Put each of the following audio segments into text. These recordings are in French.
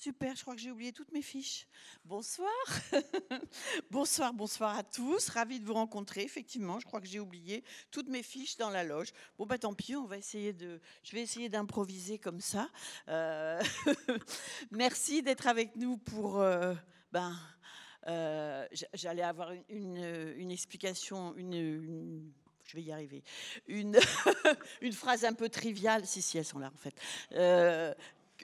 Super, je crois que j'ai oublié toutes mes fiches. Bonsoir. bonsoir, bonsoir à tous. Ravi de vous rencontrer. Effectivement, je crois que j'ai oublié toutes mes fiches dans la loge. Bon, bah tant pis, on va essayer de. Je vais essayer d'improviser comme ça. Euh, merci d'être avec nous pour. Euh, ben, euh, j'allais avoir une, une, explication, une, je vais y arriver. Une, une phrase un peu triviale, si, si, elles sont là en fait.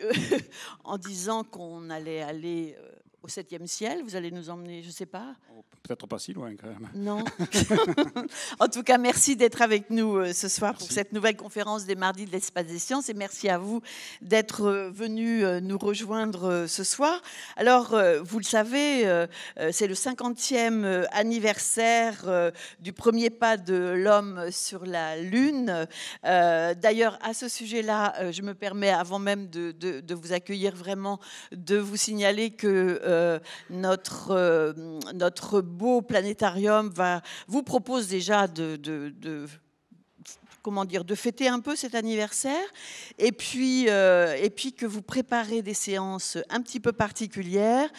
en disant qu'on allait aller euh, au septième ciel. Vous allez nous emmener, je ne sais pas. Oh, peut-être pas si loin quand même. Non. en tout cas, merci d'être avec nous euh, ce soir pour cette nouvelle conférence des mardis de l'espace des sciences et merci à vous d'être euh, venus nous rejoindre ce soir. Alors, vous le savez, c'est le 50e anniversaire du premier pas de l'homme sur la Lune. D'ailleurs, à ce sujet-là, je me permets, avant même de, de, vous accueillir vraiment, de vous signaler que euh, notre, euh, notre beau planétarium va, vous propose déjà de, comment dire, de fêter un peu cet anniversaire, et puis, euh, et puis que vous préparez des séances un petit peu particulières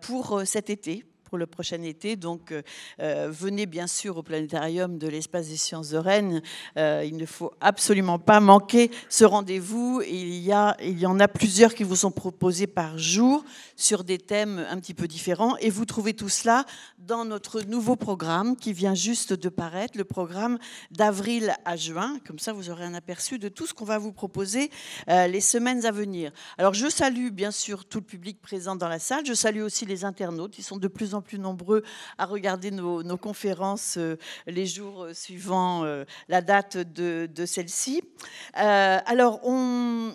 pour cet été pour le prochain été. Donc, euh, euh, venez bien sûr au planétarium de l'espace des sciences de Rennes. Euh, il ne faut absolument pas manquer ce rendez-vous. Il y, il y en a plusieurs qui vous sont proposés par jour sur des thèmes un petit peu différents. Et vous trouvez tout cela dans notre nouveau programme qui vient juste de paraître, le programme d'avril à juin. Comme ça, vous aurez un aperçu de tout ce qu'on va vous proposer les semaines à venir. Alors, je salue bien sûr tout le public présent dans la salle. Je salue aussi les internautes. Ils sont de plus en plus nombreux à regarder nos, conférences euh, les jours euh, suivant euh, la date de, celle-ci. alors, on,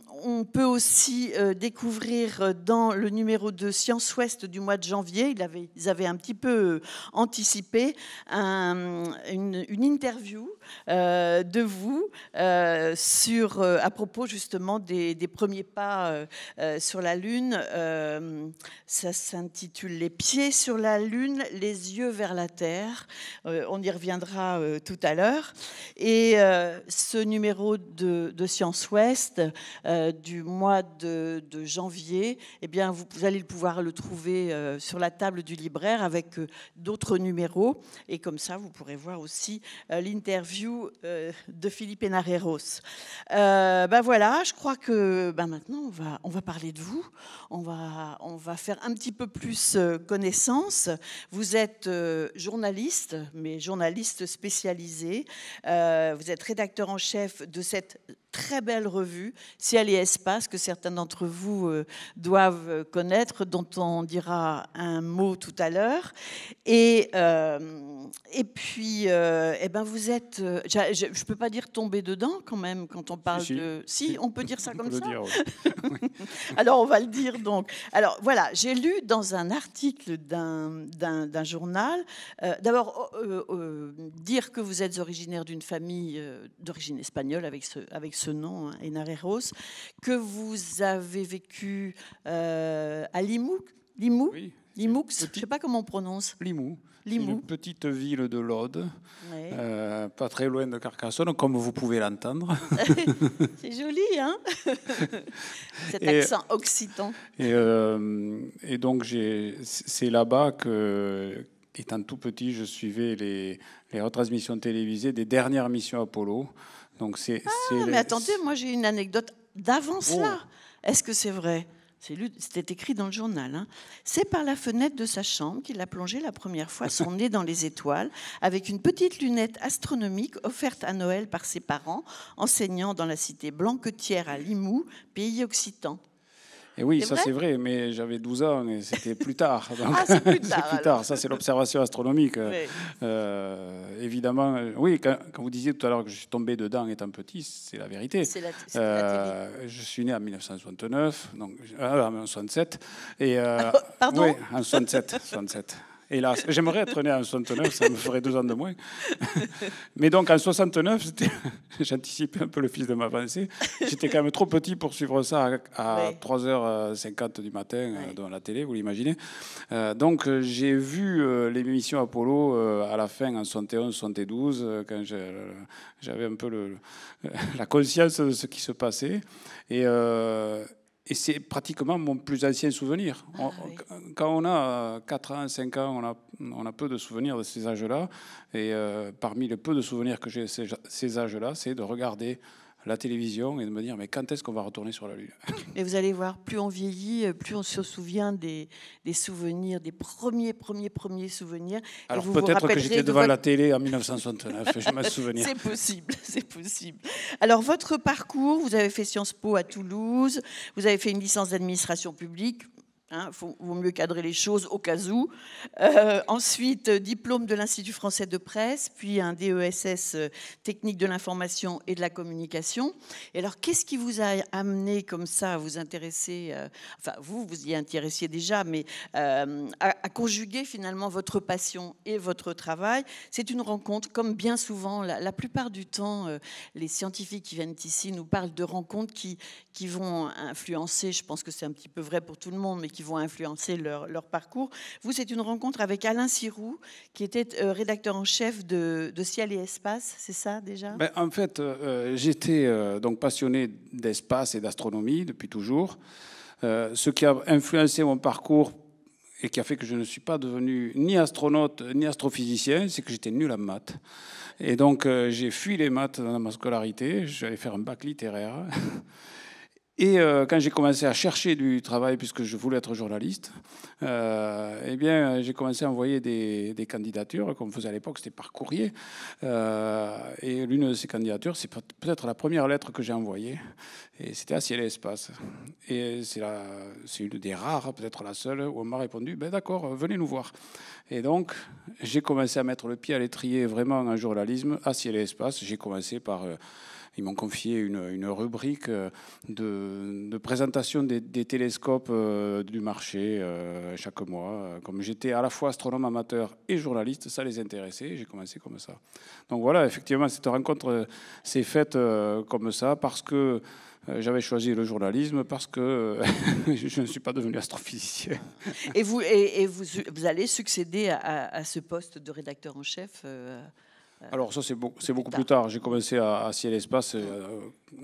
peut aussi découvrir dans le numéro de Science Ouest du mois de janvier, ils avaient, un petit peu anticipé une, interview de vous sur, à propos justement des, des premiers pas sur la Lune. ça s'intitule Les pieds sur la Lune, les yeux vers la Terre. Euh, on y reviendra euh, tout à l'heure. Et euh, ce numéro de, Science Ouest du mois de, janvier, eh bien, vous, allez pouvoir le trouver sur la table du libraire avec d'autres numéros. Et comme ça, vous pourrez voir aussi l'interview de Philippe Enareros. ben voilà, je crois que ben maintenant, on va, on va parler de vous. On va, on va faire un petit peu plus connaissance. Vous êtes euh, journaliste, mais journaliste spécialisé. Euh, vous êtes rédacteur en chef de cette très belle revue, Ciel et Espace, que certains d'entre vous euh, doivent connaître, dont on dira un mot tout à l'heure. Et, et puis, eh ben vous êtes, je ne peux pas dire tomber dedans quand même quand on parle de... Si, on peut dire ça comme ça Alors, on va le dire donc. Alors, voilà, j'ai lu dans un article d'un journal. Euh, d'abord, oh, euh, euh, dire que vous êtes originaire d'une famille d'origine espagnole avec ce, avec ce nom, hein, Enareros, que vous avez vécu à Limoux, Limoux Limoux, je ne sais pas comment on prononce. Limoux. Une petite ville de l'Aude, pas très loin de Carcassonne, comme vous pouvez l'entendre. C'est joli, hein Cet accent occitan. Et, et donc, c'est là-bas que, étant tout petit, je suivais les, les retransmissions télévisées des dernières missions Apollo. Donc c'est. Ah, mais attendez, moi j'ai une anecdote d'avant cela. Oh. Est-ce que c'est vrai? C'était écrit dans le journal. Hein. C'est par la fenêtre de sa chambre qu'il a plongé la première fois son nez dans les étoiles, avec une petite lunette astronomique offerte à Noël par ses parents, enseignant dans la cité blanquetière à Limoux, pays occitan. Et oui, ça c'est vrai, mais j'avais 12 ans et c'était plus tard. ah, c'est plus tard. plus tard. Ça, c'est l'observation astronomique. Euh, évidemment, euh, oui, quand, vous disiez tout à l'heure que je suis tombé dedans étant petit, c'est la vérité. C'est la, euh, je suis né en 1969, donc, en 67. Et, Pardon Oui, en 67. 67. Hélas, j'aimerais être né en 69, ça me ferait deux ans de moins. Mais donc en 69, j'anticipais un peu le fils de ma pensée. J'étais quand même trop petit pour suivre ça à, 3h50 du matin euh, dans la télé, vous l'imaginez. Euh, donc j'ai vu euh, l'émission Apollo à la fin en 71-72, quand j'avais un peu le, la conscience de ce qui se passait. Et et c'est pratiquement mon plus ancien souvenir. Ah, quand on a 4 ans, 5 ans, on a, on a peu de souvenirs de ces âges-là. Et parmi les peu de souvenirs que j'ai de ces, ces âges-là, c'est de regarder la télévision et de me dire mais quand est-ce qu'on va retourner sur la Lune? Et vous allez voir, plus on vieillit, plus on se souvient des, des souvenirs, des premiers, premiers, premiers souvenirs. Alors peut-être que j'étais devant la télé en 1969, je me souviens. C'est possible, c'est possible. Alors votre parcours, vous avez fait Sciences Po à Toulouse, vous avez fait une licence d'administration publique, il hein, vaut mieux cadrer les choses au cas où. Euh, ensuite, diplôme de l'Institut français de presse, puis un DESS euh, technique de l'information et de la communication. Et alors, qu'est-ce qui vous a amené comme ça à vous intéresser, euh, enfin, vous, vous y intéressiez déjà, mais à, conjuguer finalement votre passion et votre travail? C'est une rencontre, comme bien souvent, la, plupart du temps, les scientifiques qui viennent ici nous parlent de rencontres qui, qui vont influencer, je pense que c'est un petit peu vrai pour tout le monde, mais qui vont influencer leur, parcours. Vous, c'est une rencontre avec Alain Sirou, qui était euh, rédacteur en chef de, Ciel et Espace, c'est ça déjà? Ben, En fait, euh, euh, j'étais donc passionné d'espace et d'astronomie depuis toujours. ce qui a influencé mon parcours et qui a fait que je ne suis pas devenu ni astronaute ni astrophysicien, c'est que j'étais nul en maths. Et donc j'ai fui les maths dans ma scolarité, j'allais faire un bac littéraire. Et euh, quand j'ai commencé à chercher du travail, puisque je voulais être journaliste, euh, eh bien, j'ai commencé à envoyer des, candidatures, comme faisait à l'époque, c'était par courrier. Euh, et l'une de ces candidatures, c'est peut-être la première lettre que j'ai envoyée. Et c'était à Ciel et Espace. Et c'est une des rares, peut-être la seule, où on m'a répondu ben d'accord, venez nous voir. Et donc, j'ai commencé à mettre le pied à l'étrier vraiment en journalisme à Ciel et Espace. J'ai commencé par ils m'ont confié une, rubrique euh, de, présentation des, télescopes euh, du marché euh, chaque mois. Comme j'étais à la fois astronome amateur et journaliste, ça les intéressait. J'ai commencé comme ça. Donc voilà, effectivement, cette rencontre s'est faite comme ça parce que j'avais choisi le journalisme parce que je ne suis pas devenu astrophysicien. Et vous, et, vous, vous, allez succéder à, ce poste de rédacteur en chef Alors ça, c'est beaucoup, beaucoup plus tard. J'ai commencé à, à Ciel Espace euh,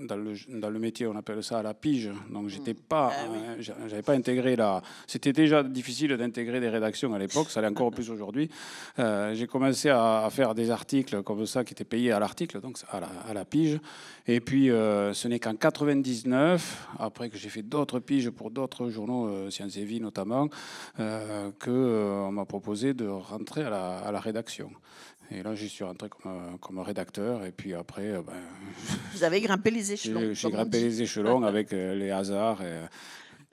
dans, le, dans, le, métier, on appelle ça à la pige. Donc j'étais hmm. pas, ah euh, j'avais pas intégré la. C'était déjà difficile d'intégrer des rédactions à l'époque. Ça l'est encore plus aujourd'hui. j'ai commencé à, faire des articles comme ça qui étaient payés à l'article, donc à la, à la, pige. Et puis ce n'est qu'en 99, après que j'ai fait d'autres piges pour d'autres journaux, Sciences et Vie notamment, que on m'a proposé de rentrer à la, à la rédaction. Et là, j'y suis rentré comme, comme, rédacteur. Et puis après. Euh, ben, Vous avez grimpé les échelons. J'ai grimpé les échelons avec euh, les hasards. Et,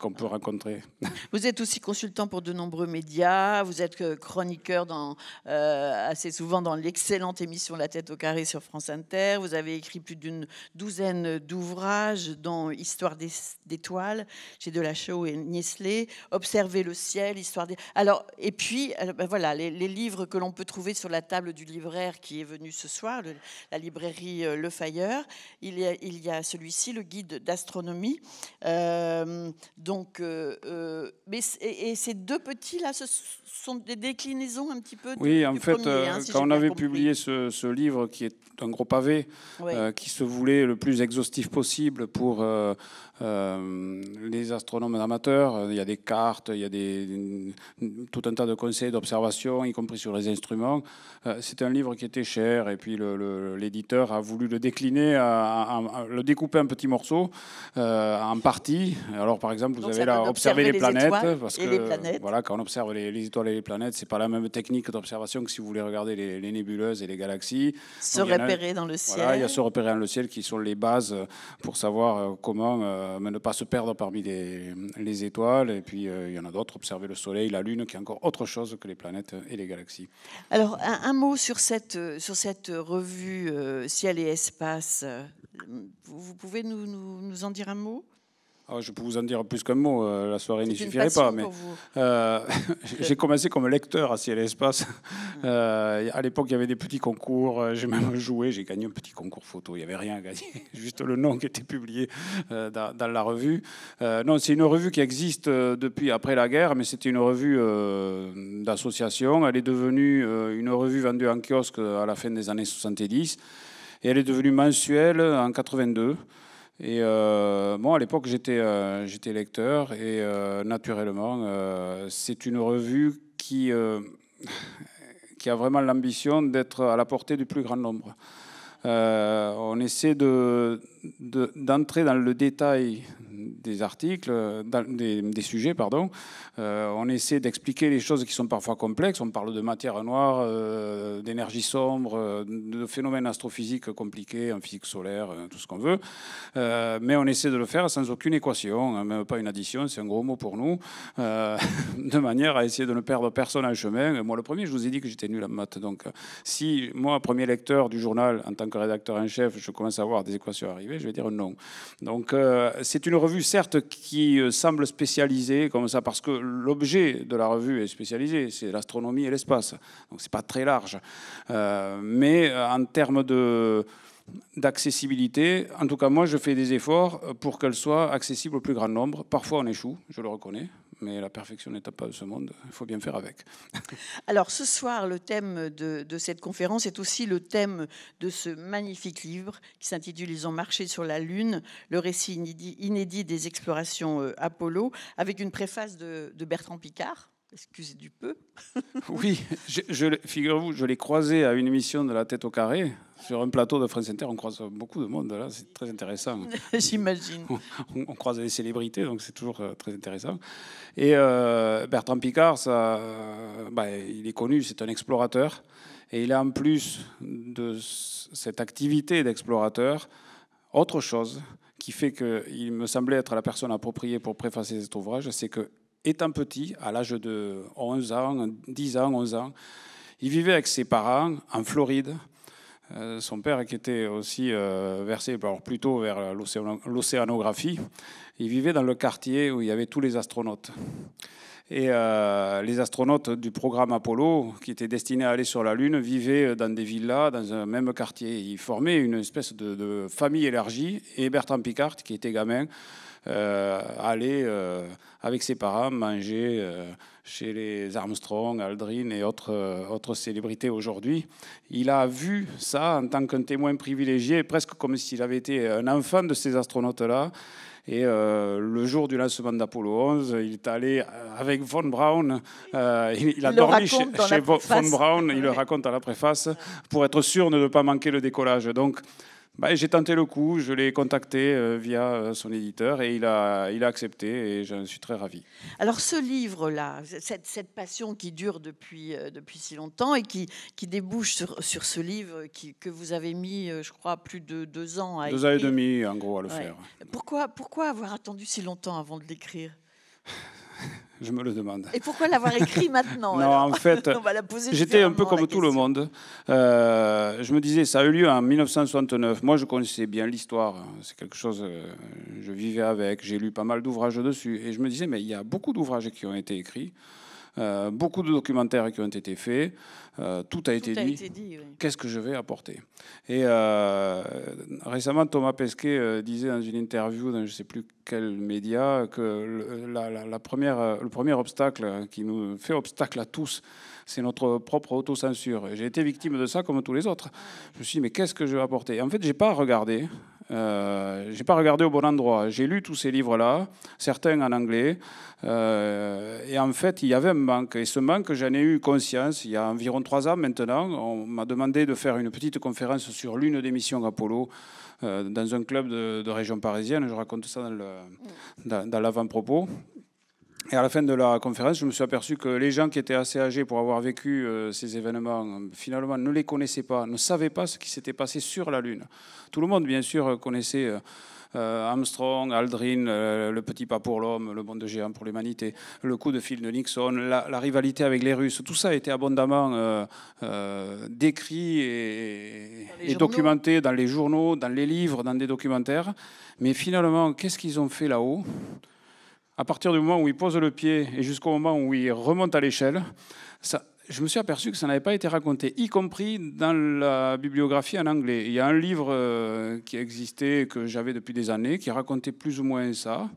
peut rencontrer. Vous êtes aussi consultant pour de nombreux médias, vous êtes euh, chroniqueur dans, euh, assez souvent dans l'excellente émission La tête au carré sur France Inter, vous avez écrit plus d'une douzaine d'ouvrages dont Histoire d'étoiles chez Delachaux et Niesley, Observer le ciel, Histoire des... Alors, et puis, ben voilà, les, livres que l'on peut trouver sur la table du libraire qui est venu ce soir, la librairie euh, Le Fayeur, il y a, il y a celui-ci, le guide d'astronomie. Euh, donc, euh, euh, mais et, ces deux petits-là, ce sont des déclinaisons un petit peu du, Oui, en fait, euh, hein, quand on avait publié ce, livre, qui est un gros pavé, qui se voulait le plus exhaustif possible pour les astronomes amateurs, il y a des cartes, il y a des, tout un tas de conseils d'observation, y compris sur les instruments. C'était un livre qui était cher, et puis l'éditeur a voulu le décliner, le découper en petits morceaux, en parties. Alors, par exemple, vous avez là observer les, planètes, parce que voilà, quand on observe les, étoiles et les planètes, c'est pas la même technique d'observation que si vous voulez regarder les, nébuleuses et les galaxies. Se repérer dans le ciel. Voilà, il y a se repérer dans le ciel qui sont les bases pour savoir euh, comment euh, ne pas se perdre parmi les, les étoiles. Et puis euh, il y en a d'autres, observer le Soleil, la Lune, qui est encore autre chose que les planètes et les galaxies. Alors un, mot sur cette sur cette revue Ciel et Espace. Vous, pouvez nous, nous, nous en dire un mot? Ah, je peux vous en dire plus qu'un mot, euh, la soirée n'y suffirait pas. Mais euh, j'ai commencé comme lecteur à Ciel et Espace. Mm. Euh, à l'époque, il y avait des petits concours. J'ai même joué, j'ai gagné un petit concours photo. Il n'y avait rien à gagner, juste le nom qui était publié dans, dans, la revue. non, c'est une revue qui existe depuis après la guerre, mais c'était une revue d'association. Elle est devenue une revue vendue en kiosque à la fin des années 70 et elle est devenue mensuelle en 82. Et euh, bon, à l'époque, j'étais euh, lecteur et naturellement, c'est une revue qui, qui a vraiment l'ambition d'être à la portée du plus grand nombre. on essaie d'entrer de, dans le détail des articles, des, sujets, pardon. Euh, on essaie d'expliquer les choses qui sont parfois complexes. On parle de matière noire, euh, d'énergie sombre, euh, de phénomènes astrophysiques compliqués, en physique solaire, tout ce qu'on veut. mais on essaie de le faire sans aucune équation, hein, même pas une addition, c'est un gros mot pour nous, de manière à essayer de ne perdre personne en chemin. Moi, le premier, je vous ai dit que j'étais nul en maths. Donc, si moi, premier lecteur du journal, en tant que rédacteur en chef, je commence à voir des équations arriver, je vais dire non. Donc, c'est une revue certes, qui euh, semble spécialisée comme ça, parce que l'objet de la revue est spécialisé, c'est l'astronomie et l'espace. Donc c'est pas très large. Euh, mais euh, en termes de d'accessibilité, en tout cas moi je fais des efforts pour qu'elle soit accessible au plus grand nombre. Parfois on échoue, je le reconnais, mais la perfection n'est pas de ce monde, il faut bien faire avec. Alors ce soir, le thème de, cette conférence est aussi le thème de ce magnifique livre qui s'intitule Ils ont marché sur la Lune, le récit inédit, des explorations euh, Apollo, avec une préface de, de Bertrand Picard. Excusez du peu. oui, je, figurez-vous, je l'ai croisé à une émission de La Tête au Carré, sur un plateau de France Inter. On croise beaucoup de monde, là, c'est très intéressant. J'imagine. On, croise des célébrités, donc c'est toujours euh, très intéressant. Et euh, Bertrand Picard, ça, bah, il est connu, c'est un explorateur. Et il a en plus de cette activité d'explorateur, autre chose qui fait qu'il me semblait être la personne appropriée pour préfacer cet ouvrage, c'est que étant petit, à l'âge de 11 ans, 10 ans, 11 ans, il vivait avec ses parents en Floride. Euh, son père qui était aussi euh, versé alors plutôt vers l'océanographie, il vivait dans le quartier où il y avait tous les astronautes. Et euh, les astronautes du programme Apollo, qui étaient destinés à aller sur la Lune, vivaient dans des villas, dans un même quartier. Ils formaient une espèce de, de famille élargie. Et Bertrand Piccard, qui était gamin, aller euh, avec ses parents manger euh, chez les Armstrong, Aldrin et autres, autres célébrités aujourd'hui. Il a vu ça en tant qu'un témoin privilégié, presque comme s'il avait été un enfant de ces astronautes-là. Et le jour du lancement d'Apollo 11, il est allé avec Von Braun. il, a dormi chez, chez Von Braun. Il le raconte à la préface pour être sûr de ne pas manquer le décollage. Donc, bah, j'ai tenté le coup, je l'ai contacté euh, via euh, son éditeur et il a, il a accepté et j'en suis très ravi. Alors ce livre-là, cette, cette, passion qui dure depuis, euh, depuis si longtemps et qui, qui débouche sur, sur ce livre qui, que vous avez mis, je crois, plus de deux ans à Deux ans et demi en gros à le faire. Pourquoi, pourquoi avoir attendu si longtemps avant de l'écrire? je me le demande. Et pourquoi l'avoir écrit maintenant Non, en fait, j'étais un peu comme tout le monde. Euh, je me disais, ça a eu lieu en 1969. Moi, je connaissais bien l'histoire. C'est quelque chose, euh, je vivais avec. J'ai lu pas mal d'ouvrages dessus. Et je me disais, mais il y a beaucoup d'ouvrages qui ont été écrits. Euh, beaucoup de documentaires qui ont été faits, euh, tout a été dit. Qu'est-ce que je vais apporter? Et euh, récemment, Thomas Pesquet disait dans une interview dans je ne sais plus quel média que le, la, première, le premier obstacle qui nous fait obstacle à tous, c'est notre propre autocensure. J'ai été victime de ça comme tous les autres. Je me suis dit, mais qu'est-ce que je vais apporter? En fait, je n'ai pas regardé. Euh, j'ai pas regardé au bon endroit. J'ai lu tous ces livres-là, certains en anglais, euh, et en fait, il y avait un manque. Et ce manque, j'en ai eu conscience il y a environ trois ans maintenant. On m'a demandé de faire une petite conférence sur l'une des missions Apollo euh, dans un club de, région parisienne. Je raconte ça dans l'avant-propos. Et à la fin de la conférence, je me suis aperçu que les gens qui étaient assez âgés pour avoir vécu euh, ces événements, finalement, ne les connaissaient pas, ne savaient pas ce qui s'était passé sur la Lune. Tout le monde, bien sûr, connaissait euh, euh, Armstrong, Aldrin, le petit pas pour l'homme, le monde géant pour l'humanité, le coup de fil de Nixon, la, rivalité avec les Russes. Tout ça a été abondamment décrit et, et documenté dans les journaux, dans les livres, dans des documentaires. Mais finalement, qu'est-ce qu'ils ont fait là-haut? À partir du moment où il pose le pied et jusqu'au moment où il remonte à l'échelle, je me suis aperçu que ça n'avait pas été raconté, y compris dans la bibliographie en anglais. Il y a un livre euh, qui existait, que j'avais depuis des années, qui racontait plus ou moins ça,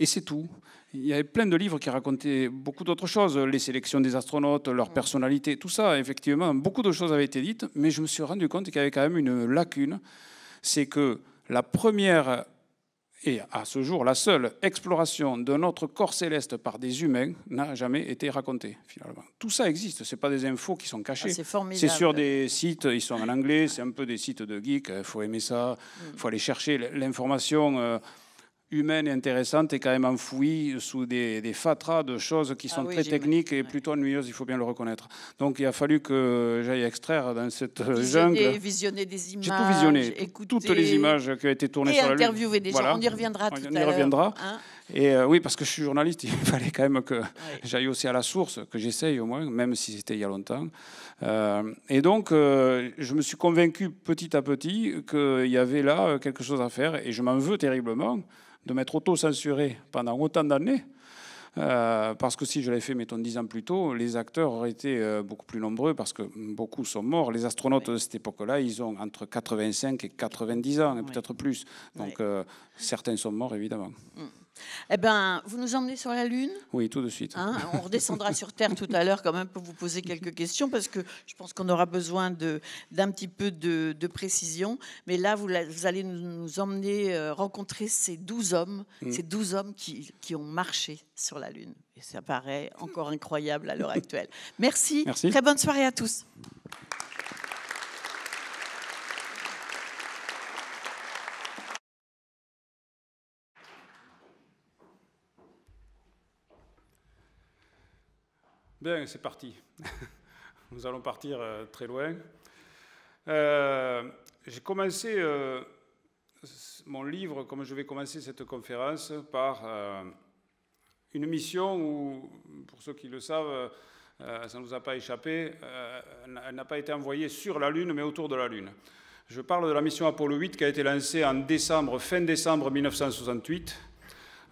et c'est tout. Il y avait plein de livres qui racontaient beaucoup d'autres choses, les sélections des astronautes, leur personnalité, tout ça, effectivement, beaucoup de choses avaient été dites, mais je me suis rendu compte qu'il y avait quand même une lacune, c'est que la première et à ce jour, la seule exploration de notre corps céleste par des humains n'a jamais été racontée, finalement. Tout ça existe, ce pas des infos qui sont cachées. Ah, c'est sur des sites, ils sont en anglais, c'est un peu des sites de geeks, il faut aimer ça, il faut aller chercher l'information. Euh, humaine et intéressante est quand même enfouie sous des, des fatras de choses qui ah sont très techniques et plutôt ennuyeuses, il faut bien le reconnaître. Donc il a fallu que j'aille extraire dans cette visionner, jungle. Visionner des images. J'ai tout visionné, toutes les images qui ont été tournées sur la Lune. Interviewer des gens, on y reviendra tout on à l'heure. On y reviendra. Hein. et euh, oui, parce que je suis journaliste, il fallait quand même que j'aille aussi à la source, que j'essaye au moins, même si c'était il y a longtemps. Euh, et donc, euh, je me suis convaincu petit à petit qu'il y avait là quelque chose à faire, et je m'en veux terriblement de m'être auto-censuré pendant autant d'années. Euh, parce que si je l'avais fait, mettons, dix ans plus tôt, les acteurs auraient été euh, beaucoup plus nombreux parce que beaucoup sont morts. Les astronautes de cette époque-là, ils ont entre 85 et 90 ans, et peut-être plus. Donc euh, certains sont morts, évidemment. Mm. Eh ben, vous nous emmenez sur la Lune? Oui, tout de suite. Hein, on redescendra sur Terre tout à l'heure quand même pour vous poser quelques questions parce que je pense qu'on aura besoin d'un petit peu de, précision. Mais là, vous, vous allez nous emmener euh, rencontrer ces douze hommes, mm. ces douze hommes qui, qui, ont marché sur la Lune. Et ça paraît encore incroyable à l'heure actuelle. Merci. Merci. Très bonne soirée à tous. Bien, c'est parti. Nous allons partir euh, très loin. Euh, j'ai commencé euh, mon livre, comme je vais commencer cette conférence, par une mission où, pour ceux qui le savent, ça ne nous a pas échappé, elle n'a pas été envoyée sur la Lune, mais autour de la Lune. Je parle de la mission Apollo 8 qui a été lancée en décembre, fin décembre 1968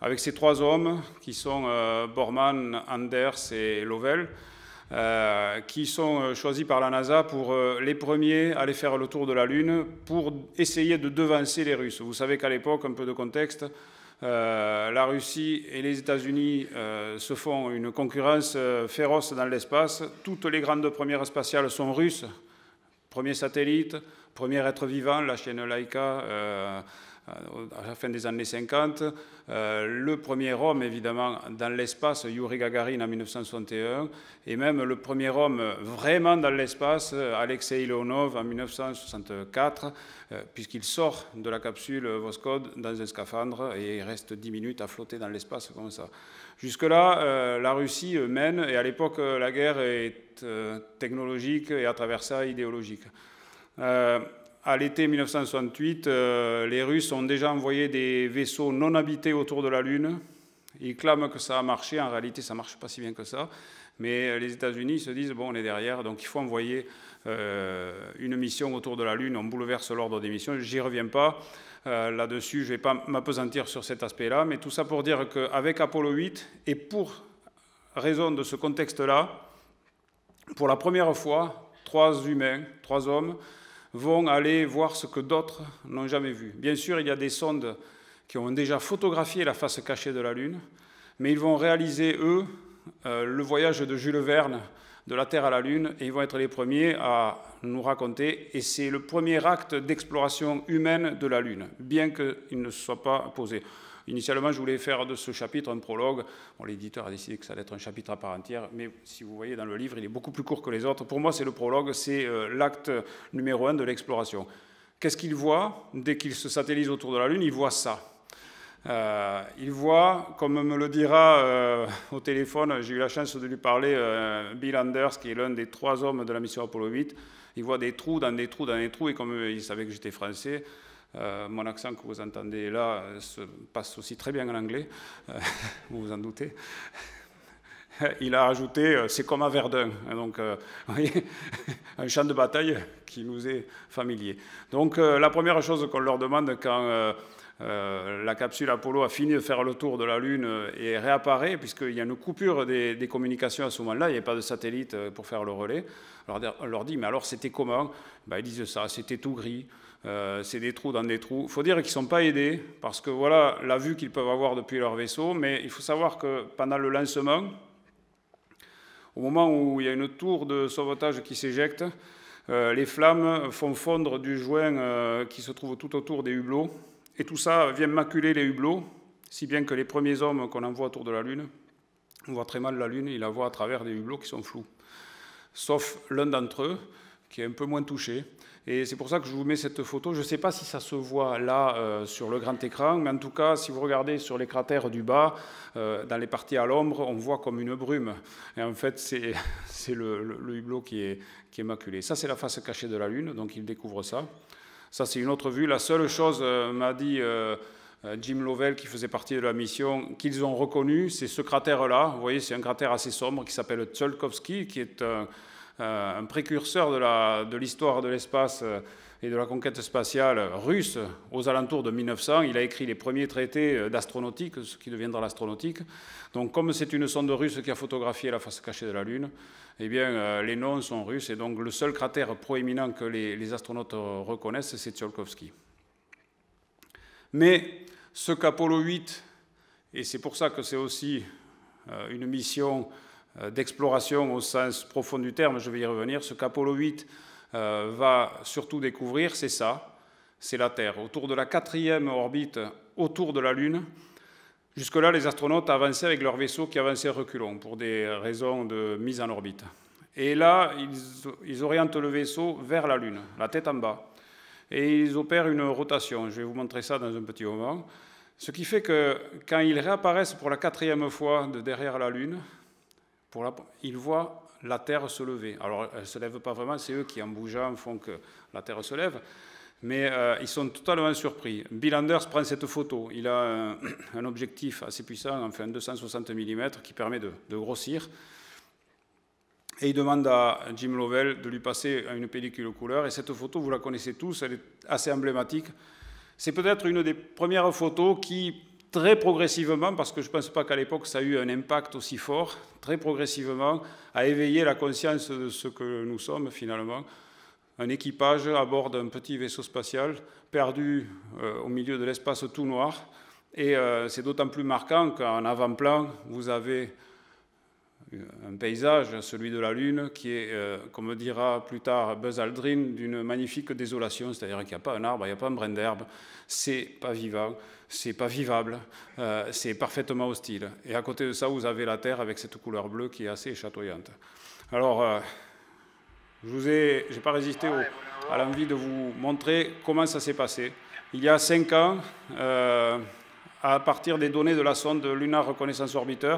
avec ces trois hommes qui sont euh, Borman, Anders et Lovell, euh, qui sont euh, choisis par la NASA pour les premiers à aller faire le tour de la Lune pour essayer de devancer les Russes. Vous savez qu'à l'époque, un peu de contexte, la Russie et les États-Unis se font une concurrence féroce dans l'espace. Toutes les grandes premières spatiales sont russes. Premier satellite, premier être vivant, la chaîne Laika euh, à la fin des années 50. Euh, le premier homme, évidemment, dans l'espace, Yuri Gagarin en 1961, et même le premier homme vraiment dans l'espace, Alexei Leonov en 1964, euh, puisqu'il sort de la capsule Voskhod dans un scaphandre et il reste 10 minutes à flotter dans l'espace comme ça. Jusque-là, la Russie mène, et à l'époque, la guerre est technologique et à travers ça idéologique à l'été 1968, euh, les Russes ont déjà envoyé des vaisseaux non habités autour de la Lune. Ils clament que ça a marché. En réalité, ça ne marche pas si bien que ça. Mais euh, les États-Unis se disent bon, on est derrière, donc il faut envoyer euh, une mission autour de la Lune. On bouleverse l'ordre des missions. J'y reviens pas là-dessus. Je ne vais pas m'apesantir sur cet aspect-là. Mais tout ça pour dire qu'avec Apollo 8, et pour raison de ce contexte-là, pour la première fois, trois humains, trois hommes, vont aller voir ce que d'autres n'ont jamais vu. Bien sûr, il y a des sondes qui ont déjà photographié la face cachée de la Lune, mais ils vont réaliser, eux, euh, le voyage de Jules Verne de la Terre à la Lune, et ils vont être les premiers à nous raconter, et c'est le premier acte d'exploration humaine de la Lune, bien qu'il ne soit pas posé. Initialement, je voulais faire de ce chapitre un prologue. L'éditeur a décidé que ça allait être un chapitre à part entière, mais si vous voyez dans le livre, il est beaucoup plus court que les autres. Pour moi, c'est le prologue, c'est euh, l'acte numéro un de l'exploration. Qu'est-ce qu'il voit dès qu'il se satellise autour de la Lune? Il voit ça. Euh, il voit, comme me le dira euh, au téléphone, j'ai eu la chance de lui parler, Bill Anders, qui est l'un des trois hommes de la mission Apollo 8, il voit des trous dans des trous dans des trous, et comme il savait que j'étais français, euh, mon accent que vous entendez là euh, se passe aussi très bien en anglais, euh, vous vous en doutez. Il a ajouté, c'est comme à Verdun, hein, donc un champ de bataille qui nous est familier. Donc la première chose qu'on leur demande quand la capsule Apollo a fini de faire le tour de la Lune et réapparaît, puisqu'il y a une coupure des, communications à ce moment-là, il n'y avait pas de satellite pour faire le relais. On leur dit, mais alors c'était comment? Ben, Ils disent ça, c'était tout gris. Euh, c'est des trous dans des trous. Il faut dire qu'ils ne sont pas aidés, parce que voilà la vue qu'ils peuvent avoir depuis leur vaisseau, mais il faut savoir que pendant le lancement, au moment où il y a une tour de sauvetage qui s'éjecte, euh, les flammes font fondre du joint euh, qui se trouve tout autour des hublots, Et tout ça vient maculer les hublots, si bien que les premiers hommes qu'on envoie autour de la Lune, on voit très mal la Lune, ils la voient à travers des hublots qui sont flous. Sauf l'un d'entre eux, qui est un peu moins touché. Et c'est pour ça que je vous mets cette photo. Je ne sais pas si ça se voit là euh, sur le grand écran, mais en tout cas, si vous regardez sur les cratères du bas, euh, dans les parties à l'ombre, on voit comme une brume. Et en fait, c'est le, le, hublot qui est, maculé. Ça, c'est la face cachée de la Lune, donc il découvre ça. Ça, c'est une autre vue. La seule chose, euh, m'a dit Jim Lovell, qui faisait partie de la mission, qu'ils ont reconnu, c'est ce cratère-là. Vous voyez, c'est un cratère assez sombre qui s'appelle Tsiolkovsky, qui est un un précurseur de l'histoire de l'espace euh, et de la conquête spatiale russe aux alentours de 1900. Il a écrit les premiers traités euh, d'astronautique, ce qui deviendra l'astronautique. Donc, comme c'est une sonde russe qui a photographié la face cachée de la Lune, eh bien, les noms sont russes. Et donc, le seul cratère proéminent que les, astronautes reconnaissent, c'est Tsiolkovsky. Mais ce qu'Apollo 8, et c'est pour ça que c'est aussi une mission euh, d'exploration au sens profond du terme, je vais y revenir, ce qu'Apollo 8 euh, va surtout découvrir, c'est ça, c'est la Terre. Autour de la quatrième orbite, autour de la Lune, jusque-là, les astronautes avançaient avec leur vaisseau qui avançait reculons pour des raisons de mise en orbite. Et là, ils, ils orientent le vaisseau vers la Lune, la tête en bas. Et ils opèrent une rotation. Je vais vous montrer ça dans un petit moment. Ce qui fait que quand ils réapparaissent pour la quatrième fois de derrière la Lune, ils voient la Terre se lever. Alors, elle ne se lève pas vraiment, c'est eux qui, en bougeant, font que la Terre se lève. Mais euh, ils sont totalement surpris. Bill Anders prend cette photo. Il a un, objectif assez puissant, enfin 260 mm, qui permet de, grossir. Et il demande à Jim Lovell de lui passer une pellicule couleur. Et cette photo, vous la connaissez tous, elle est assez emblématique. C'est peut-être une des premières photos qui très progressivement, parce que je ne pense pas qu'à l'époque ça a eu un impact aussi fort, très progressivement, a éveillé la conscience de ce que nous sommes finalement. Un équipage à bord d'un petit vaisseau spatial perdu euh, au milieu de l'espace tout noir. Et euh, c'est d'autant plus marquant qu'en avant-plan, vous avez un paysage, celui de la Lune, qui est, euh, comme dira plus tard Buzz Aldrin, d'une magnifique désolation, c'est-à-dire qu'il n'y a pas un arbre, il n'y a pas un brin d'herbe, c'est pas vivant, c'est pas vivable, euh, c'est parfaitement hostile. Et à côté de ça, vous avez la Terre avec cette couleur bleue qui est assez chatoyante. Alors, euh, je vous ai, j'ai pas résisté à l'envie de vous montrer comment ça s'est passé. Il y a cinq ans, à partir des données de la sonde Lunar Reconnaissance Orbiter,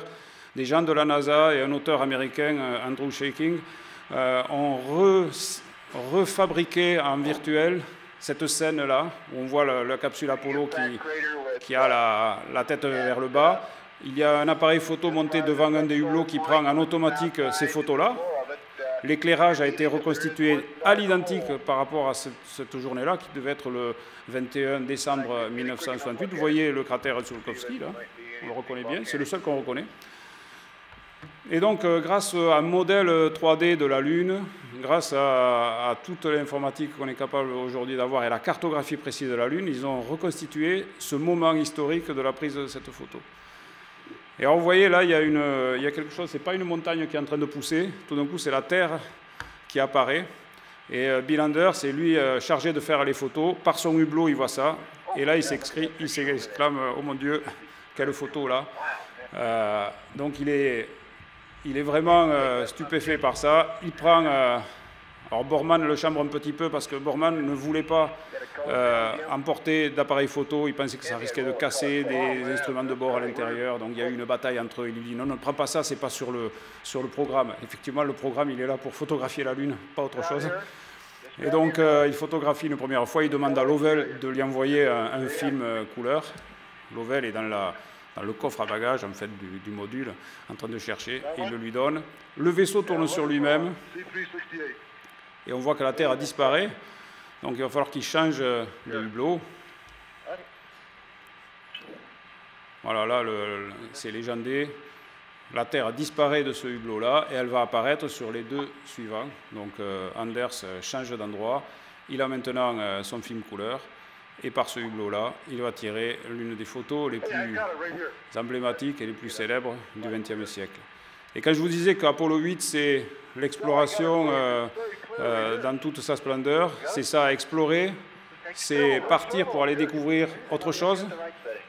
des gens de la NASA et un auteur américain, euh, Andrew Shaking, euh, ont refabriqué en virtuel cette scène-là, où on voit la, capsule Apollo qui, qui a la, la, tête vers le bas. Il y a un appareil photo monté devant un des hublots qui prend en automatique ces photos-là. L'éclairage a été reconstitué à l'identique par rapport à cette, journée-là, qui devait être le 21 décembre 1968. Vous voyez le cratère Tsiolkovsky, là, on le reconnaît bien, c'est le seul qu'on reconnaît. Et donc, euh, grâce à un modèle 3D de la Lune, grâce à, toute l'informatique qu'on est capable aujourd'hui d'avoir et la cartographie précise de la Lune, ils ont reconstitué ce moment historique de la prise de cette photo. Et alors, vous voyez, là, il y a, quelque chose, ce n'est pas une montagne qui est en train de pousser, tout d'un coup, c'est la Terre qui apparaît. Et euh, Bill Anders, c'est lui euh, chargé de faire les photos. Par son hublot, il voit ça. Et là, il s'exclame Oh mon Dieu, quelle photo là Donc, il est il est vraiment euh, stupéfait par ça. Il prend. Euh, alors Borman le chambre un petit peu parce que Borman ne voulait pas euh, emporter d'appareils photo. Il pensait que ça risquait de casser des instruments de bord à l'intérieur. Donc il y a eu une bataille entre eux. Il dit non, ne prends pas ça, c'est pas sur le, sur le programme. Effectivement, le programme, il est là pour photographier la Lune, pas autre chose. Et donc il photographie une première fois. Il demande à Lovell de lui envoyer un film couleur. Lovell est dans la dans le coffre à bagages en fait, du, module, en train de chercher. Il le lui donne. Le vaisseau tourne sur lui-même. Et on voit que la Terre a disparu. Donc il va falloir qu'il change le hublot. Voilà, là, c'est légendé. La Terre disparaît de ce hublot-là et elle va apparaître sur les deux suivants. Donc euh, Anders change d'endroit. Il a maintenant euh, son film couleur. Et par ce hublot-là, il va tirer l'une des photos les plus emblématiques et les plus célèbres du XXe siècle. Et quand je vous disais qu'Apollo 8, c'est l'exploration euh, euh, dans toute sa splendeur, c'est ça, explorer, c'est partir pour aller découvrir autre chose,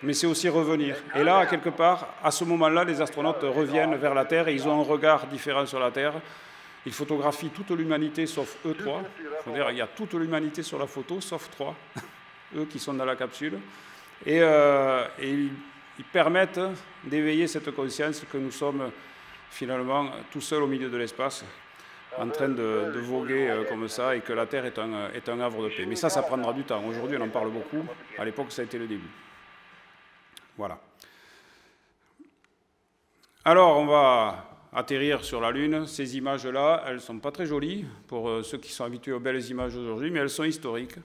mais c'est aussi revenir. Et là, quelque part, à ce moment-là, les astronautes reviennent vers la Terre et ils ont un regard différent sur la Terre. Ils photographient toute l'humanité sauf eux trois. il y a toute l'humanité sur la photo sauf trois, eux qui sont dans la capsule. Et, euh, ils, permettent d'éveiller cette conscience que nous sommes finalement tout seuls au milieu de l'espace, en train de, voguer euh, comme ça, et que la Terre est un, est un havre de paix. Mais ça, ça prendra du temps. Aujourd'hui, on en parle beaucoup. À l'époque, ça a été le début. Voilà. Alors, on va atterrir sur la Lune. Ces images-là, elles ne sont pas très jolies pour euh, ceux qui sont habitués aux belles images aujourd'hui, mais elles sont historiques.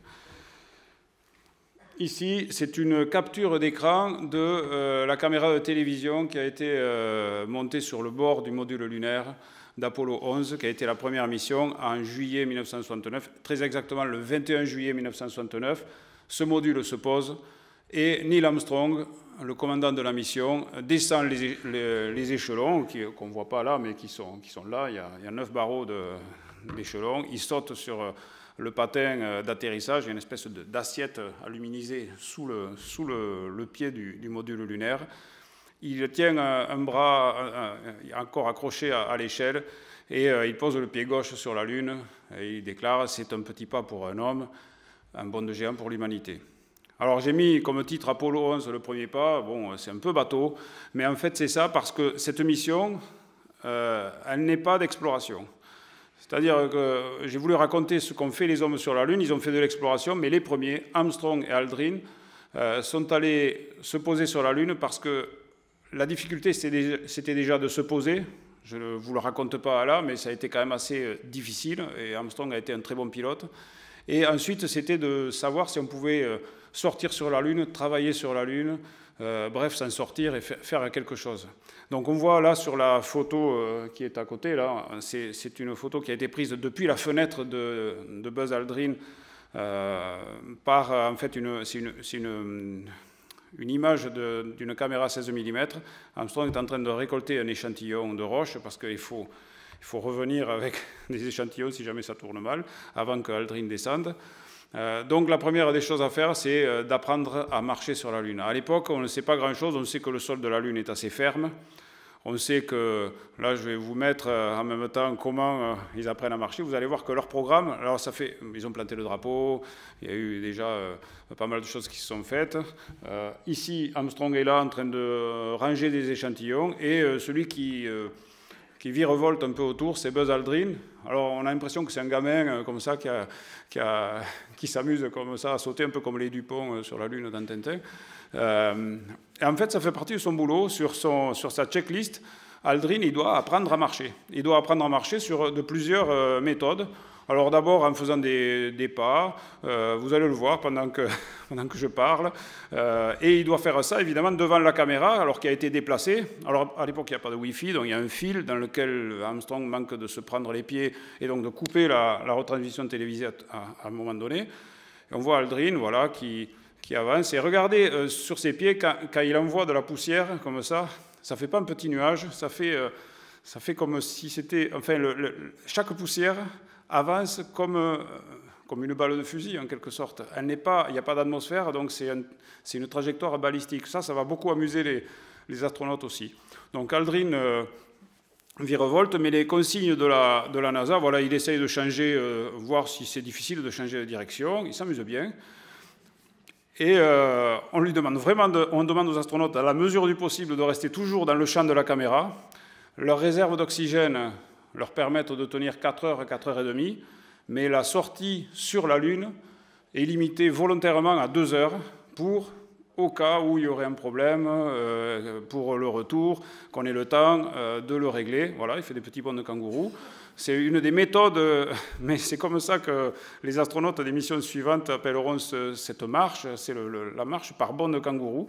Ici, c'est une capture d'écran de euh, la caméra de télévision qui a été euh, montée sur le bord du module lunaire d'Apollo 11, qui a été la première mission en juillet 1969, très exactement le 21 juillet 1969. Ce module se pose et Neil Armstrong le commandant de la mission descend les, échelons, qu'on ne voit pas là, mais qui sont, qui sont là. Il y, a, neuf barreaux d'échelons. Il saute sur le patin euh, d'atterrissage. Une espèce d'assiette aluminisée sous le, sous le, pied du, module lunaire. Il tient un, bras encore accroché à, l'échelle et euh, il pose le pied gauche sur la Lune et il déclare C'est un petit pas pour un homme, un bond de géant pour l'humanité. Alors j'ai mis comme titre Apollo 11 le premier pas, bon c'est un peu bateau, mais en fait c'est ça parce que cette mission, euh, elle n'est pas d'exploration. C'est-à-dire que j'ai voulu raconter ce qu'ont fait les hommes sur la Lune, ils ont fait de l'exploration, mais les premiers, Armstrong et Aldrin, euh, sont allés se poser sur la Lune parce que la difficulté c'était déjà de se poser. Je ne vous le raconte pas là, mais ça a été quand même assez euh, difficile et Armstrong a été un très bon pilote. Et ensuite c'était de savoir si on pouvait sortir sur la Lune, travailler sur la Lune, euh, bref, s'en sortir et faire quelque chose. Donc on voit là sur la photo euh, qui est à côté, là, c'est une photo qui a été prise depuis la fenêtre de, Buzz Aldrin euh, par, en fait, une, une, une, une, image d'une caméra 16 mm. Armstrong est en train de récolter un échantillon de roche parce qu'il faut, il faut revenir avec des échantillons si jamais ça tourne mal, avant que Aldrin descende. Euh, donc la première des choses à faire, c'est euh, d'apprendre à marcher sur la Lune. À l'époque, on ne sait pas grand-chose, on sait que le sol de la Lune est assez ferme. On sait que, là je vais vous mettre euh, en même temps comment ils apprennent à marcher. Vous allez voir que leur programme, alors ça fait, ils ont planté le drapeau, il y a eu déjà pas mal de choses qui se sont faites. ici, Armstrong est là en train de ranger des échantillons et celui qui qui virevolte un peu autour, c'est Buzz Aldrin. Alors on a l'impression que c'est un gamin euh, comme ça qui, s'amuse comme ça à sauter un peu comme les Dupont euh, sur la Lune dans Tintin. Euh, et en fait, ça fait partie de son boulot. Sur, son, sur sa checklist, Aldrin, il doit apprendre à marcher. Il doit apprendre à marcher sur de plusieurs méthodes. Alors d'abord en faisant des, pas, euh, vous allez le voir pendant que, pendant que je parle, euh, et il doit faire ça évidemment devant la caméra, alors qu'il a été déplacé. Alors à l'époque il n'y a pas de Wi-Fi, donc il y a un fil dans lequel Armstrong manque de se prendre les pieds et donc de couper la, retransmission télévisée à, un moment donné. Et on voit Aldrin, voilà, qui, qui avance. Et regardez euh, sur ses pieds, quand, il envoie de la poussière comme ça, ça fait pas un petit nuage, ça fait, ça fait comme si c'était, enfin, chaque poussière avance comme, euh, comme une balle de fusil, en quelque sorte. Elle n'est pas, il n'y a pas d'atmosphère, donc c'est une trajectoire balistique. Ça, ça va beaucoup amuser les, les astronautes aussi. Donc Aldrin euh, virevolte, mais les consignes de la, de la NASA, voilà, il essaye de changer, euh, voir si c'est difficile de changer de direction, il s'amuse bien. Et on lui demande vraiment, on demande aux astronautes, à la mesure du possible, de rester toujours dans le champ de la caméra. Leur réserve d'oxygène leur permettre de tenir 4 heures, 4 heures et demie, mais la sortie sur la Lune est limitée volontairement à 2 heures pour, au cas où il y aurait un problème, euh, pour le retour, qu'on ait le temps euh, de le régler. Voilà, il fait des petits bonds de kangourou. C'est une des méthodes, mais c'est comme ça que les astronautes des missions suivantes appelleront cette marche, c'est la marche par bond de kangourou.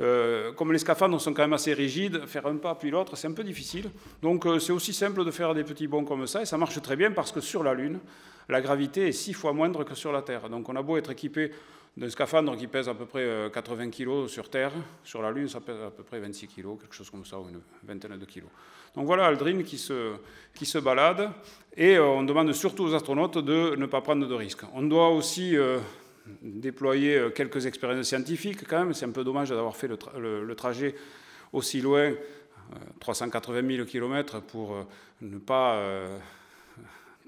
Euh, comme les scaphandres sont quand même assez rigides, faire un pas puis l'autre, c'est un peu difficile. Donc euh, c'est aussi simple de faire des petits bonds comme ça, et ça marche très bien parce que sur la Lune, la gravité est six fois moindre que sur la Terre. Donc on a beau être équipé d'un scaphandre qui pèse à peu près 80 euh, kg sur Terre, sur la Lune ça pèse à peu près 26 kg, quelque chose comme ça, ou une vingtaine de kilos. Donc voilà Aldrin qui se, qui se balade, et on demande surtout aux astronautes de ne pas prendre de risques. On doit aussi déployé quelques expériences scientifiques quand même. C'est un peu dommage d'avoir fait le, trajet aussi loin, 380 000 km, pour ne pas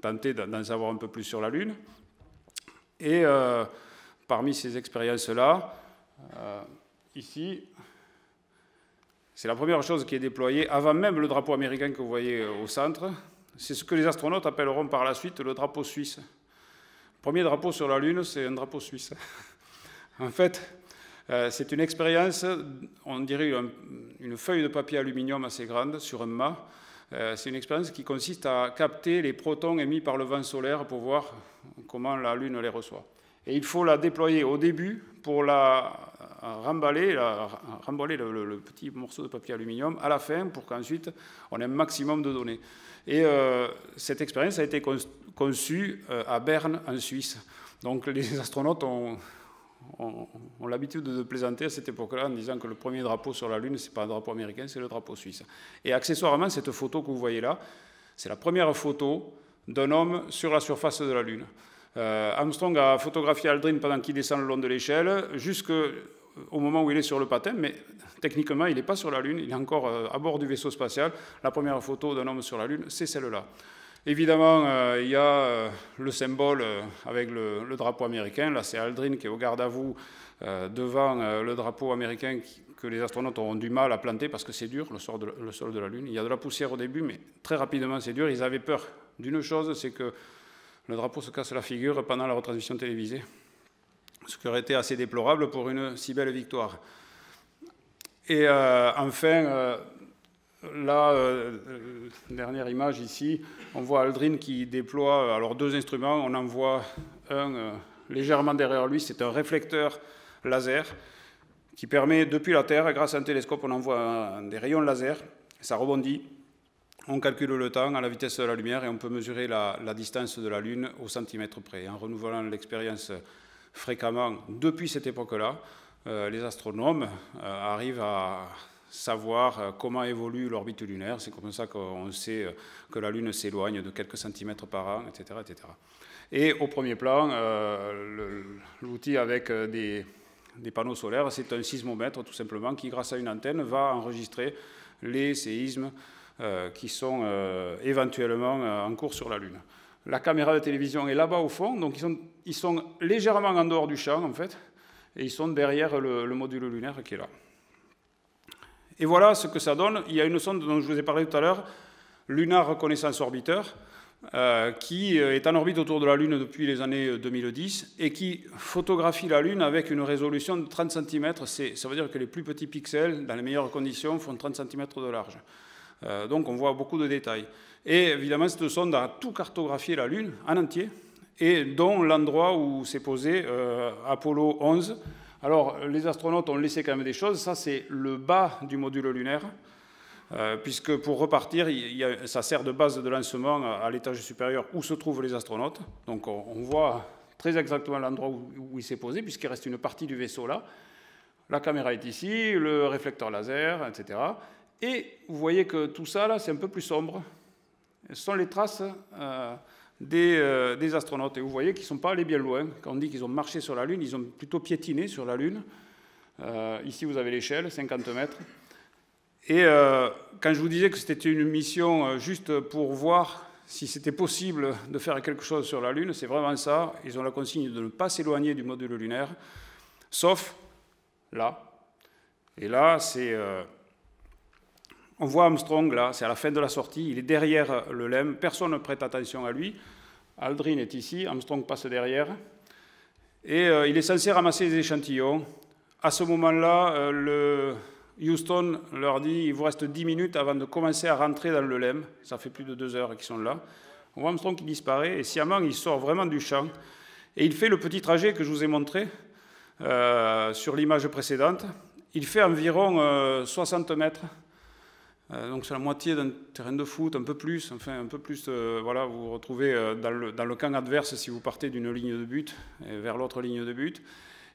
tenter d'en savoir un peu plus sur la Lune. Et parmi ces expériences-là, ici, c'est la première chose qui est déployée avant même le drapeau américain que vous voyez euh, au centre. C'est ce que les astronautes appelleront par la suite le drapeau suisse. Premier drapeau sur la Lune, c'est un drapeau suisse. en fait, euh, c'est une expérience, on dirait une feuille de papier aluminium assez grande sur un mât. Euh, c'est une expérience qui consiste à capter les protons émis par le vent solaire pour voir comment la Lune les reçoit. Et il faut la déployer au début pour la remballer, le, petit morceau de papier aluminium à la fin pour qu'ensuite on ait un maximum de données. Et euh, cette expérience a été conçue euh, à Berne, en Suisse. Donc les astronautes ont, l'habitude de plaisanter à cette époque-là en disant que le premier drapeau sur la Lune, ce n'est pas un drapeau américain, c'est le drapeau suisse. Et accessoirement, cette photo que vous voyez là, c'est la première photo d'un homme sur la surface de la Lune. Euh, Armstrong a photographié Aldrin pendant qu'il descend le long de l'échelle, jusqu'au moment où il est sur le patin, mais techniquement, il n'est pas sur la Lune, il est encore euh, à bord du vaisseau spatial. La première photo d'un homme sur la Lune, c'est celle-là. Évidemment, euh, il y a le symbole avec le, drapeau américain. Là, c'est Aldrin qui est au garde à vous devant le drapeau américain que les astronautes auront du mal à planter parce que c'est dur, le sol, de, le sol de la Lune. Il y a de la poussière au début, mais très rapidement, c'est dur. Ils avaient peur d'une chose, c'est que le drapeau se casse la figure pendant la retransmission télévisée, ce qui aurait été assez déplorable pour une si belle victoire. Et euh, enfin, euh, là, euh, dernière image ici, on voit Aldrin qui déploie alors deux instruments. On en voit un légèrement derrière lui, c'est un réflecteur laser qui permet, depuis la Terre, grâce à un télescope, on envoie des rayons laser, ça rebondit on calcule le temps à la vitesse de la lumière et on peut mesurer la, distance de la Lune au centimètre près. En renouvelant l'expérience fréquemment depuis cette époque-là, euh, les astronomes euh, arrivent à savoir euh, comment évolue l'orbite lunaire. C'est comme ça qu'on sait que la Lune s'éloigne de quelques centimètres par an, etc. etc. Et au premier plan, l'outil avec des, panneaux solaires, c'est un sismomètre tout simplement qui, grâce à une antenne, va enregistrer les séismes qui sont éventuellement en cours sur la Lune. La caméra de télévision est là-bas au fond, donc ils sont, légèrement en dehors du champ en fait, et ils sont derrière le, module lunaire qui est là. Et voilà ce que ça donne. Il y a une sonde dont je vous ai parlé tout à l'heure, Lunar Reconnaissance Orbiter, qui est en orbite autour de la Lune depuis les années 2010 et qui photographie la Lune avec une résolution de 30 cm. Ça veut dire que les plus petits pixels, dans les meilleures conditions, font 30 cm de large. Euh, donc on voit beaucoup de détails. Et évidemment, cette sonde a tout cartographié la Lune en entier, et dont l'endroit où s'est posé euh, Apollo 11. Alors, les astronautes ont laissé quand même des choses. Ça, c'est le bas du module lunaire, euh, puisque pour repartir, ça sert de base de lancement à, l'étage supérieur où se trouvent les astronautes. Donc, on, voit très exactement l'endroit où, où, il s'est posé, puisqu'il reste une partie du vaisseau là. La caméra est ici, le réflecteur laser, etc. Et vous voyez que tout ça, là, c'est un peu plus sombre. Ce sont les traces euh, euh, des, astronautes. Et vous voyez qu'ils ne sont pas allés bien loin. Quand on dit qu'ils ont marché sur la Lune, ils ont plutôt piétiné sur la Lune. Euh, ici, vous avez l'échelle, 50 mètres. Et quand je vous disais que c'était une mission juste pour voir si c'était possible de faire quelque chose sur la Lune, c'est vraiment ça. Ils ont la consigne de ne pas s'éloigner du module lunaire, sauf là. Et là, c'est on voit Armstrong là, c'est à la fin de la sortie, il est derrière le LEM, personne ne prête attention à lui. Aldrin est ici, Armstrong passe derrière. Et euh, il est censé ramasser des échantillons. À ce moment-là, euh, le Houston leur dit il vous reste 10 minutes avant de commencer à rentrer dans le LEM. Ça fait plus de deux heures qu'ils sont là. On voit Armstrong qui disparaît et sciemment il sort vraiment du champ. Et il fait le petit trajet que je vous ai montré euh, sur l'image précédente. Il fait environ 60 mètres donc c'est la moitié d'un terrain de foot, un peu plus, enfin un peu plus. Euh, voilà, vous vous retrouvez euh, dans le, camp adverse si vous partez d'une ligne de but vers l'autre ligne de but.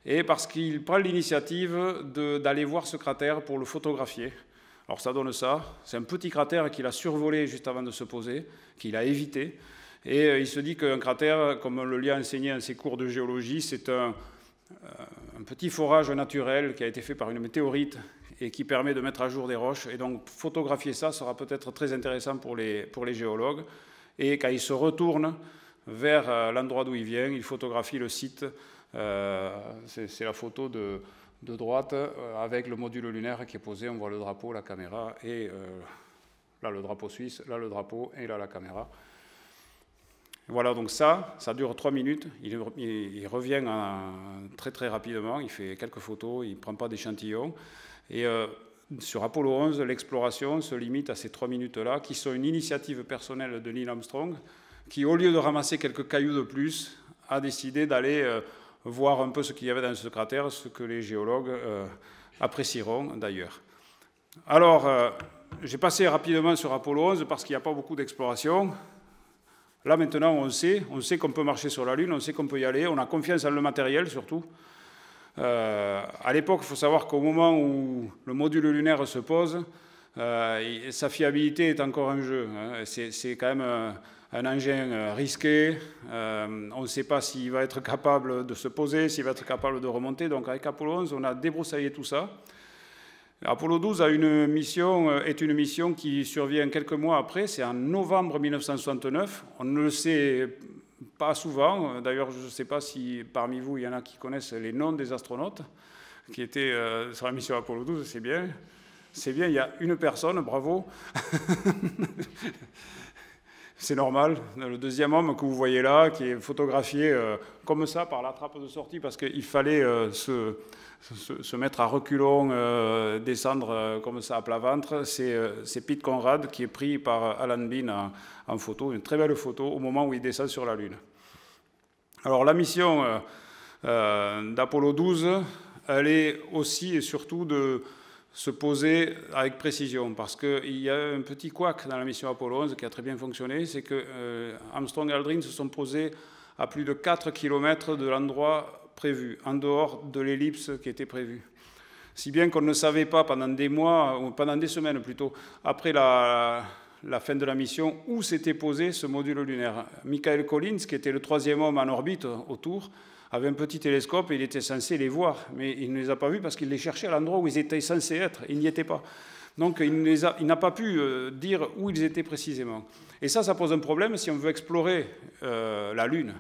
Et parce qu'il prend l'initiative d'aller voir ce cratère pour le photographier. Alors ça donne ça. C'est un petit cratère qu'il a survolé juste avant de se poser, qu'il a évité. Et il se dit qu'un cratère, comme on le lui a enseigné dans ses cours de géologie, c'est un petit forage naturel qui a été fait par une météorite et qui permet de mettre à jour des roches. Et donc photographier ça sera peut-être très intéressant pour les, géologues. Et quand ils se retournent vers euh, l'endroit d'où ils viennent, ils photographient le site. Euh, c'est la photo de, droite euh, avec le module lunaire qui est posé. On voit le drapeau, la caméra et là le drapeau suisse, là le drapeau et là la caméra. Voilà, donc ça, ça dure trois minutes. Il, il, revient très très rapidement, il fait quelques photos, il ne prend pas d'échantillons. Et euh, sur Apollo 11, l'exploration se limite à ces trois minutes-là, qui sont une initiative personnelle de Neil Armstrong, qui, au lieu de ramasser quelques cailloux de plus, a décidé d'aller euh, voir un peu ce qu'il y avait dans ce cratère, ce que les géologues euh, apprécieront d'ailleurs. Alors, j'ai passé rapidement sur Apollo 11 parce qu'il n'y a pas beaucoup d'exploration. Là maintenant, on sait, on sait qu'on peut marcher sur la Lune, on sait qu'on peut y aller, on a confiance dans le matériel surtout. Euh, à l'époque, il faut savoir qu'au moment où le module lunaire se pose, euh, sa fiabilité est encore en jeu. Hein. C'est quand même un, un engin euh, risqué. on ne sait pas s'il va être capable de se poser, s'il va être capable de remonter. Donc avec Apollo 11, on a débroussaillé tout ça. Apollo 12 a une mission, est une mission qui survient quelques mois après, c'est en novembre 1969. On ne le sait pas souvent. D'ailleurs, je ne sais pas si parmi vous, il y en a qui connaissent les noms des astronautes qui étaient euh, sur la mission Apollo 12, c'est bien. C'est bien, il y a une personne, bravo. c'est normal. Le deuxième homme que vous voyez là, qui est photographié euh, comme ça par la trappe de sortie, parce qu'il fallait euh, se, se, mettre à reculons, descendre comme ça à plat ventre, c'est Pete Conrad qui est pris par Alan Bean en, photo, une très belle photo, au moment où il descend sur la Lune. Alors la mission euh, euh, d'Apollo 12, elle est aussi et surtout de se poser avec précision, parce qu'il y a un petit couac dans la mission Apollo 11 qui a très bien fonctionné, c'est que euh, Armstrong et Aldrin se sont posés à plus de 4 km de l'endroit prévu, en dehors de l'ellipse qui était prévue. Si bien qu'on ne savait pas pendant des mois, ou pendant des semaines plutôt, après la, la fin de la mission, où s'était posé ce module lunaire. Michael Collins, qui était le troisième homme en orbite autour, avait un petit télescope et il était censé les voir, mais il ne les a pas vus parce qu'il les cherchait à l'endroit où ils étaient censés être. Il n'y était pas. Donc il n'a pas pu euh, dire où ils étaient précisément. Et ça, ça pose un problème si on veut explorer euh, la Lune.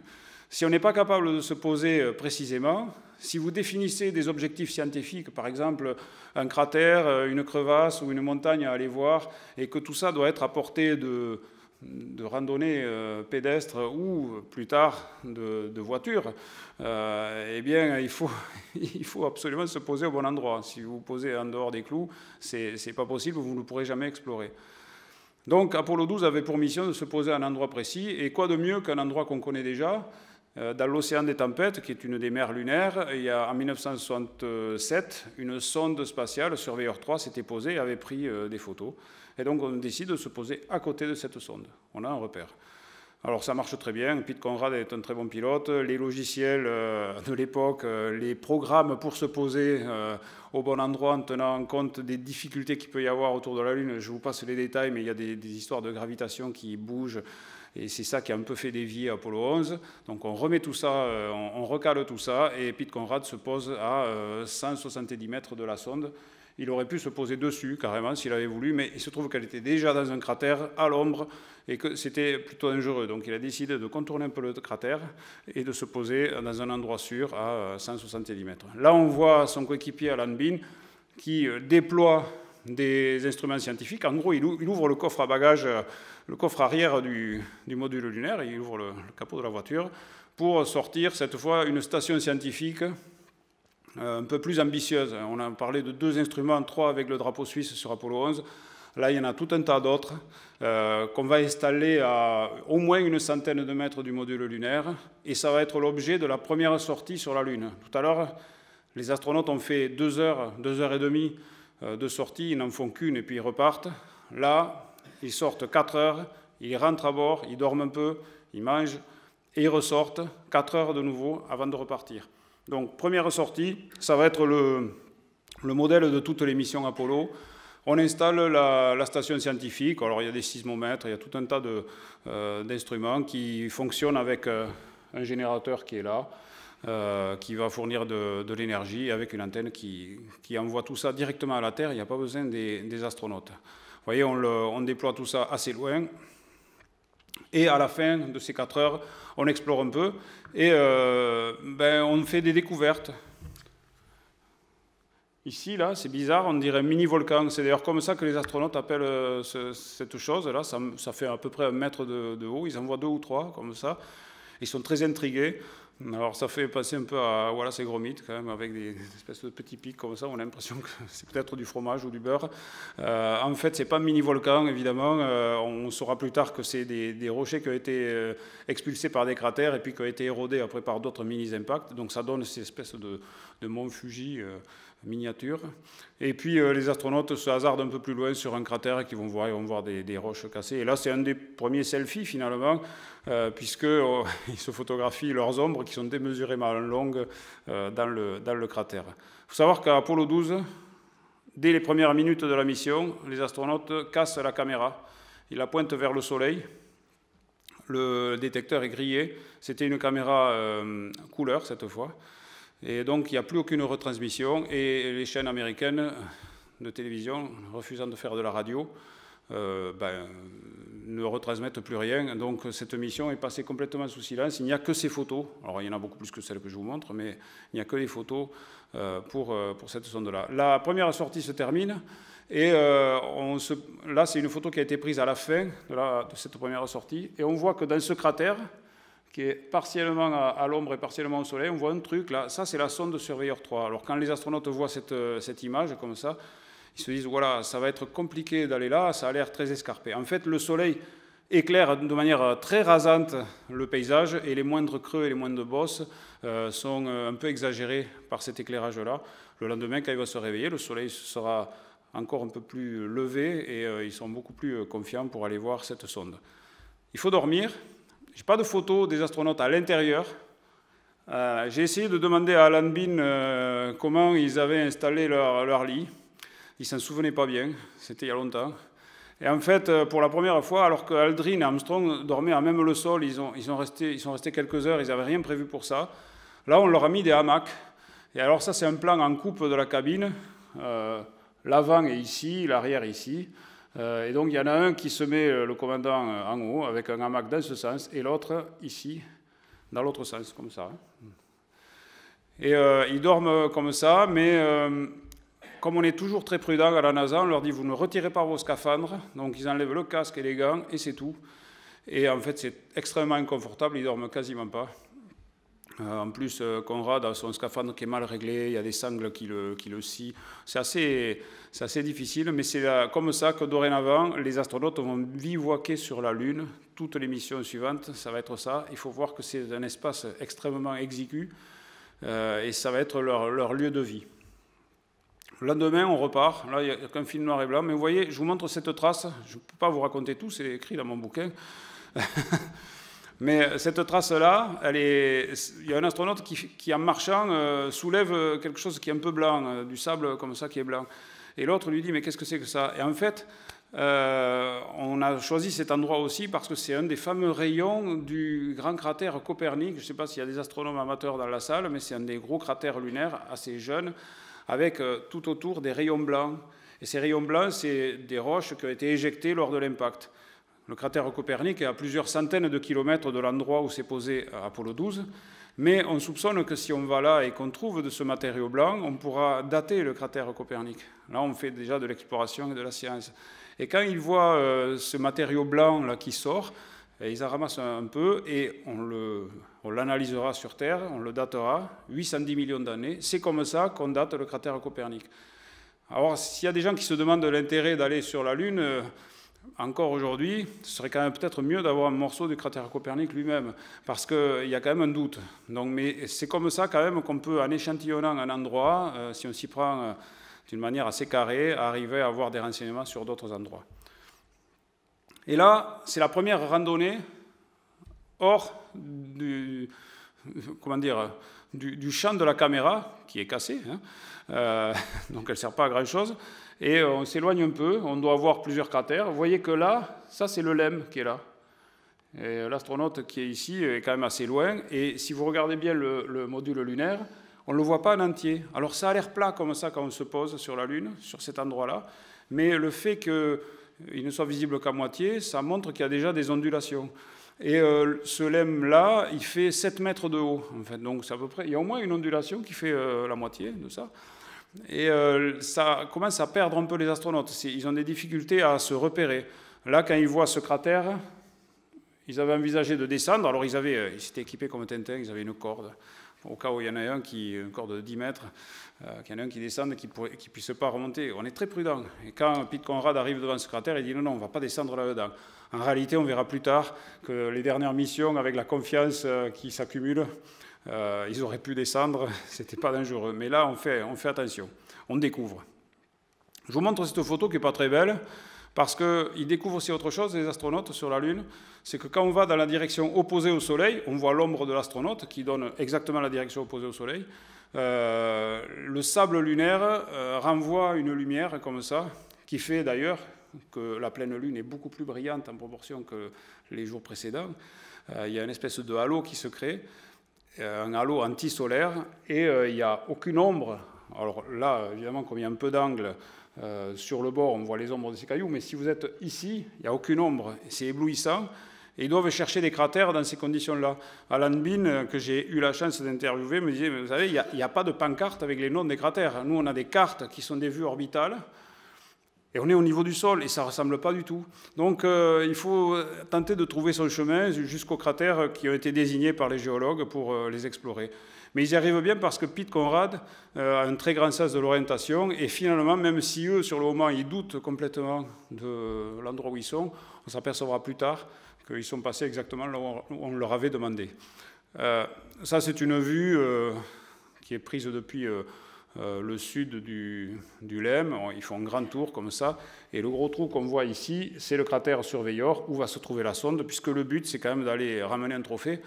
Si on n'est pas capable de se poser euh, précisément, si vous définissez des objectifs scientifiques, par exemple un cratère, euh, une crevasse ou une montagne à aller voir, et que tout ça doit être à portée de, de randonnée euh, pédestre ou plus tard de, de voiture, eh bien il faut, il faut absolument se poser au bon endroit. Si vous vous posez en dehors des clous, c'est n'est pas possible, vous ne pourrez jamais explorer. Donc Apollo 12 avait pour mission de se poser à un endroit précis, et quoi de mieux qu'un endroit qu'on connaît déjà dans l'océan des tempêtes, qui est une des mers lunaires, il y a en 1967, une sonde spatiale, Surveyor 3, s'était posée et avait pris euh, des photos. Et donc on décide de se poser à côté de cette sonde. On a un repère. Alors ça marche très bien, Pete Conrad est un très bon pilote, les logiciels euh, de l'époque, les programmes pour se poser au bon endroit en tenant compte des difficultés qu'il peut y avoir autour de la Lune, je vous passe les détails, mais il y a des histoires de gravitation qui bougent, et c'est ça qui a un peu fait dévier Apollo 11. Donc on remet tout ça, euh, on, recale tout ça, et Pete Conrad se pose à 170 euh, mètres de la sonde. Il aurait pu se poser dessus carrément s'il avait voulu, mais il se trouve qu'elle était déjà dans un cratère à l'ombre et que c'était plutôt dangereux. Donc il a décidé de contourner un peu le cratère et de se poser dans un endroit sûr à 170 euh, mètres. Là, on voit son coéquipier Alan Bean qui déploie des instruments scientifiques. En gros, il ouvre le coffre à bagages le coffre arrière du, module lunaire, il ouvre le, capot de la voiture, pour sortir cette fois une station scientifique euh, un peu plus ambitieuse. On a parlé de deux instruments, trois avec le drapeau suisse sur Apollo 11. Là, il y en a tout un tas d'autres euh, qu'on va installer à au moins une centaine de mètres du module lunaire. Et ça va être l'objet de la première sortie sur la Lune. Tout à l'heure, les astronautes ont fait deux heures, deux heures et demie euh, de sortie. Ils n'en font qu'une et puis ils repartent. Là, ils sortent 4 heures, ils rentrent à bord, ils dorment un peu, ils mangent, et ils ressortent 4 heures de nouveau avant de repartir. Donc, première sortie, ça va être le, le modèle de toutes les missions Apollo. On installe la, station scientifique. Alors, il y a des sismomètres, il y a tout un tas d'instruments qui fonctionnent avec un générateur qui est là. Euh, qui va fournir de, l'énergie avec une antenne qui, envoie tout ça directement à la Terre. Il n'y a pas besoin des, astronautes. Vous voyez, on, déploie tout ça assez loin. Et à la fin de ces 4 heures, on explore un peu et euh, ben, on fait des découvertes. Ici, là, c'est bizarre, on dirait mini-volcan. C'est d'ailleurs comme ça que les astronautes appellent euh, cette chose-là. Ça, fait à peu près un mètre de, de, haut. Ils en voient deux ou trois, comme ça. Ils sont très intrigués. Alors ça fait passer un peu à voilà, ces gros mythes quand même, avec des, espèces de petits pics comme ça. On a l'impression que c'est peut-être du fromage ou du beurre. Euh, en fait, c'est pas un mini-volcan, évidemment. Euh, on saura plus tard que c'est des, rochers qui ont été euh, expulsés par des cratères et puis qui ont été érodés après par d'autres mini-impacts. Donc ça donne ces espèces de, de mont Fuji miniature. Et puis euh, les astronautes se hasardent un peu plus loin sur un cratère qui vont voir, ils vont voir des, roches cassées. Et là, c'est un des premiers selfies finalement, euh, puisqu'ils oh, se photographient leurs ombres qui sont démesurément longues euh, dans, le, dans le cratère. Il faut savoir qu'à Apollo 12, dès les premières minutes de la mission, les astronautes cassent la caméra. Ils la pointent vers le Soleil. Le détecteur est grillé. C'était une caméra couleur cette fois. Et donc, il n'y a plus aucune retransmission. Et les chaînes américaines de télévision, refusant de faire de la radio, euh, ben, ne retransmettent plus rien. Donc, cette mission est passée complètement sous silence. Il n'y a que ces photos. Alors, il y en a beaucoup plus que celles que je vous montre, mais il n'y a que les photos euh, pour, euh, pour cette sonde-là. La première sortie se termine. Et là, c'est une photo qui a été prise à la fin de cette première sortie. Et on voit que dans ce cratère, qui est partiellement à, l'ombre et partiellement au soleil, on voit un truc là, ça c'est la sonde de Surveyor 3. Alors quand les astronautes voient cette, euh, cette image comme ça, ils se disent voilà, ça va être compliqué d'aller là, ça a l'air très escarpé. En fait, le soleil éclaire de manière très rasante le paysage et les moindres creux et les moindres bosses euh, sont euh, un peu exagérés par cet éclairage-là. Le lendemain, quand il va se réveiller, le soleil sera encore un peu plus levé et ils sont beaucoup plus confiants pour aller voir cette sonde. Il faut dormir, je n'ai pas de photos des astronautes à l'intérieur. Euh, j'ai essayé de demander à Alan Bean euh, comment ils avaient installé leur, lit. Ils ne s'en souvenaient pas bien, c'était il y a longtemps. Et en fait, euh, pour la première fois, alors qu'Aldrin et Armstrong dormaient à même le sol, ils, ont, ils, ont resté, ils sont restés quelques heures, ils n'avaient rien prévu pour ça. Là, on leur a mis des hamacs. Et alors ça, c'est un plan en coupe de la cabine. L'avant est ici, l'arrière ici. Euh, et donc il y en a un qui se met euh, le commandant euh, en haut avec un hamac dans ce sens et l'autre ici dans l'autre sens comme ça. Et ils dorment comme ça, mais comme on est toujours très prudent à la NASA, on leur dit vous ne retirez pas vos scaphandres, donc ils enlèvent le casque et les gants et c'est tout. Et en fait c'est extrêmement inconfortable, ils dorment quasiment pas. Euh, en plus, euh, Conrad a son scaphandre qui est mal réglé, il y a des sangles qui le, qui le scient. C'est assez, assez, difficile, mais c'est comme ça que dorénavant, les astronautes vont bivouaquer sur la Lune. Toutes les missions suivantes, ça va être ça. Il faut voir que c'est un espace extrêmement exigu euh, et ça va être leur, leur, lieu de vie. Le lendemain, on repart. Là, il n'y a qu'un film noir et blanc. Mais vous voyez, je vous montre cette trace. Je ne peux pas vous raconter tout, c'est écrit dans mon bouquin. Mais cette trace-là, il y a un astronaute qui, en marchant, euh, soulève quelque chose qui est un peu blanc, euh, du sable comme ça qui est blanc. Et l'autre lui dit, mais qu'est-ce que c'est que ça? Et en fait, euh, on a choisi cet endroit aussi parce que c'est un des fameux rayons du grand cratère Copernic. Je ne sais pas s'il y a des astronomes amateurs dans la salle, mais c'est un des gros cratères lunaires assez jeunes, avec tout autour des rayons blancs. Et ces rayons blancs, c'est des roches qui ont été éjectées lors de l'impact. Le cratère Copernic est à plusieurs centaines de kilomètres de l'endroit où s'est posé Apollo 12, mais on soupçonne que si on va là et qu'on trouve de ce matériau blanc, on pourra dater le cratère Copernic. Là, on fait déjà de l'exploration et de la science. Et quand ils voient euh, ce matériau blanc là qui sort, eh, ils en ramassent un peu et on l'analysera sur Terre, on le datera, 810 millions d'années. C'est comme ça qu'on date le cratère Copernic. Alors, s'il y a des gens qui se demandent l'intérêt d'aller sur la Lune, euh, encore aujourd'hui, ce serait quand même peut-être mieux d'avoir un morceau du cratère Copernic lui-même, parce qu'il y a quand même un doute. Donc, mais c'est comme ça quand même qu'on peut, en échantillonnant un endroit, euh, si on s'y prend euh, d'une manière assez carrée, arriver à avoir des renseignements sur d'autres endroits. Et là, c'est la première randonnée hors du, comment dire, du, champ de la caméra, qui est cassé, hein. euh, donc elle ne sert pas à grand-chose. Et on s'éloigne un peu, on doit voir plusieurs cratères. Vous voyez que là, ça c'est le LEM qui est là. L'astronaute qui est ici est quand même assez loin. Et si vous regardez bien le, module lunaire, on ne le voit pas en entier. Alors ça a l'air plat comme ça quand on se pose sur la Lune, sur cet endroit-là. Mais le fait qu'il ne soit visible qu'à moitié, ça montre qu'il y a déjà des ondulations. Et euh, ce lemme-là, il fait 7 mètres de haut. En fait. Donc c'est à peu près, il y a au moins une ondulation qui fait euh, la moitié de ça. Et euh, ça commence à perdre un peu les astronautes. Ils ont des difficultés à se repérer. Là, quand ils voient ce cratère, ils avaient envisagé de descendre. Alors, ils, avaient, euh, ils s'étaient équipés comme Tintin, ils avaient une corde. Au cas où il y en a un qui, une corde de 10 mètres, euh, qu'il y en a un qui descende et qui ne puisse pas remonter. On est très prudent. Et quand Pete Conrad arrive devant ce cratère, il dit non, non, on ne va pas descendre là-dedans. En réalité, on verra plus tard que les dernières missions, avec la confiance qui s'accumule, ils auraient pu descendre, ce n'était pas dangereux. Mais là, on fait, on fait attention, on découvre. Je vous montre cette photo qui n'est pas très belle. Parce qu'ils découvrent aussi autre chose, les astronautes sur la Lune, c'est que quand on va dans la direction opposée au Soleil, on voit l'ombre de l'astronaute qui donne exactement la direction opposée au Soleil. Euh, le sable lunaire euh, renvoie une lumière comme ça, qui fait d'ailleurs que la pleine Lune est beaucoup plus brillante en proportion que les jours précédents. Euh, il y a une espèce de halo qui se crée, un halo antisolaire, et il n'y a aucune ombre. Alors là, évidemment, comme il y a un peu d'angle, euh, sur le bord, on voit les ombres de ces cailloux, mais si vous êtes ici, il n'y a aucune ombre. C'est éblouissant. Et ils doivent chercher des cratères dans ces conditions-là. Alan Bean, que j'ai eu la chance d'interviewer, me disait, vous savez, il n'y a, pas de pancarte avec les noms des cratères. Nous, on a des cartes qui sont des vues orbitales. Et on est au niveau du sol, et ça ne ressemble pas du tout. Donc euh, il faut tenter de trouver son chemin jusqu'aux cratères qui ont été désignés par les géologues pour euh, les explorer. Mais ils y arrivent bien parce que Pete Conrad euh, a un très grand sens de l'orientation et finalement, même si eux, sur le moment, ils doutent complètement de l'endroit où ils sont, on s'apercevra plus tard qu'ils sont passés exactement là où on leur avait demandé. Ça, c'est une vue qui est prise depuis le sud du, du Lem. Ils font un grand tour comme ça. Et le gros trou qu'on voit ici, c'est le cratère Surveyor où va se trouver la sonde, puisque le but, c'est quand même d'aller ramener un trophée.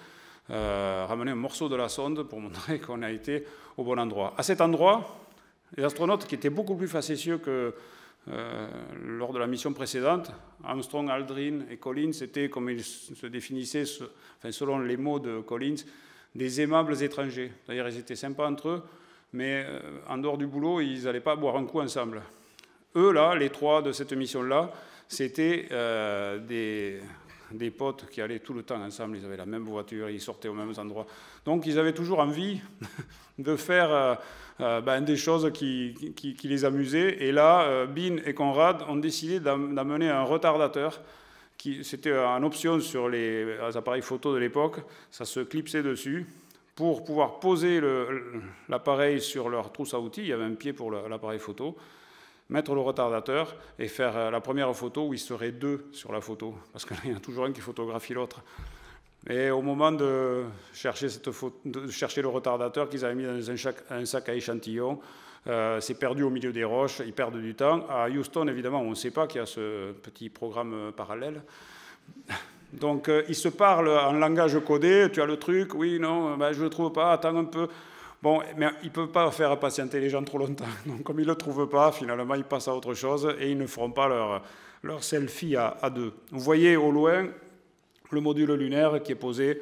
Euh, ramener un morceau de la sonde pour montrer qu'on a été au bon endroit. À cet endroit, les astronautes qui étaient beaucoup plus facétieux que euh, lors de la mission précédente, Armstrong, Aldrin et Collins étaient, comme ils se définissaient, enfin, selon les mots de Collins, des aimables étrangers. D'ailleurs, ils étaient sympas entre eux, mais euh, en dehors du boulot, ils n'allaient pas boire un coup ensemble. Eux, là, les trois de cette mission-là, c'était des, des potes qui allaient tout le temps ensemble, ils avaient la même voiture, ils sortaient aux mêmes endroits. Donc ils avaient toujours envie de faire euh, euh, ben, des choses qui, qui, les amusaient. Et là, euh, Bean et Conrad ont décidé d'amener un retardateur. C'était en option sur les, appareils photo de l'époque, ça se clipsait dessus pour pouvoir poser l'appareil sur leur trousse à outils. Il y avait un pied pour l'appareil photo mettre le retardateur et faire euh, la première photo où il serait deux sur la photo, parce qu'il y en a toujours un qui photographie l'autre. Et au moment de chercher, cette de chercher le retardateur qu'ils avaient mis dans un, sac à échantillons, euh, c'est perdu au milieu des roches, ils perdent du temps. À Houston, évidemment, on ne sait pas qu'il y a ce petit programme euh, parallèle. Donc, ils se parlent en langage codé, tu as le truc, oui, non, ben, je ne le trouve pas, attends un peu. Bon, mais ils ne peuvent pas faire patienter les gens trop longtemps. Donc, comme ils ne le trouvent pas, finalement, ils passent à autre chose et ils ne feront pas leur, leur selfie à, deux. Vous voyez au loin le module lunaire qui est posé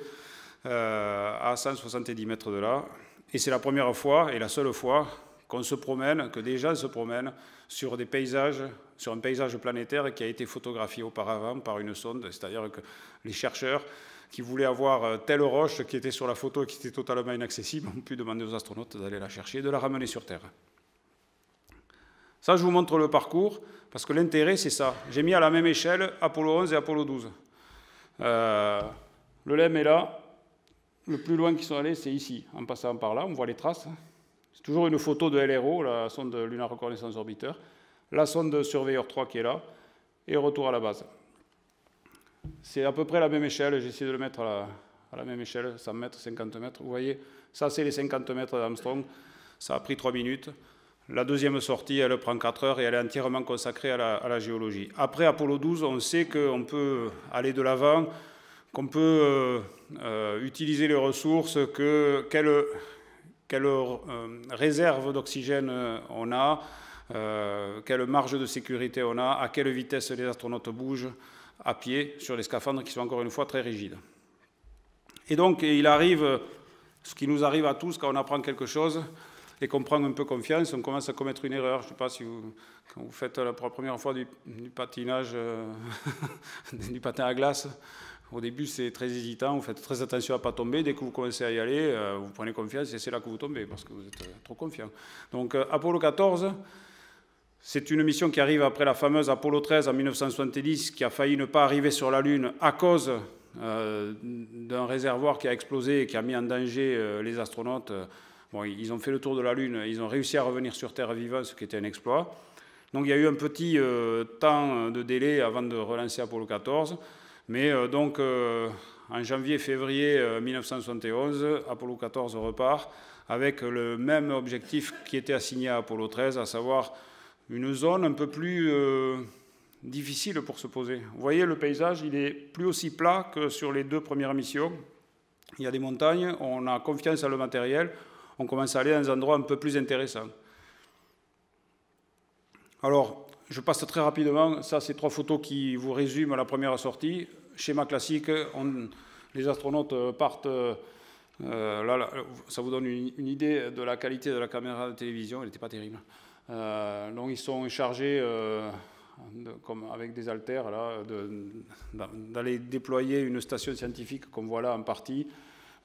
euh, à 170 mètres de là. Et c'est la première fois et la seule fois qu'on se promène, que des gens se promènent sur des paysages, sur un paysage planétaire qui a été photographié auparavant par une sonde, c'est-à-dire que les chercheurs qui voulaient avoir euh, telle roche qui était sur la photo et qui était totalement inaccessible ont pu demander aux astronautes d'aller la chercher et de la ramener sur Terre. Ça, je vous montre le parcours, parce que l'intérêt, c'est ça. J'ai mis à la même échelle Apollo 11 et Apollo 12. Euh, le LEM est là. Le plus loin qu'ils sont allés, c'est ici, en passant par là. On voit les traces. C'est toujours une photo de LRO, la sonde Lunar Reconnaissance Orbiteur. La sonde Surveyor 3 qui est là. Et retour à la base. C'est à peu près la même échelle, j'ai essayé de le mettre à la, même échelle, 100 mètres, 50 mètres. Vous voyez, ça c'est les 50 mètres d'Armstrong, ça a pris 3 minutes. La deuxième sortie, elle prend 4 heures et elle est entièrement consacrée à la, géologie. Après Apollo 12, on sait qu'on peut aller de l'avant, qu'on peut euh, euh, utiliser les ressources, que, quelle, euh, d'oxygène on a, quelle marge de sécurité on a, à quelle vitesse les astronautes bougent à pied sur les scaphandres qui sont encore une fois très rigides. Et donc, il arrive, ce qui nous arrive à tous quand on apprend quelque chose et qu'on prend un peu confiance, on commence à commettre une erreur. Je ne sais pas si vous, faites la première fois du, patinage, euh, du patin à glace, au début c'est très hésitant, vous faites très attention à ne pas tomber. Dès que vous commencez à y aller, euh, vous prenez confiance et c'est là que vous tombez parce que vous êtes euh, trop confiant. Donc Apollo 14, c'est une mission qui arrive après la fameuse Apollo 13 en 1970 qui a failli ne pas arriver sur la Lune à cause euh, d'un réservoir qui a explosé et qui a mis en danger euh, les astronautes. Bon, ils ont fait le tour de la Lune, ils ont réussi à revenir sur Terre vivants, ce qui était un exploit. Donc il y a eu un petit euh, temps de délai avant de relancer Apollo 14. Mais donc en janvier-février 1971, Apollo 14 repart avec le même objectif qui était assigné à Apollo 13, à savoir une zone un peu plus difficile pour se poser. Vous voyez, le paysage, il est plus aussi plat que sur les deux premières missions. Il y a des montagnes, on a confiance dans le matériel, on commence à aller dans des endroits un peu plus intéressants. Alors, je passe très rapidement. Ça, c'est trois photos qui vous résument la première sortie. Schéma classique, les astronautes partent. Euh, là, ça vous donne une, idée de la qualité de la caméra de télévision. Elle n'était pas terrible. Euh, donc, ils sont chargés. Euh, comme avec des haltères, d'aller déployer une station scientifique comme voilà en partie,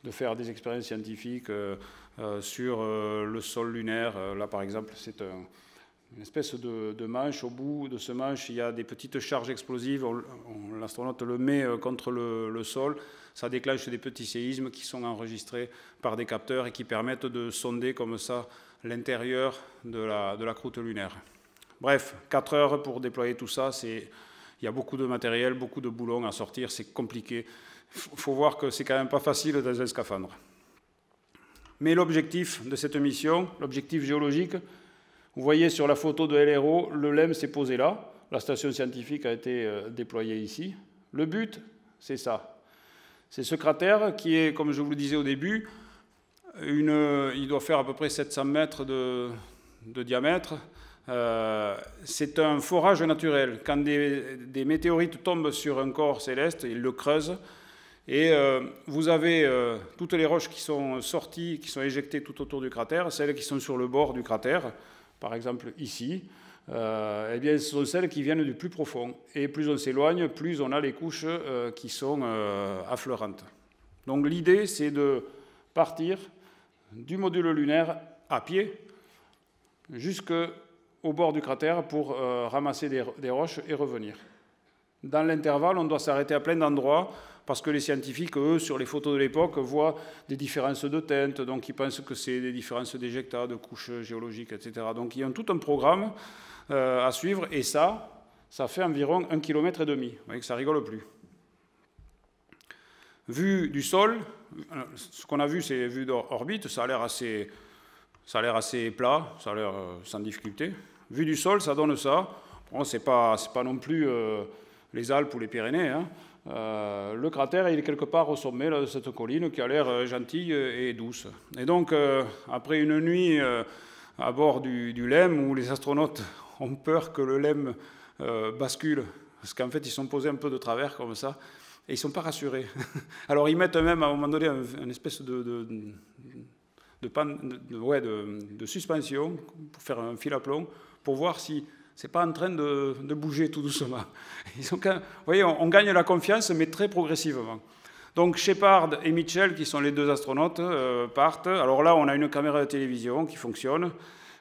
de faire des expériences scientifiques euh, sur le sol lunaire. là, par exemple, c'est une espèce de, manche. Au bout de ce manche, il y a des petites charges explosives. L'astronaute le met contre le, sol. Ça déclenche des petits séismes qui sont enregistrés par des capteurs et qui permettent de sonder comme ça l'intérieur de la, de la croûte lunaire. Bref, 4 heures pour déployer tout ça, il y a beaucoup de matériel, beaucoup de boulons à sortir, c'est compliqué. Il faut voir que c'est quand même pas facile dans un scaphandre. Mais l'objectif de cette mission, l'objectif géologique, vous voyez sur la photo de LRO, le LEM s'est posé là, la station scientifique a été euh, déployée ici. Le but, c'est ça. C'est ce cratère qui est, comme je vous le disais au début, il doit faire à peu près 700 mètres de diamètre. Euh, c'est un forage naturel. Quand des, météorites tombent sur un corps céleste, ils le creusent. Et euh, vous avez euh, toutes les roches qui sont sorties, qui sont éjectées tout autour du cratère, celles qui sont sur le bord du cratère, par exemple ici, eh bien, ce sont celles qui viennent du plus profond. Et plus on s'éloigne, plus on a les couches qui sont affleurantes. Donc l'idée, c'est de partir du module lunaire à pied jusque au bord du cratère pour euh, ramasser des, roches et revenir. Dans l'intervalle, on doit s'arrêter à plein d'endroits parce que les scientifiques, eux, sur les photos de l'époque, voient des différences de teinte, donc ils pensent que c'est des différences d'éjectats, de couches géologiques, etc. Donc il y a tout un programme euh, à suivre, et ça, ça fait environ un kilomètre et demi. Vous voyez que ça rigole plus. Vu du sol, ce qu'on a vu, c'est vu d'orbite, ça a l'air assez ça a l'air assez plat, ça a l'air euh, sans difficulté. Vu du sol, ça donne ça. Bon, ce n'est pas, pas, non plus euh, les Alpes ou les Pyrénées. Hein. Euh, le cratère, il est quelque part au sommet de cette colline qui a l'air gentille et douce. Et donc, après une nuit à bord du, du, LEM, où les astronautes ont peur que le LEM bascule, parce qu'en fait, ils sont posés un peu de travers comme ça, et ils ne sont pas rassurés. Alors, ils mettent même à un moment donné une espèce de de, suspension pour faire un fil à plomb pour voir si c'est pas en train de, bouger tout doucement. Vous voyez, on, gagne la confiance, mais très progressivement. Donc Shepard et Mitchell, qui sont les deux astronautes, euh, partent. Alors là, on a une caméra de télévision qui fonctionne,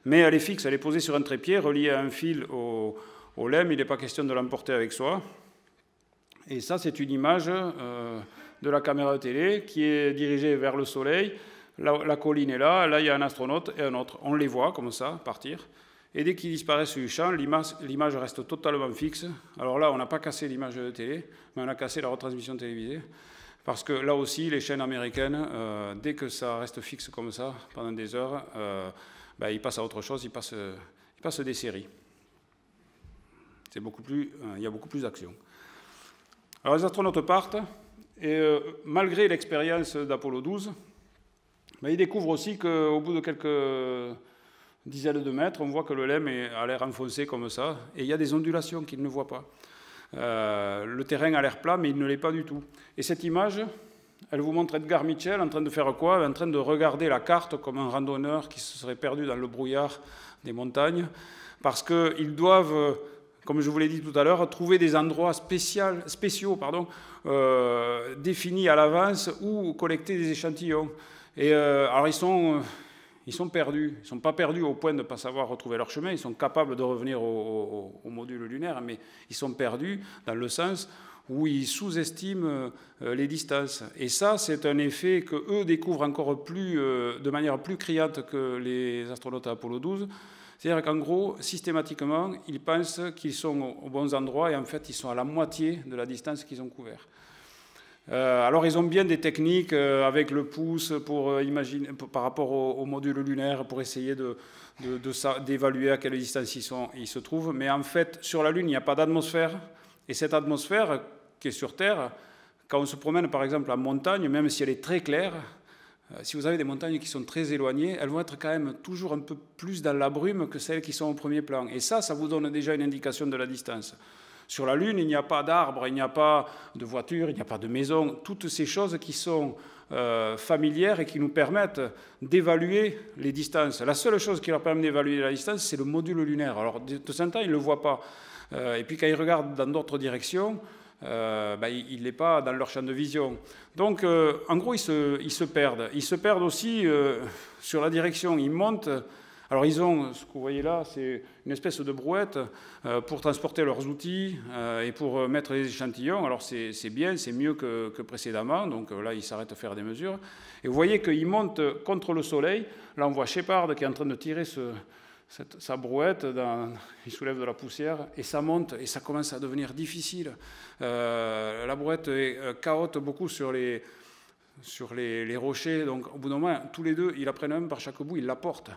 mais elle est fixe, elle est posée sur un trépied, reliée à un fil au, au. Il n'est pas question de l'emporter avec soi. Et ça, c'est une image euh, de la caméra de télé qui est dirigée vers le Soleil la, colline est là, là il y a un astronaute et un autre. On les voit comme ça partir. Et dès qu'ils disparaissent du champ, l'image reste totalement fixe. Alors là, on n'a pas cassé l'image de télé, mais on a cassé la retransmission télévisée. Parce que là aussi, les chaînes américaines, euh, dès que ça reste fixe comme ça pendant des heures, euh, ben, ils passent à autre chose, ils passent, ils passent des séries. Beaucoup plus, il y a beaucoup plus d'action. Alors les astronautes partent, et malgré l'expérience d'Apollo 12, mais il découvre aussi qu'au bout de quelques dizaines de mètres, on voit que le lemme a l'air enfoncé comme ça, et il y a des ondulations qu'il ne voit pas. Euh, le terrain a l'air plat, mais il ne l'est pas du tout. Et cette image, elle vous montre Edgar Mitchell en train de faire quoi? En train de regarder la carte comme un randonneur qui se serait perdu dans le brouillard des montagnes, parce qu'ils doivent, comme je vous l'ai dit tout à l'heure, trouver des endroits spéciaux pardon, euh, définis à l'avance où collecter des échantillons. Et euh, alors ils sont ils sont perdus. Ils ne sont pas perdus au point de ne pas savoir retrouver leur chemin. Ils sont capables de revenir au, module lunaire, mais ils sont perdus dans le sens où ils sous-estiment euh, les distances. Et ça, c'est un effet que eux découvrent encore plus, de manière plus criante que les astronautes à Apollo 12. C'est-à-dire qu'en gros, systématiquement, ils pensent qu'ils sont aux bons endroits et en fait, ils sont à la moitié de la distance qu'ils ont couvert. Euh, alors ils ont bien des techniques euh, avec le pouce pour euh, imaginer, par rapport au, module lunaire pour essayer d'évaluer à quelle distance ils, ils, se trouvent. Mais en fait, sur la Lune, il n'y a pas d'atmosphère. Et cette atmosphère qui est sur Terre, quand on se promène par exemple en montagne, même si elle est très claire, si vous avez des montagnes qui sont très éloignées, elles vont être quand même toujours un peu plus dans la brume que celles qui sont au premier plan. Et ça, ça vous donne déjà une indication de la distance. Sur la Lune, il n'y a pas d'arbres, il n'y a pas de voitures, il n'y a pas de maisons, toutes ces choses qui sont euh, familières et qui nous permettent d'évaluer les distances. La seule chose qui leur permet d'évaluer la distance, c'est le module lunaire. Alors, de temps en temps, ils ne le voient pas. Euh, et puis, quand ils regardent dans d'autres directions, euh, ben, il n'est pas dans leur champ de vision. Donc, en gros, ils se, perdent. Ils se perdent aussi sur la direction. Ils montent alors ils ont, ce que vous voyez là, c'est une espèce de brouette euh, pour transporter leurs outils euh, et pour euh, mettre les échantillons. Alors c'est bien, c'est mieux que, précédemment, donc là ils s'arrêtent à faire des mesures. Et vous voyez qu'ils montent contre le soleil. Là on voit Shepard qui est en train de tirer sa brouette, il soulève de la poussière et ça monte et ça commence à devenir difficile. la brouette caote beaucoup sur les, sur les, rochers. Donc, au bout d'un moment, tous les deux, ils la prennent un par chaque bout, ils la portent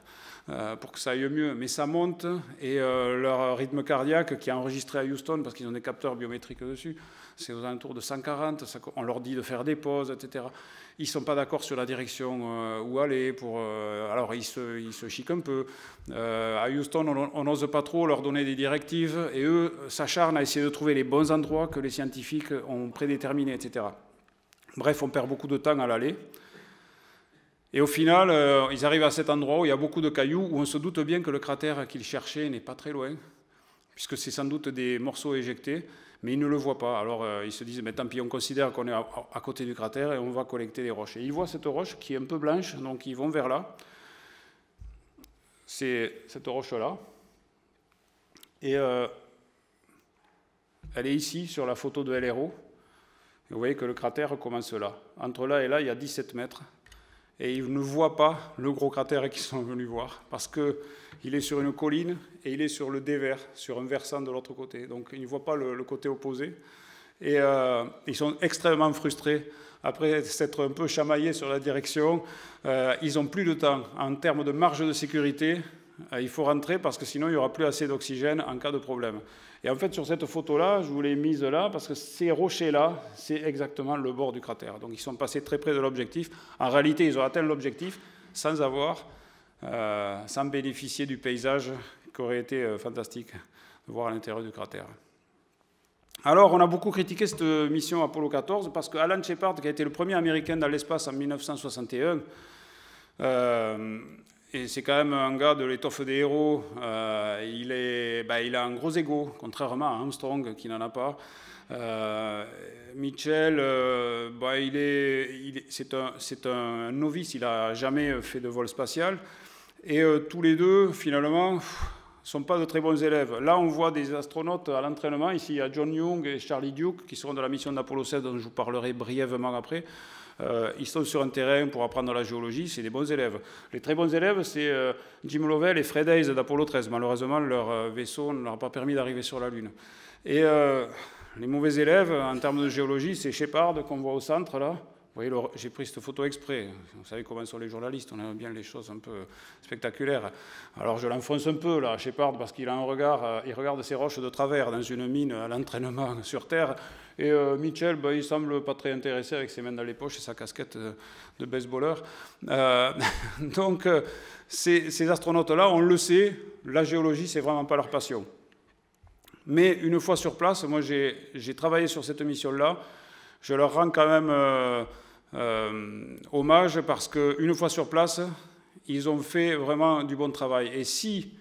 euh, pour que ça aille mieux. Mais ça monte et euh, leur rythme cardiaque, qui est enregistré à Houston parce qu'ils ont des capteurs biométriques dessus, c'est aux alentours de 140. on leur dit de faire des pauses, etc. Ils ne sont pas d'accord sur la direction euh, où aller. Pour, alors, ils se, ils chiquent un peu. à Houston, on n'ose pas trop leur donner des directives et eux s'acharnent à essayer de trouver les bons endroits que les scientifiques ont prédéterminés, etc. Bref, on perd beaucoup de temps à l'aller. Et au final, euh, ils arrivent à cet endroit où il y a beaucoup de cailloux, où on se doute bien que le cratère qu'ils cherchaient n'est pas très loin, puisque c'est sans doute des morceaux éjectés, mais ils ne le voient pas. Alors euh, ils se disent, mais tant pis, on considère qu'on est à, côté du cratère et on va collecter les roches. Et ils voient cette roche qui est un peu blanche, donc ils vont vers là. C'est cette roche-là. Et euh, elle est ici, sur la photo de LRO vous voyez que le cratère commence là. Entre là et là, il y a 17 mètres. Et ils ne voient pas le gros cratère qu'ils sont venus voir, parce qu'il est sur une colline et il est sur le dévers, sur un versant de l'autre côté. Donc ils ne voient pas le, côté opposé. Et euh, ils sont extrêmement frustrés. Après s'être un peu chamaillés sur la direction, euh, ils n'ont plus de temps. En termes de marge de sécurité, il faut rentrer parce que sinon il n'y aura plus assez d'oxygène en cas de problème. Et en fait, sur cette photo-là, je vous l'ai mise là parce que ces rochers-là, c'est exactement le bord du cratère. Donc ils sont passés très près de l'objectif. En réalité, ils ont atteint l'objectif sans avoir, euh, sans bénéficier du paysage qui aurait été euh, fantastique de voir à l'intérieur du cratère. Alors, on a beaucoup critiqué cette mission Apollo 14 parce que Alan Shepard, qui a été le premier Américain dans l'espace en 1961, et c'est quand même un gars de l'étoffe des héros. Euh, il, est, bah, il a un gros ego, contrairement à Armstrong qui n'en a pas. Euh, Mitchell, euh, bah, il est, c'est, un, un, novice, il n'a jamais fait de vol spatial. Et tous les deux, finalement, ne sont pas de très bons élèves. Là, on voit des astronautes à l'entraînement. Ici, il y a John Young et Charlie Duke, qui seront de la mission d'Apollo 16, dont je vous parlerai brièvement après. Euh, ils sont sur un terrain pour apprendre la géologie, c'est des bons élèves. Les très bons élèves, c'est euh, Jim Lovell et Fred Hayes d'Apollo 13. Malheureusement, leur euh, vaisseau ne leur a pas permis d'arriver sur la Lune. Et les mauvais élèves, en termes de géologie, c'est Shepard qu'on voit au centre, là, Vous voyez, j'ai pris cette photo exprès. Vous savez comment sont les journalistes, on aime bien les choses un peu spectaculaires. Alors je l'enfonce un peu, là, Shepard, parce qu'il a un regard, euh, il regarde ses roches de travers dans une mine à l'entraînement sur Terre. Et euh, Mitchell, ben, il semble pas très intéressé avec ses mains dans les poches et sa casquette de baseballeur. donc, ces, ces astronautes-là, on le sait, la géologie, c'est vraiment pas leur passion. Mais une fois sur place, moi j'ai travaillé sur cette mission-là, je leur rends quand même euh, euh, hommage parce qu'une fois sur place, ils ont fait vraiment du bon travail. Et si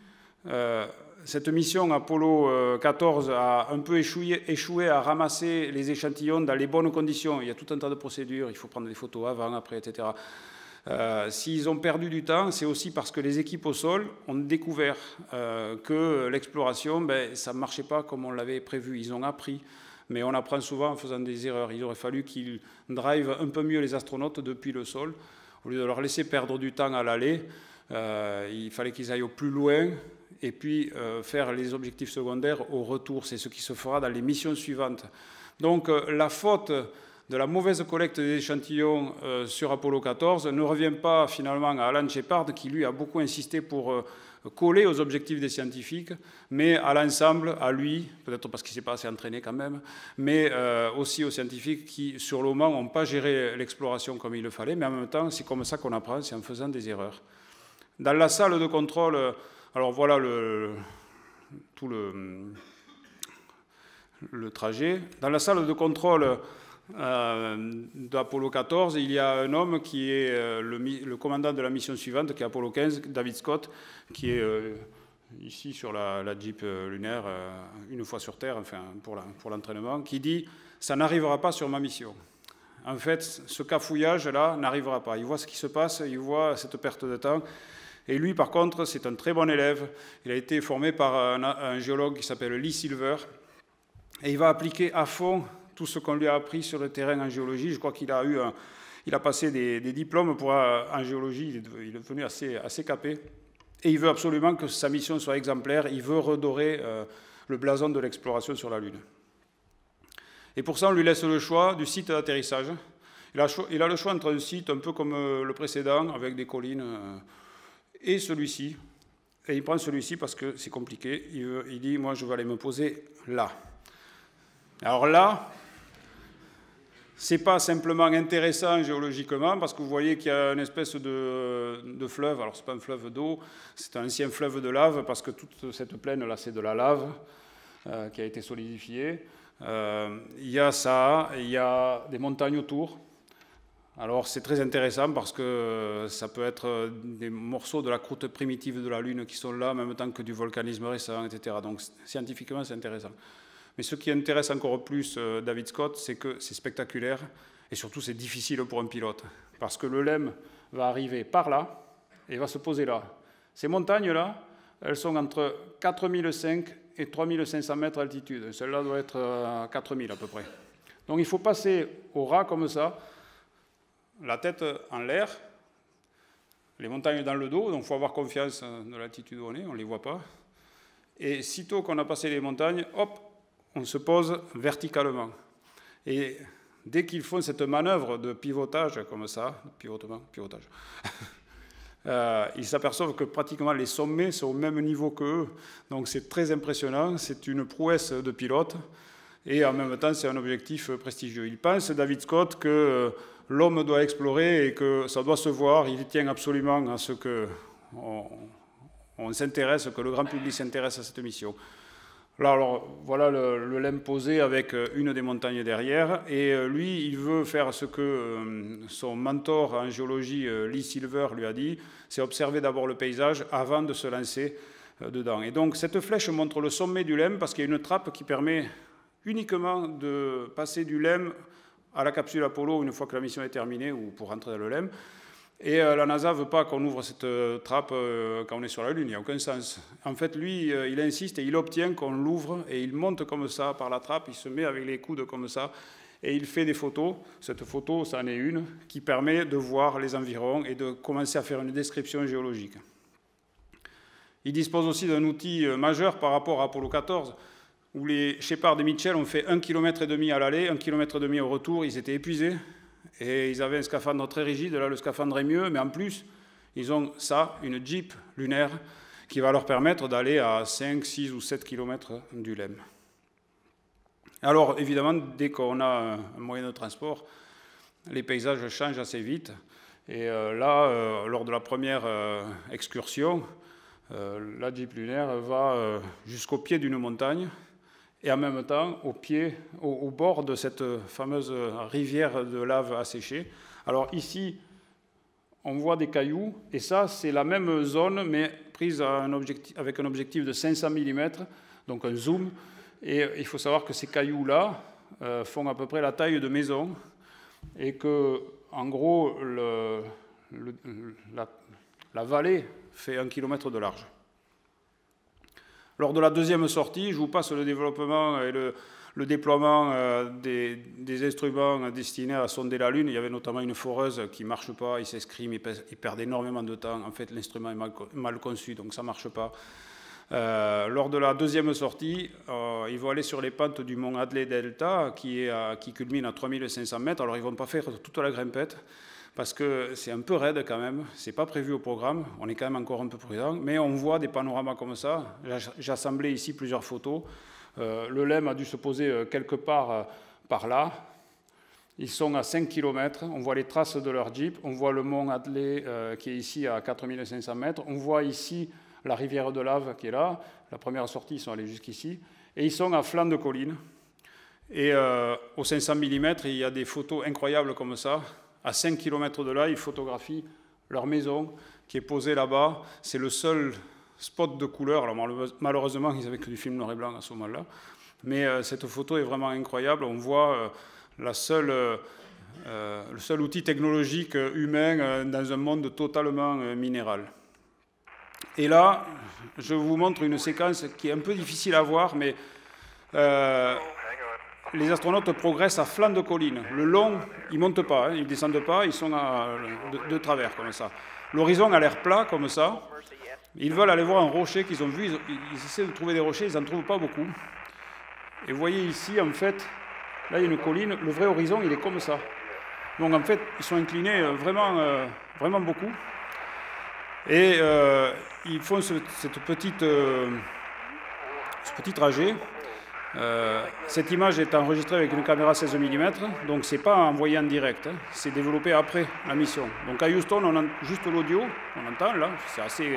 euh, cette mission Apollo 14 a un peu échoué, à ramasser les échantillons dans les bonnes conditions, il y a tout un tas de procédures, il faut prendre des photos avant, après, etc. S'ils ont perdu du temps, c'est aussi parce que les équipes au sol ont découvert que l'exploration, ben, ça ne marchait pas comme on l'avait prévu. Ils ont appris, mais on apprend souvent en faisant des erreurs. Il aurait fallu qu'ils drivent un peu mieux les astronautes depuis le sol. Au lieu de leur laisser perdre du temps à l'aller, euh, il fallait qu'ils aillent au plus loin et puis faire les objectifs secondaires au retour. C'est ce qui se fera dans les missions suivantes. Donc la faute de la mauvaise collecte des échantillons euh, sur Apollo 14 ne revient pas finalement à Alan Shepard, qui lui a beaucoup insisté pour euh, coller aux objectifs des scientifiques, mais à l'ensemble, à lui, peut-être parce qu'il ne s'est pas assez entraîné quand même, mais euh, aussi aux scientifiques qui, sur le moment, n'ont pas géré l'exploration comme il le fallait, mais en même temps, c'est comme ça qu'on apprend, c'est en faisant des erreurs. Dans la salle de contrôle, alors voilà tout le, trajet. Dans la salle de contrôle, euh, d'Apollo 14, il y a un homme qui est euh, le, commandant de la mission suivante, qui est Apollo 15, David Scott, qui est euh, ici sur la, Jeep lunaire, une fois sur Terre, enfin pour l'entraînement, qui dit Ça n'arrivera pas sur ma mission. En fait, ce cafouillage-là n'arrivera pas. Il voit ce qui se passe, il voit cette perte de temps. Et lui, par contre, c'est un très bon élève. Il a été formé par un géologue qui s'appelle Lee Silver. Et il va appliquer à fond tout ce qu'on lui a appris sur le terrain en géologie. Je crois qu'il a, eu il a passé des, diplômes pour, euh, en géologie, il est, devenu assez, assez capé. Et il veut absolument que sa mission soit exemplaire, il veut redorer euh, le blason de l'exploration sur la Lune. Et pour ça, on lui laisse le choix du site d'atterrissage. Il a, il a, le choix entre un site un peu comme euh, le précédent, avec des collines, et celui-ci. Et il prend celui-ci parce que c'est compliqué. Il, il dit, moi, je vais aller me poser là. Alors là, n'est pas simplement intéressant géologiquement, parce que vous voyez qu'il y a une espèce de, fleuve. Alors, ce n'est pas un fleuve d'eau, c'est un ancien fleuve de lave, parce que toute cette plaine-là, c'est de la lave euh, qui a été solidifiée. Euh, il y a ça, il y a des montagnes autour. Alors, c'est très intéressant parce que ça peut être des morceaux de la croûte primitive de la Lune qui sont là, en même temps que du volcanisme récent, etc. Donc, scientifiquement, c'est intéressant. Mais ce qui intéresse encore plus euh, David Scott, c'est que c'est spectaculaire et surtout c'est difficile pour un pilote. Parce que le LEM va arriver par là et va se poser là. Ces montagnes-là, elles sont entre 4005 et 3500 mètres d'altitude. Celle-là doit être à 4000 à peu près. Donc il faut passer au ras comme ça, la tête en l'air, les montagnes dans le dos, donc il faut avoir confiance de l'altitude où on est, on ne les voit pas. Et sitôt qu'on a passé les montagnes, hop, on se pose verticalement. Et dès qu'ils font cette manœuvre de pivotage comme ça, pivotement, pivotage, euh, ils s'aperçoivent que pratiquement les sommets sont au même niveau qu'eux. Donc c'est très impressionnant, c'est une prouesse de pilote. Et en même temps, c'est un objectif prestigieux. Il pense, David Scott, que euh, l'homme doit explorer et que ça doit se voir. Il tient absolument à ce que on s'intéresse, que le grand public s'intéresse à cette mission. Là, alors, voilà le, lemme posé avec euh, une des montagnes derrière. Et euh, lui, il veut faire ce que euh, son mentor en géologie, Lee Silver, lui a dit, c'est observer d'abord le paysage avant de se lancer dedans. Et donc, cette flèche montre le sommet du lemme parce qu'il y a une trappe qui permet uniquement de passer du lemme à la capsule Apollo une fois que la mission est terminée ou pour rentrer dans le lemme. Et euh, la NASA ne veut pas qu'on ouvre cette euh, trappe euh, quand on est sur la Lune, il n'y a aucun sens. En fait, lui, il insiste et il obtient qu'on l'ouvre et il monte comme ça par la trappe, il se met avec les coudes comme ça et il fait des photos. Cette photo, ça en est une, qui permet de voir les environs et de commencer à faire une description géologique. Il dispose aussi d'un outil majeur par rapport à Apollo 14, où les Shepard et Mitchell ont fait 1,5 km à l'aller, 1,5 km au retour, ils étaient épuisés, Et ils avaient un scaphandre très rigide, là le scaphandre est mieux, mais en plus, ils ont ça, une Jeep lunaire, qui va leur permettre d'aller à 5, 6 ou 7 km du LEM. Alors, évidemment, dès qu'on a un moyen de transport, les paysages changent assez vite. Et euh, là, euh, lors de la première euh, excursion, la Jeep lunaire va jusqu'au pied d'une montagne et en même temps au, pied, au, bord de cette fameuse rivière de lave asséchée. Alors ici, on voit des cailloux, et ça, c'est la même zone, mais prise avec un objectif de 500 mm, donc un zoom. Et il faut savoir que ces cailloux-là font à peu près la taille de maison, et que, en gros, la, vallée fait un kilomètre de large. Lors de la deuxième sortie, je vous passe le développement et le, déploiement euh, des, instruments destinés à sonder la Lune. Il y avait notamment une foreuse qui ne marche pas, il s'escrime, il, perd énormément de temps. En fait, l'instrument est mal, conçu, donc ça ne marche pas. Euh, lors de la deuxième sortie, euh, ils vont aller sur les pentes du mont Adley Delta, qui, qui culmine à 3500 mètres. Alors, ils ne vont pas faire toute la grimpette, parce que c'est un peu raide quand même. Ce n'est pas prévu au programme. On est quand même encore un peu prudent. Mais on voit des panoramas comme ça. J'ai assemblé ici plusieurs photos. Euh, le LEM a dû se poser quelque part par là. Ils sont à 5 km. On voit les traces de leur Jeep. On voit le mont Adley qui est ici à 4500 mètres. On voit ici la rivière de lave qui est là. La première sortie, ils sont allés jusqu'ici. Et ils sont à flanc de colline. Et euh, au 500 mm, il y a des photos incroyables comme ça. À 5 km de là, ils photographient leur maison qui est posée là-bas. C'est le seul spot de couleur. Malheureusement, ils n'avaient que du film noir et blanc à ce moment-là. Mais euh, cette photo est vraiment incroyable. On voit euh, seule, le seul outil technologique humain dans un monde totalement minéral. Et là, je vous montre une séquence qui est un peu difficile à voir, mais euh, les astronautes progressent à flanc de colline. Le long, ils ne montent pas, hein, ils ne descendent pas, ils sont de, travers comme ça. L'horizon a l'air plat comme ça. Ils veulent aller voir un rocher qu'ils ont vu, ils, essaient de trouver des rochers, ils n'en trouvent pas beaucoup. Et vous voyez ici, en fait, là il y a une colline, le vrai horizon il est comme ça. Donc en fait, ils sont inclinés euh, vraiment, euh, vraiment beaucoup. Et euh, ils font ce, cette petite, ce petit trajet. Euh, cette image est enregistrée avec une caméra 16 mm, donc ce n'est pas envoyé en direct, hein. c'est développé après la mission. Donc à Houston, on a juste l'audio, on entend là, c'est assez,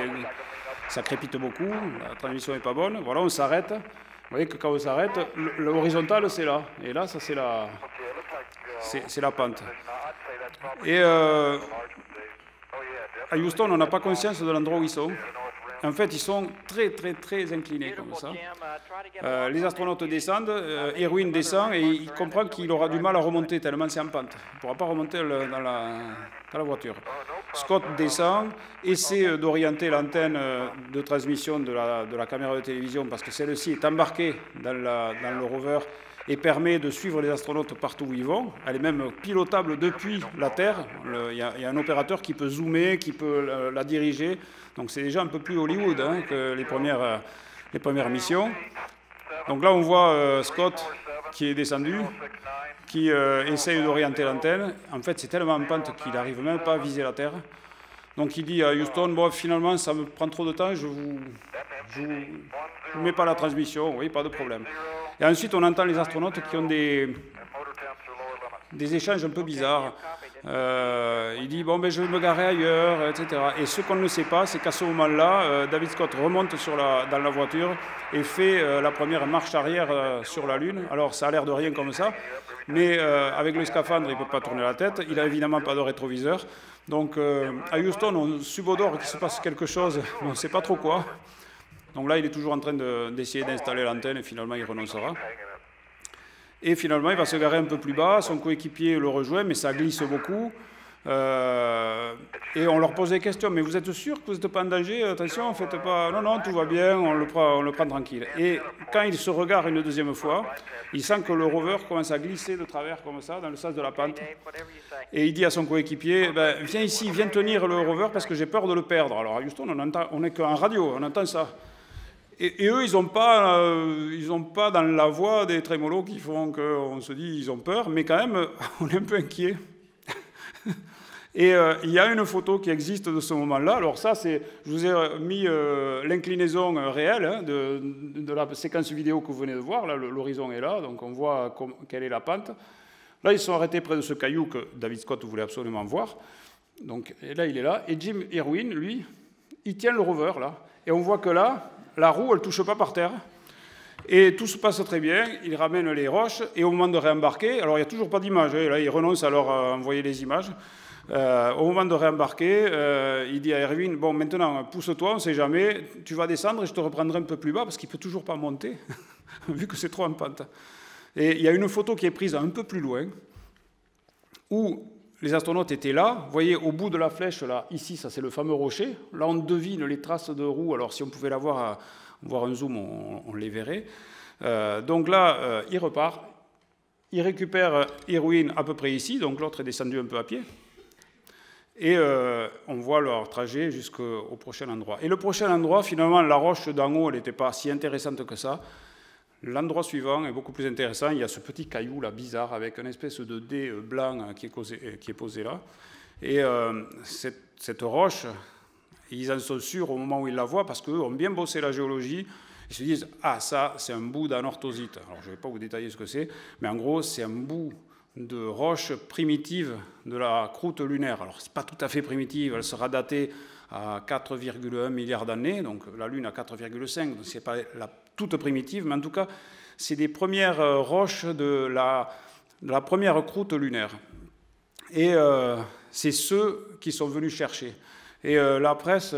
ça crépite beaucoup, la transmission n'est pas bonne. Voilà, on s'arrête. Vous voyez que quand on s'arrête, l'horizontale c'est là, et là, ça c'est la, c'est la pente. Et euh, à Houston, on n'a pas conscience de l'endroit où ils sont. En fait, ils sont très, très, très inclinés comme ça. Euh, les astronautes descendent, euh, Erwin descend et il comprend qu'il aura du mal à remonter tellement c'est en pente. Il ne pourra pas remonter dans la, voiture. Scott descend, essaie euh, d'orienter l'antenne de transmission de la, caméra de télévision parce que celle-ci est embarquée dans le rover et permet de suivre les astronautes partout où ils vont. Elle est même pilotable depuis la Terre. Il y, a un opérateur qui peut zoomer, qui peut la, diriger. Donc c'est déjà un peu plus Hollywood hein, que les premières, missions. Donc là, on voit euh, Scott qui est descendu, qui euh, essaye d'orienter l'antenne. En fait, c'est tellement en pente qu'il n'arrive même pas à viser la Terre. Donc il dit à Houston, bon, finalement, ça me prend trop de temps, je vous, vous, mets pas la transmission, oui, pas de problème. Et ensuite, on entend les astronautes qui ont des, des échanges un peu bizarres. Euh, il dit bon ben je vais me garer ailleurs, etc. Et ce qu'on ne sait pas, c'est qu'à ce moment-là, euh, David Scott remonte dans la voiture et fait euh, la première marche arrière sur la Lune. Alors ça a l'air de rien comme ça, mais avec le scaphandre, il ne peut pas tourner la tête. Il n'a évidemment pas de rétroviseur. Donc à Houston, on subodore qu'il se passe quelque chose, on ne sait pas trop quoi. Donc là, il est toujours en train d'essayer d'installer l'antenne et finalement, il renoncera. Et finalement, il va se garer un peu plus bas. Son coéquipier le rejoint, mais ça glisse beaucoup. Euh, et on leur pose des questions. Mais vous êtes sûr que vous n'êtes pas en danger? Attention, faites pas. Non, non, tout va bien, on le, prend, on le prend tranquille. Et quand il se regarde une deuxième fois, il sent que le rover commence à glisser de travers comme ça, dans le sens de la pente. Et il dit à son coéquipier ben, Viens ici, viens tenir le rover parce que j'ai peur de le perdre. Alors à Houston, on n'est qu'en radio, on entend ça. Et, eux, ils n'ont pas, euh, pas dans la voix des trémolos qui font qu'on se dit ils ont peur, mais quand même, on est un peu inquiet. Et euh, il y a une photo qui existe de ce moment-là. Alors ça, c'est, je vous ai mis euh, l'inclinaison réelle hein, de, la séquence vidéo que vous venez de voir. Là, l'horizon est là, donc on voit quelle est la pente. Là, ils sont arrêtés près de ce caillou que David Scott voulait absolument voir. Donc là, il est là. Et Jim Irwin, lui, il tient le rover là. Et on voit que là, la roue, elle ne touche pas par terre. Et tout se passe très bien, il ramène les roches, et au moment de réembarquer, alors il n'y a toujours pas d'image, hein, là il renonce alors à envoyer les images. Euh, au moment de réembarquer, euh, il dit à Erwin, bon maintenant pousse-toi, on ne sait jamais, tu vas descendre et je te reprendrai un peu plus bas parce qu'il ne peut toujours pas monter, vu que c'est trop en pente. Et il y a une photo qui est prise un peu plus loin, où les astronautes étaient là. Vous voyez, au bout de la flèche, là, ici, ça c'est le fameux rocher. Là, on devine les traces de roues. Alors, si on pouvait l'avoir, à, voir un zoom, on, les verrait. Euh, donc là, euh, il repart. Il récupère Irwin à peu près ici. Donc l'autre est descendu un peu à pied. Et euh, on voit leur trajet jusqu'au prochain endroit. Et le prochain endroit, finalement, la roche d'en haut, elle n'était pas si intéressante que ça. L'endroit suivant est beaucoup plus intéressant. Il y a ce petit caillou là bizarre avec une espèce de dé euh, blanc euh, qui est, euh, qui est posé là. Et cette, roche, ils en sont sûrs au moment où ils la voient parce qu'eux ont bien bossé la géologie. Ils se disent Ah, ça, c'est un bout d'anorthosite. Alors, je ne vais pas vous détailler ce que c'est, mais en gros, c'est un bout de roche primitive de la croûte lunaire. Alors, ce n'est pas tout à fait primitive, elle sera datée à 4,1 milliards d'années, donc la Lune à 4,5, donc ce n'est pas la toute primitive, mais en tout cas, c'est des premières euh, roches de la, première croûte lunaire. Et euh, c'est ceux qui sont venus chercher. Et euh, la presse,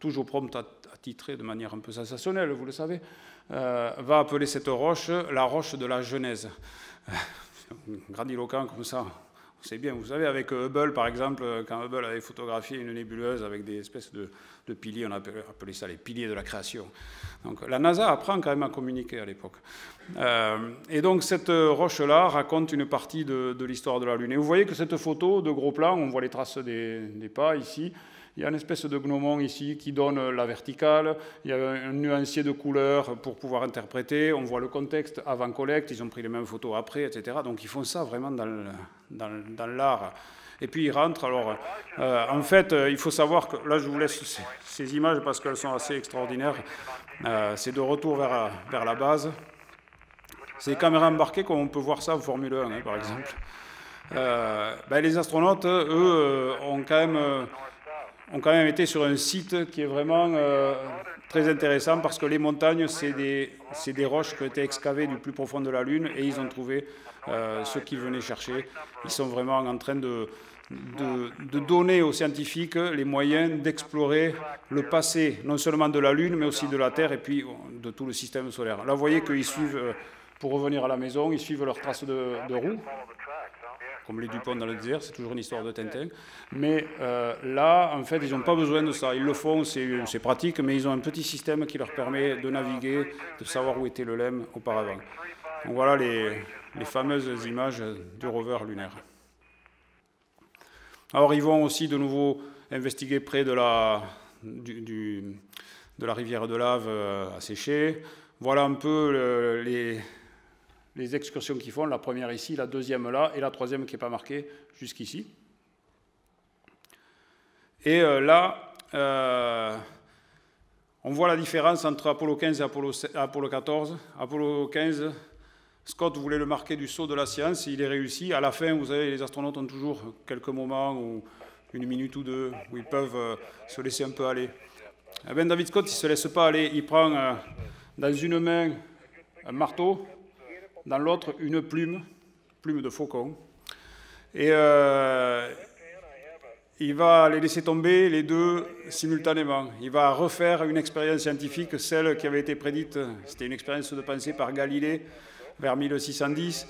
toujours prompte à, titrer de manière un peu sensationnelle, vous le savez, va appeler cette roche la roche de la Genèse. grandiloquent comme ça, c'est bien, vous savez, avec Hubble, par exemple, quand Hubble avait photographié une nébuleuse avec des espèces de, piliers, on appelait ça les piliers de la création. Donc la NASA apprend quand même à communiquer à l'époque. Euh, et donc cette roche-là raconte une partie de, l'histoire de la Lune. Et vous voyez que cette photo de gros plan, on voit les traces des pas ici, il y a une espèce de gnomon ici qui donne la verticale. Il y a un nuancier de couleurs pour pouvoir interpréter. On voit le contexte avant collecte. Ils ont pris les mêmes photos après, etc. Donc ils font ça vraiment dans, l'art. Et puis ils rentrent. Alors, euh, en fait, il faut savoir que là, je vous laisse ces, images parce qu'elles sont assez extraordinaires. Euh, c'est de retour vers, la base. C'est caméras embarquées, comme on peut voir ça en Formule 1, hein, par exemple. Euh, ben, les astronautes, eux, ont quand même ont quand même été sur un site qui est vraiment euh, très intéressant parce que les montagnes, c'est des, des, roches qui ont été excavées du plus profond de la Lune et ils ont trouvé euh, ce qu'ils venaient chercher. Ils sont vraiment en train de, de, donner aux scientifiques les moyens d'explorer le passé, non seulement de la Lune, mais aussi de la Terre et puis de tout le système solaire. Là, vous voyez qu'ils suivent, euh, pour revenir à la maison, ils suivent leurs traces de, de roues comme les Dupont dans le désert, c'est toujours une histoire de Tintin. Mais euh, là, en fait, ils n'ont pas besoin de ça. Ils le font, c'est pratique, mais ils ont un petit système qui leur permet de naviguer, de savoir où était le LEM auparavant. Donc voilà les, fameuses images du rover lunaire. Alors ils vont aussi de nouveau investiguer près de la, rivière de lave euh, asséchée. Voilà un peu les, les excursions qu'ils font, la première ici, la deuxième là, et la troisième qui n'est pas marquée jusqu'ici. Et euh, là, euh, on voit la différence entre Apollo 15 et Apollo, Apollo 14. Apollo 15, Scott voulait le marquer du saut de la science, il est réussi. À la fin, vous savez, les astronautes ont toujours quelques moments, ou une minute ou deux, où ils peuvent euh, se laisser un peu aller. Eh bien, David Scott, il ne se laisse pas aller. Il prend dans une main un marteau, dans l'autre une plume, plume de faucon. Et euh, il va les laisser tomber les deux simultanément. Il va refaire une expérience scientifique, celle qui avait été prédite, c'était une expérience de pensée par Galilée vers 1610,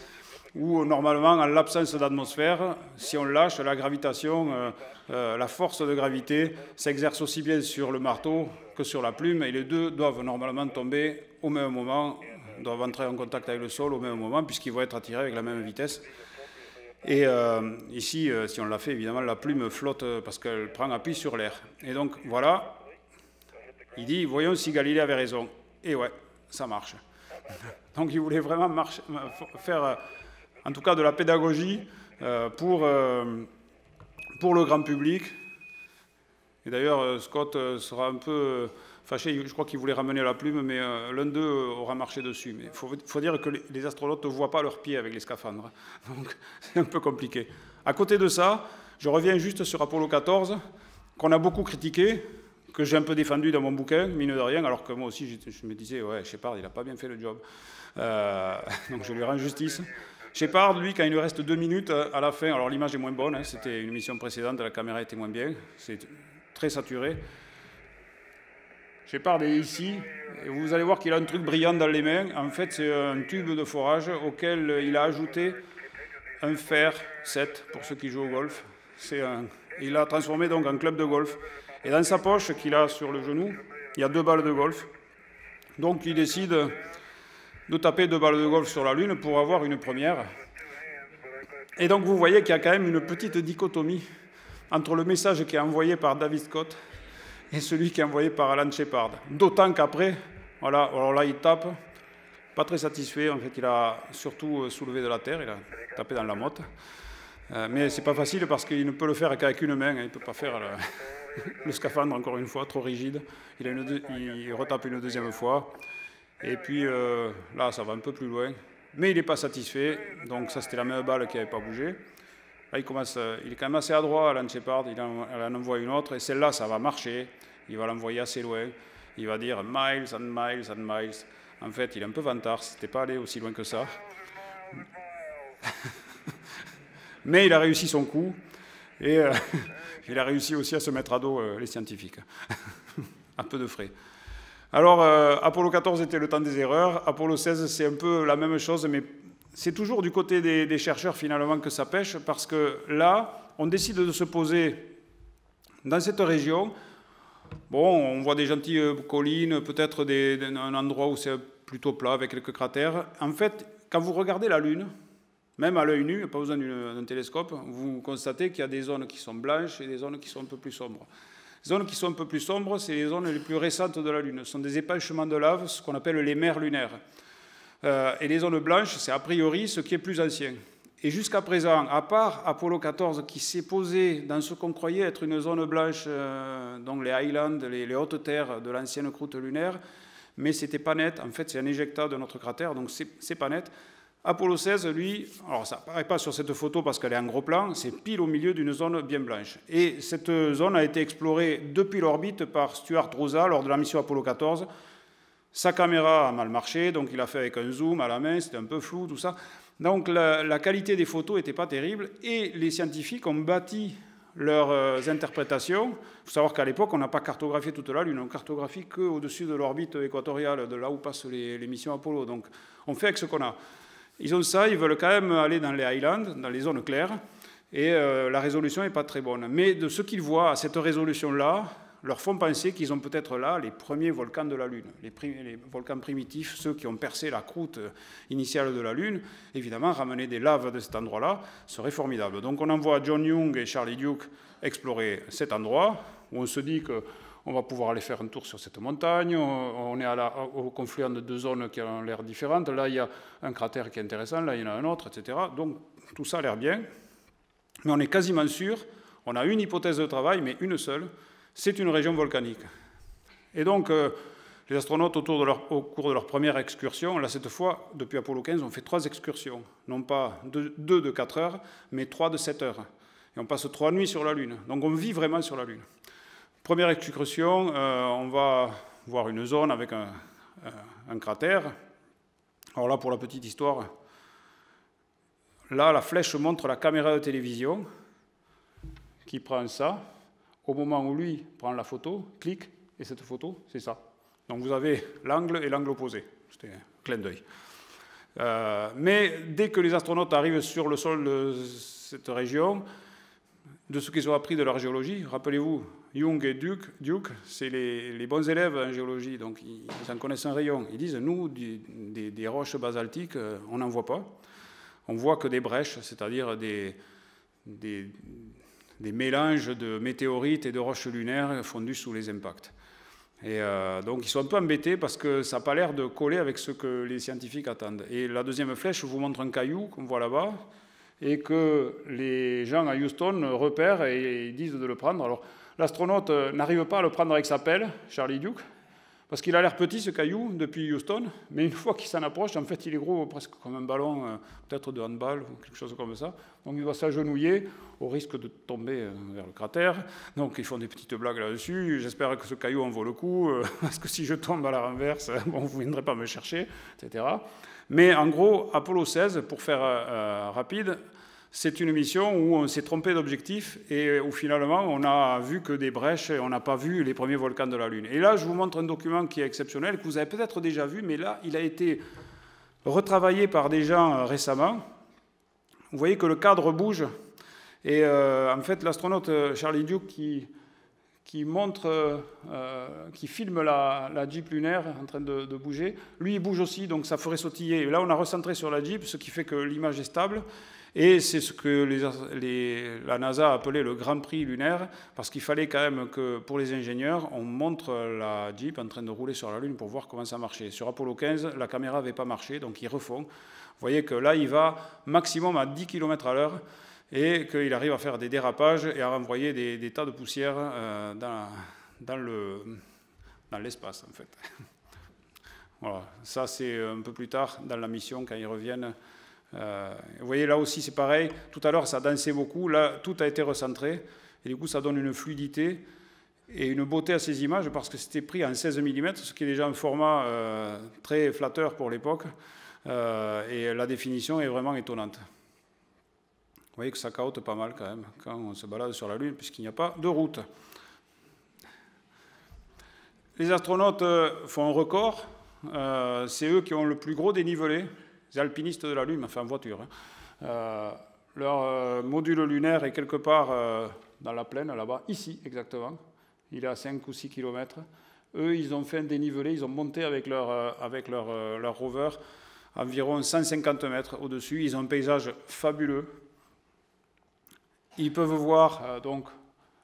où normalement, en l'absence d'atmosphère, si on lâche la gravitation, euh, euh, la force de gravité s'exerce aussi bien sur le marteau que sur la plume, et les deux doivent normalement tomber au même moment doivent entrer en contact avec le sol au même moment, puisqu'ils vont être attirés avec la même vitesse. Et euh, ici, euh, si on l'a fait, évidemment, la plume flotte parce qu'elle prend appui sur l'air. Et donc, voilà, il dit, voyons si Galilée avait raison. Et ouais, ça marche. Donc, il voulait vraiment faire, en tout cas, de la pédagogie pour, pour le grand public. Et d'ailleurs, Scott sera un peu fâché, je crois qu'il voulait ramener la plume, mais l'un d'eux aura marché dessus. Mais il faut, dire que les astronautes ne voient pas leurs pieds avec les scaphandres, donc c'est un peu compliqué. À côté de ça, je reviens juste sur Apollo 14, qu'on a beaucoup critiqué, que j'ai un peu défendu dans mon bouquin, mine de rien, alors que moi aussi je, me disais, ouais, Shepard, il n'a pas bien fait le job. Euh, donc je lui rends justice. Shepard, lui, quand il lui reste deux minutes à la fin, alors l'image est moins bonne, hein, c'était une mission précédente, la caméra était moins bien, c'est très saturé. Shepard est ici, vous allez voir qu'il a un truc brillant dans les mains. En fait, c'est un tube de forage auquel il a ajouté un fer 7 pour ceux qui jouent au golf. Il l'a transformé donc en club de golf. Et dans sa poche qu'il a sur le genou, il y a deux balles de golf. Donc il décide de taper deux balles de golf sur la Lune pour avoir une première. Et donc vous voyez qu'il y a quand même une petite dichotomie entre le message qui est envoyé par David Scott et celui qui est envoyé par Alan Shepard. D'autant qu'après, voilà, alors là il tape, pas très satisfait, en fait il a surtout soulevé de la terre, il a tapé dans la motte. Euh, mais c'est pas facile parce qu'il ne peut le faire qu'avec une main, hein. il ne peut pas faire le, scaphandre encore une fois, trop rigide. Il, il, retape une deuxième fois. Et puis euh, là, ça va un peu plus loin. Mais il n'est pas satisfait, donc ça c'était la même balle qui n'avait pas bougé. Là, il, commence, euh, il est quand même assez adroit, Alan Shepard, il en, en envoie une autre, et celle-là, ça va marcher. Il va l'envoyer assez loin. Il va dire miles and miles and miles. En fait, il est un peu vantard, c'était pas allé aussi loin que ça. Mais il a réussi son coup et euh, il a réussi aussi à se mettre à dos euh, les scientifiques, à peu de frais. Alors, Apollo 14 était le temps des erreurs, Apollo 16 c'est un peu la même chose, mais c'est toujours du côté des, chercheurs finalement que ça pêche, parce que là, on décide de se poser dans cette région. Bon, on voit des gentilles collines, peut-être un endroit où c'est plutôt plat avec quelques cratères. En fait, quand vous regardez la Lune, même à l'œil nu, pas besoin d'un télescope, vous constatez qu'il y a des zones qui sont blanches et des zones qui sont un peu plus sombres. Les zones qui sont un peu plus sombres, c'est les zones les plus récentes de la Lune. Ce sont des épanchements de lave, ce qu'on appelle les mers lunaires. Euh, et les zones blanches, c'est a priori ce qui est plus ancien. Et jusqu'à présent, à part Apollo 14 qui s'est posé dans ce qu'on croyait être une zone blanche, euh, donc les highlands, les, hautes terres de l'ancienne croûte lunaire, mais c'était pas net. En fait, c'est un éjectat de notre cratère, donc c'est pas net. Apollo 16, lui, alors ça apparaît pas sur cette photo parce qu'elle est en gros plan, c'est pile au milieu d'une zone bien blanche. Et cette zone a été explorée depuis l'orbite par Stuart Rosa lors de la mission Apollo 14. Sa caméra a mal marché, donc il a fait avec un zoom à la main, c'était un peu flou, tout ça. Donc la, qualité des photos n'était pas terrible et les scientifiques ont bâti leurs euh, interprétations. Il faut savoir qu'à l'époque, on n'a pas cartographié toute la Lune, on cartographie qu'au-dessus de l'orbite équatoriale, de là où passent les, les missions Apollo. Donc on fait avec ce qu'on a. Ils ont ça, ils veulent quand même aller dans les Highlands, dans les zones claires, et euh, la résolution n'est pas très bonne. Mais de ce qu'ils voient à cette résolution-là, leur font penser qu'ils ont peut-être là les premiers volcans de la Lune, les, volcans primitifs, ceux qui ont percé la croûte initiale de la Lune. Évidemment, ramener des laves de cet endroit-là serait formidable. Donc on envoie John Young et Charlie Duke explorer cet endroit, où on se dit que on va pouvoir aller faire un tour sur cette montagne. On est au confluent de deux zones qui ont l'air différentes. Là, il y a un cratère qui est intéressant, là, il y en a un autre, etc. Donc, tout ça a l'air bien. Mais on est quasiment sûr, on a une hypothèse de travail, mais une seule, c'est une région volcanique. Et donc, euh, les astronautes, au cours de leur première excursion, là, cette fois, depuis Apollo 15, ont fait trois excursions. Non pas deux, de 4 heures, mais trois de 7 heures. Et on passe trois nuits sur la Lune. Donc, on vit vraiment sur la Lune. Première excursion, euh, on va voir une zone avec un, un, cratère. Alors là, pour la petite histoire, là, la flèche montre la caméra de télévision qui prend ça. Au moment où lui prend la photo, clique, et cette photo, c'est ça. Donc vous avez l'angle et l'angle opposé. C'était un clin d'œil. Euh, mais dès que les astronautes arrivent sur le sol de cette région, de ce qu'ils ont appris de leur géologie, rappelez-vous, Jung et Duke, Duke c'est les, bons élèves en géologie, donc ils, en connaissent un rayon. Ils disent, nous, des, roches basaltiques, euh, on n'en voit pas. On voit que des brèches, c'est-à-dire des, des, mélanges de météorites et de roches lunaires fondues sous les impacts. Et euh, donc ils sont un peu embêtés parce que ça n'a pas l'air de coller avec ce que les scientifiques attendent. Et la deuxième flèche vous montre un caillou qu'on voit là-bas. et que les gens à Houston repèrent et disent de le prendre. Alors l'astronaute n'arrive pas à le prendre avec sa pelle, Charlie Duke, parce qu'il a l'air petit ce caillou depuis Houston, mais une fois qu'il s'en approche, en fait il est gros presque comme un ballon, euh, peut-être de handball ou quelque chose comme ça. Donc il doit s'agenouiller au risque de tomber euh, vers le cratère. Donc ils font des petites blagues là-dessus. J'espère que ce caillou en vaut le coup, euh, parce que si je tombe à la renverse, bon, vous ne viendrez pas me chercher, etc. Mais en gros, Apollo 16, pour faire rapide, c'est une mission où on s'est trompé d'objectif et où finalement on a vu que des brèches et on n'a pas vu les premiers volcans de la Lune. Et là, je vous montre un document qui est exceptionnel, que vous avez peut-être déjà vu, mais là, il a été retravaillé par des gens euh, récemment. Vous voyez que le cadre bouge. Et euh, en fait, l'astronaute euh, Charlie Duke qui, filme la, Jeep lunaire en train de, de, bouger, lui, il bouge aussi, donc ça ferait sautiller. Et là, on a recentré sur la Jeep, ce qui fait que l'image est stable. Et c'est ce que la NASA a appelé le Grand Prix lunaire, parce qu'il fallait quand même que, pour les ingénieurs, on montre la Jeep en train de rouler sur la Lune pour voir comment ça marchait. Sur Apollo 15, la caméra n'avait pas marché, donc ils refont. Vous voyez que là, il va maximum à 10 km à l'heure et qu'il arrive à faire des dérapages et à renvoyer des, tas de poussière euh, dans, dans l'espace, en fait. Voilà, ça c'est un peu plus tard dans la mission, quand ils reviennent euh, vous voyez, là aussi, c'est pareil. Tout à l'heure, ça dansait beaucoup. Là, tout a été recentré. Et du coup, ça donne une fluidité et une beauté à ces images parce que c'était pris en 16 mm, ce qui est déjà un format euh, très flatteur pour l'époque. Euh, et la définition est vraiment étonnante. Vous voyez que ça caote pas mal quand même quand on se balade sur la Lune, puisqu'il n'y a pas de route. Les astronautes font un record. c'est eux qui ont le plus gros dénivelé les alpinistes de la Lune, enfin en voiture. Hein. Euh, leur euh, module lunaire est quelque part euh, dans la plaine, là-bas, ici exactement. Il est à 5 ou 6 km. Eux, ils ont fait un dénivelé, ils ont monté avec leur, avec leur, rover environ 150 mètres au-dessus. Ils ont un paysage fabuleux. Ils peuvent voir donc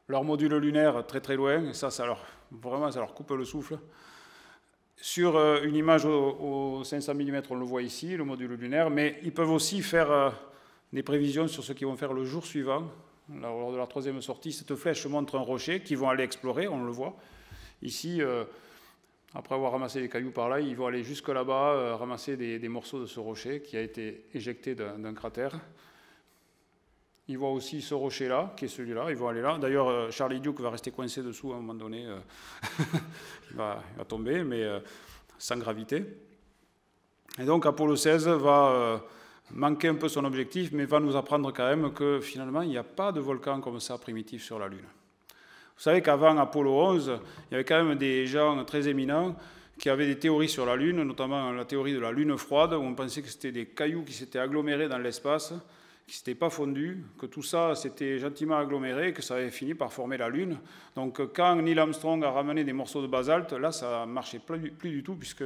leur module lunaire très très loin, ça, ça leur, vraiment, ça leur coupe le souffle. Sur euh, une image au, 500 mm, on le voit ici, le module lunaire, mais ils peuvent aussi faire euh, des prévisions sur ce qu'ils vont faire le jour suivant. Lors de la troisième sortie, cette flèche montre un rocher qu'ils vont aller explorer, on le voit. Ici, euh, après avoir ramassé des cailloux par là, ils vont aller jusque là-bas, ramasser des, morceaux de ce rocher qui a été éjecté d'un cratère. Ils voient aussi ce rocher-là, qui est celui-là, ils vont aller là. D'ailleurs, euh, Charlie Duke va rester coincé dessous à un moment donné. Euh, il, va, tomber, mais euh, sans gravité. Et donc Apollo 16 va manquer un peu son objectif, mais va nous apprendre quand même que finalement, il n'y a pas de volcan comme ça primitif sur la Lune. Vous savez qu'avant Apollo 11, il y avait quand même des gens très éminents qui avaient des théories sur la Lune, notamment la théorie de la Lune froide, où on pensait que c'était des cailloux qui s'étaient agglomérés dans l'espace qui s'était pas fondu, que tout ça s'était gentiment aggloméré, que ça avait fini par former la Lune. Donc quand Neil Armstrong a ramené des morceaux de basalte, là ça marchait plus, plus du tout, puisque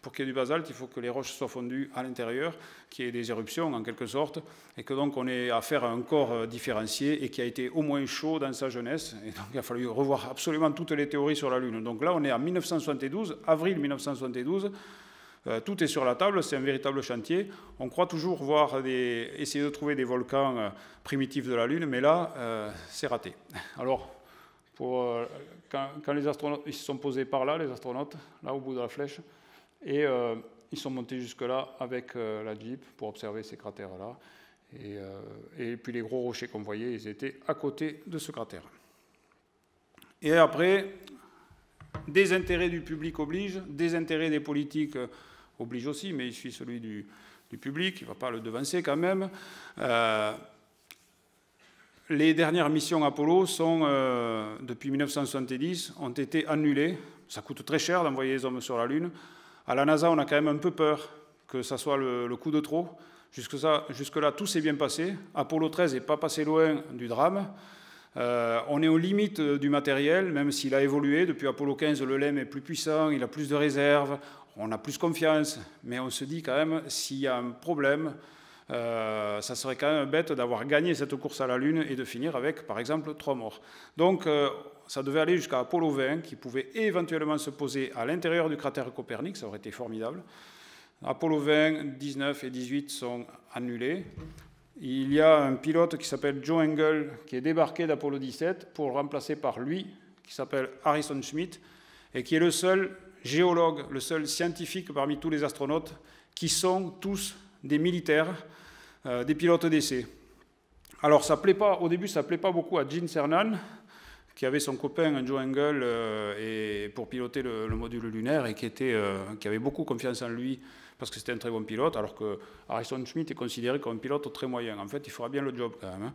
pour qu'il y ait du basalte, il faut que les roches soient fondues à l'intérieur, qu'il y ait des éruptions en quelque sorte, et que donc on ait affaire à un corps euh, différencié et qui a été au moins chaud dans sa jeunesse. Et donc il a fallu revoir absolument toutes les théories sur la Lune. Donc là on est en 1972, avril 1972. Euh, tout est sur la table, c'est un véritable chantier. On croit toujours essayer de trouver des volcans euh, primitifs de la Lune, mais là, euh, c'est raté. Alors, quand, les astronautes ils se sont posés par là, les astronautes, là au bout de la flèche, et ils sont montés jusque-là avec la Jeep pour observer ces cratères-là. Et, et, puis les gros rochers qu'on voyait, ils étaient à côté de ce cratère. Et après, des intérêts du public obligent, des intérêts des politiques oblige aussi, mais il suit celui du, public, il ne va pas le devancer quand même. Euh, les dernières missions Apollo sont, euh, depuis 1970, ont été annulées. Ça coûte très cher d'envoyer les hommes sur la Lune. À la NASA, on a quand même un peu peur que ça soit le, coup de trop. Jusque-là, jusque tout s'est bien passé. Apollo 13 n'est pas passé loin du drame. Euh, on est aux limites du matériel, même s'il a évolué. Depuis Apollo 15, le LEM est plus puissant, il a plus de réserves on a plus confiance, mais on se dit quand même, s'il y a un problème, euh, ça serait quand même bête d'avoir gagné cette course à la Lune et de finir avec, par exemple, trois morts. Donc, euh, ça devait aller jusqu'à Apollo 20, qui pouvait éventuellement se poser à l'intérieur du cratère Copernic, ça aurait été formidable. Apollo 20, 19 et 18 sont annulés. il y a un pilote qui s'appelle Joe Engel qui est débarqué d'Apollo 17 pour le remplacer par lui, qui s'appelle Harrison Schmitt, et qui est le seul géologue, le seul scientifique parmi tous les astronautes qui sont tous des militaires, euh, des pilotes d'essai. Alors ça plaît pas, au début ça ne plaît pas beaucoup à Gene Cernan, qui avait son copain Joe Engel euh, pour piloter le, module lunaire et qui, était, euh, qui avait beaucoup confiance en lui parce que c'était un très bon pilote, alors que Harrison Schmitt est considéré comme un pilote très moyen. En fait, il fera bien le job quand même.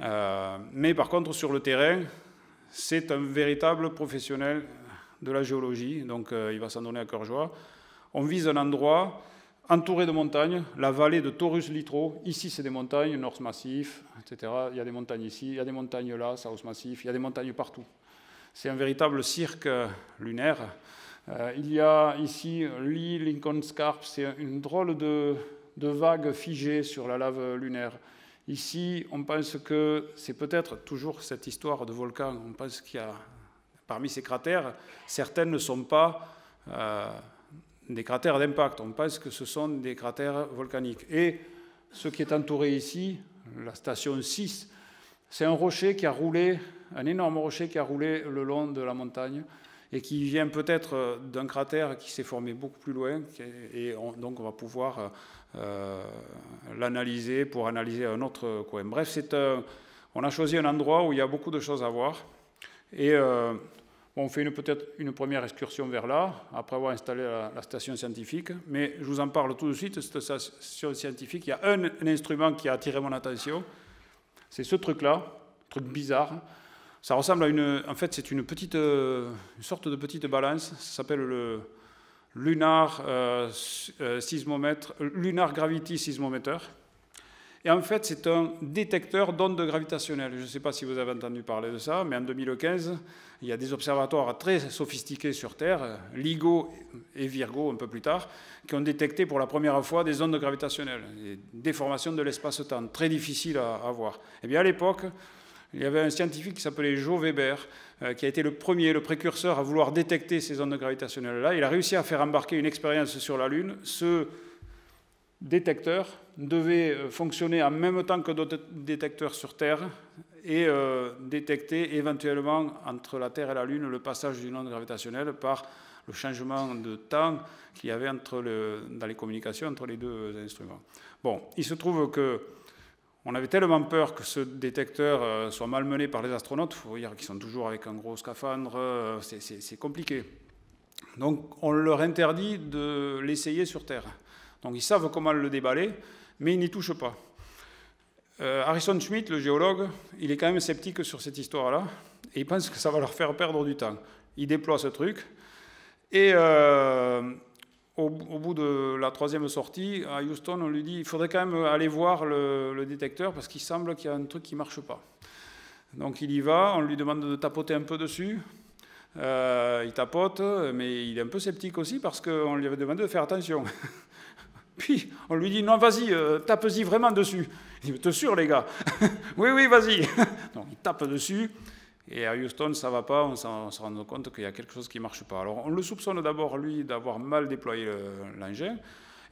Hein. Mais par contre, sur le terrain, c'est un véritable professionnel de la géologie, donc il va s'en donner à cœur joie. On vise un endroit entouré de montagnes, la vallée de Taurus Litro. Ici, c'est des montagnes, North Massif, etc. Il y a des montagnes ici, il y a des montagnes là, South Massif, il y a des montagnes partout. C'est un véritable cirque lunaire. Euh, il y a ici Lee Lincoln Scarp, c'est une drôle de, de vague figée sur la lave lunaire. Ici, on pense que c'est peut-être toujours cette histoire de volcan. On pense qu'il y a, parmi ces cratères, certaines ne sont pas euh, des cratères d'impact. On pense que ce sont des cratères volcaniques. Et ce qui est entouré ici, la station 6, c'est un rocher qui a roulé, un énorme rocher qui a roulé le long de la montagne et qui vient peut-être d'un cratère qui s'est formé beaucoup plus loin. Et donc on va pouvoir euh, l'analyser pour analyser un autre coin. Bref, on a choisi un endroit où il y a beaucoup de choses à voir. Et euh, on fait peut-être une première excursion vers là, après avoir installé la, station scientifique. Mais je vous en parle tout de suite, cette station scientifique. Il y a un, instrument qui a attiré mon attention. C'est ce truc-là, truc bizarre. Ça ressemble à une. En fait, c'est une petite, une sorte de petite balance. Ça s'appelle le lunar euh, euh, sismomètre, lunar gravity seismometer. Et en fait, c'est un détecteur d'ondes gravitationnelles. Je ne sais pas si vous avez entendu parler de ça, mais en 2015, il y a des observatoires très sophistiqués sur Terre, LIGO et Virgo un peu plus tard, qui ont détecté pour la première fois des ondes gravitationnelles, des déformations de l'espace-temps, très difficiles à, voir. Eh bien à l'époque, il y avait un scientifique qui s'appelait Joe Weber, euh, qui a été le premier, le précurseur à vouloir détecter ces ondes gravitationnelles-là. Il a réussi à faire embarquer une expérience sur la Lune. Ce détecteur devait euh, fonctionner en même temps que d'autres détecteurs sur Terre et euh, détecter éventuellement entre la Terre et la Lune le passage d'une onde gravitationnelle par le changement de temps qu'il y avait entre dans les communications entre les deux instruments. Bon, il se trouve que on avait tellement peur que ce détecteur euh, soit malmené par les astronautes, il faut dire qu'ils sont toujours avec un gros scaphandre, c'est compliqué. Donc on leur interdit de l'essayer sur Terre. Donc ils savent comment le déballer, mais ils n'y touchent pas. Euh, Harrison Schmitt, le géologue, il est quand même sceptique sur cette histoire-là, et il pense que ça va leur faire perdre du temps. Il déploie ce truc, et euh, au, bout de la troisième sortie, à Houston, on lui dit, il faudrait quand même aller voir le, détecteur, parce qu'il semble qu'il y a un truc qui ne marche pas. Donc il y va, on lui demande de tapoter un peu dessus, euh, il tapote, mais il est un peu sceptique aussi parce qu'on lui avait demandé de faire attention. Puis on lui dit non, vas-y, euh, tape-y vraiment dessus. Il dit, t'es sûr les gars? Oui, oui, vas-y. Donc il tape dessus. Et à Houston, ça va pas, on, se rend compte qu'il y a quelque chose qui ne marche pas. Alors on le soupçonne d'abord, lui, d'avoir mal déployé l'engin.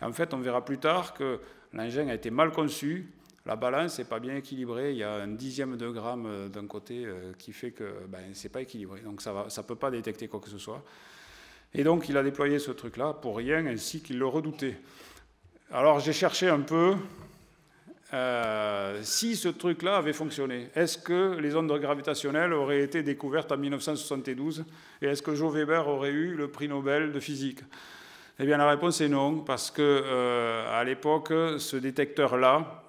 En fait, on verra plus tard que l'engin a été mal conçu, la balance n'est pas bien équilibrée, il y a un dixième de gramme euh, d'un côté euh, qui fait que ben, ce n'est pas équilibré, donc ça ne ça peut pas détecter quoi que ce soit. Et donc il a déployé ce truc-là pour rien, ainsi qu'il le redoutait. Alors j'ai cherché un peu euh, si ce truc-là avait fonctionné. Est-ce que les ondes gravitationnelles auraient été découvertes en 1972 et est-ce que Joe Weber aurait eu le prix Nobel de physique? Eh bien la réponse est non, parce que euh, à l'époque, ce détecteur-là,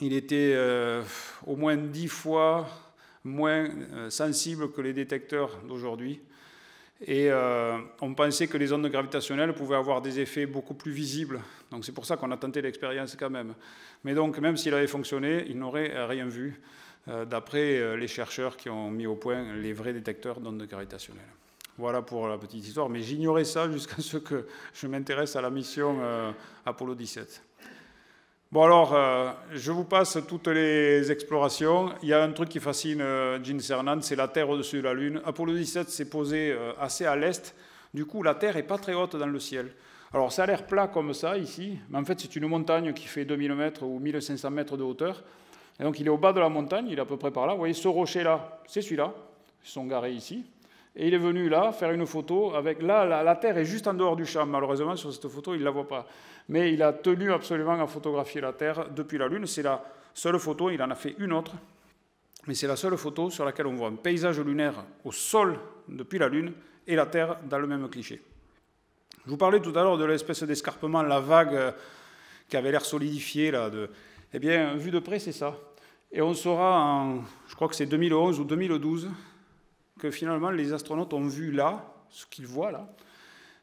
il était euh, au moins dix fois moins sensible que les détecteurs d'aujourd'hui. Et euh, on pensait que les ondes gravitationnelles pouvaient avoir des effets beaucoup plus visibles. Donc c'est pour ça qu'on a tenté l'expérience quand même. Mais donc même s'il avait fonctionné, il n'aurait rien vu, euh, d'après euh, les chercheurs qui ont mis au point les vrais détecteurs d'ondes gravitationnelles. Voilà pour la petite histoire. Mais j'ignorais ça jusqu'à ce que je m'intéresse à la mission Apollo 17. Bon alors, euh, je vous passe toutes les explorations. Il y a un truc qui fascine euh, Gene Cernan, c'est la Terre au-dessus de la Lune. Apollo 17 s'est posé euh, assez à l'est. Du coup, la Terre n'est pas très haute dans le ciel. Alors ça a l'air plat comme ça ici, mais en fait c'est une montagne qui fait 2000 mètres ou 1500 mètres de hauteur. Et donc il est au bas de la montagne, il est à peu près par là. Vous voyez ce rocher-là, c'est celui-là. Ils sont garés ici. Et il est venu là faire une photo avec là, la, terre est juste en dehors du champ. Malheureusement, sur cette photo, il ne la voit pas. Mais il a tenu absolument à photographier la terre depuis la Lune. C'est la seule photo, il en a fait une autre. Mais c'est la seule photo sur laquelle on voit un paysage lunaire au sol depuis la Lune et la Terre dans le même cliché. Je vous parlais tout à l'heure de l'espèce d'escarpement, la vague euh, qui avait l'air solidifiée. Là, de... Eh bien, vu de près, c'est ça. Et on saura je crois que c'est 2011 ou 2012, que finalement les astronautes ont vu là, ce qu'ils voient là,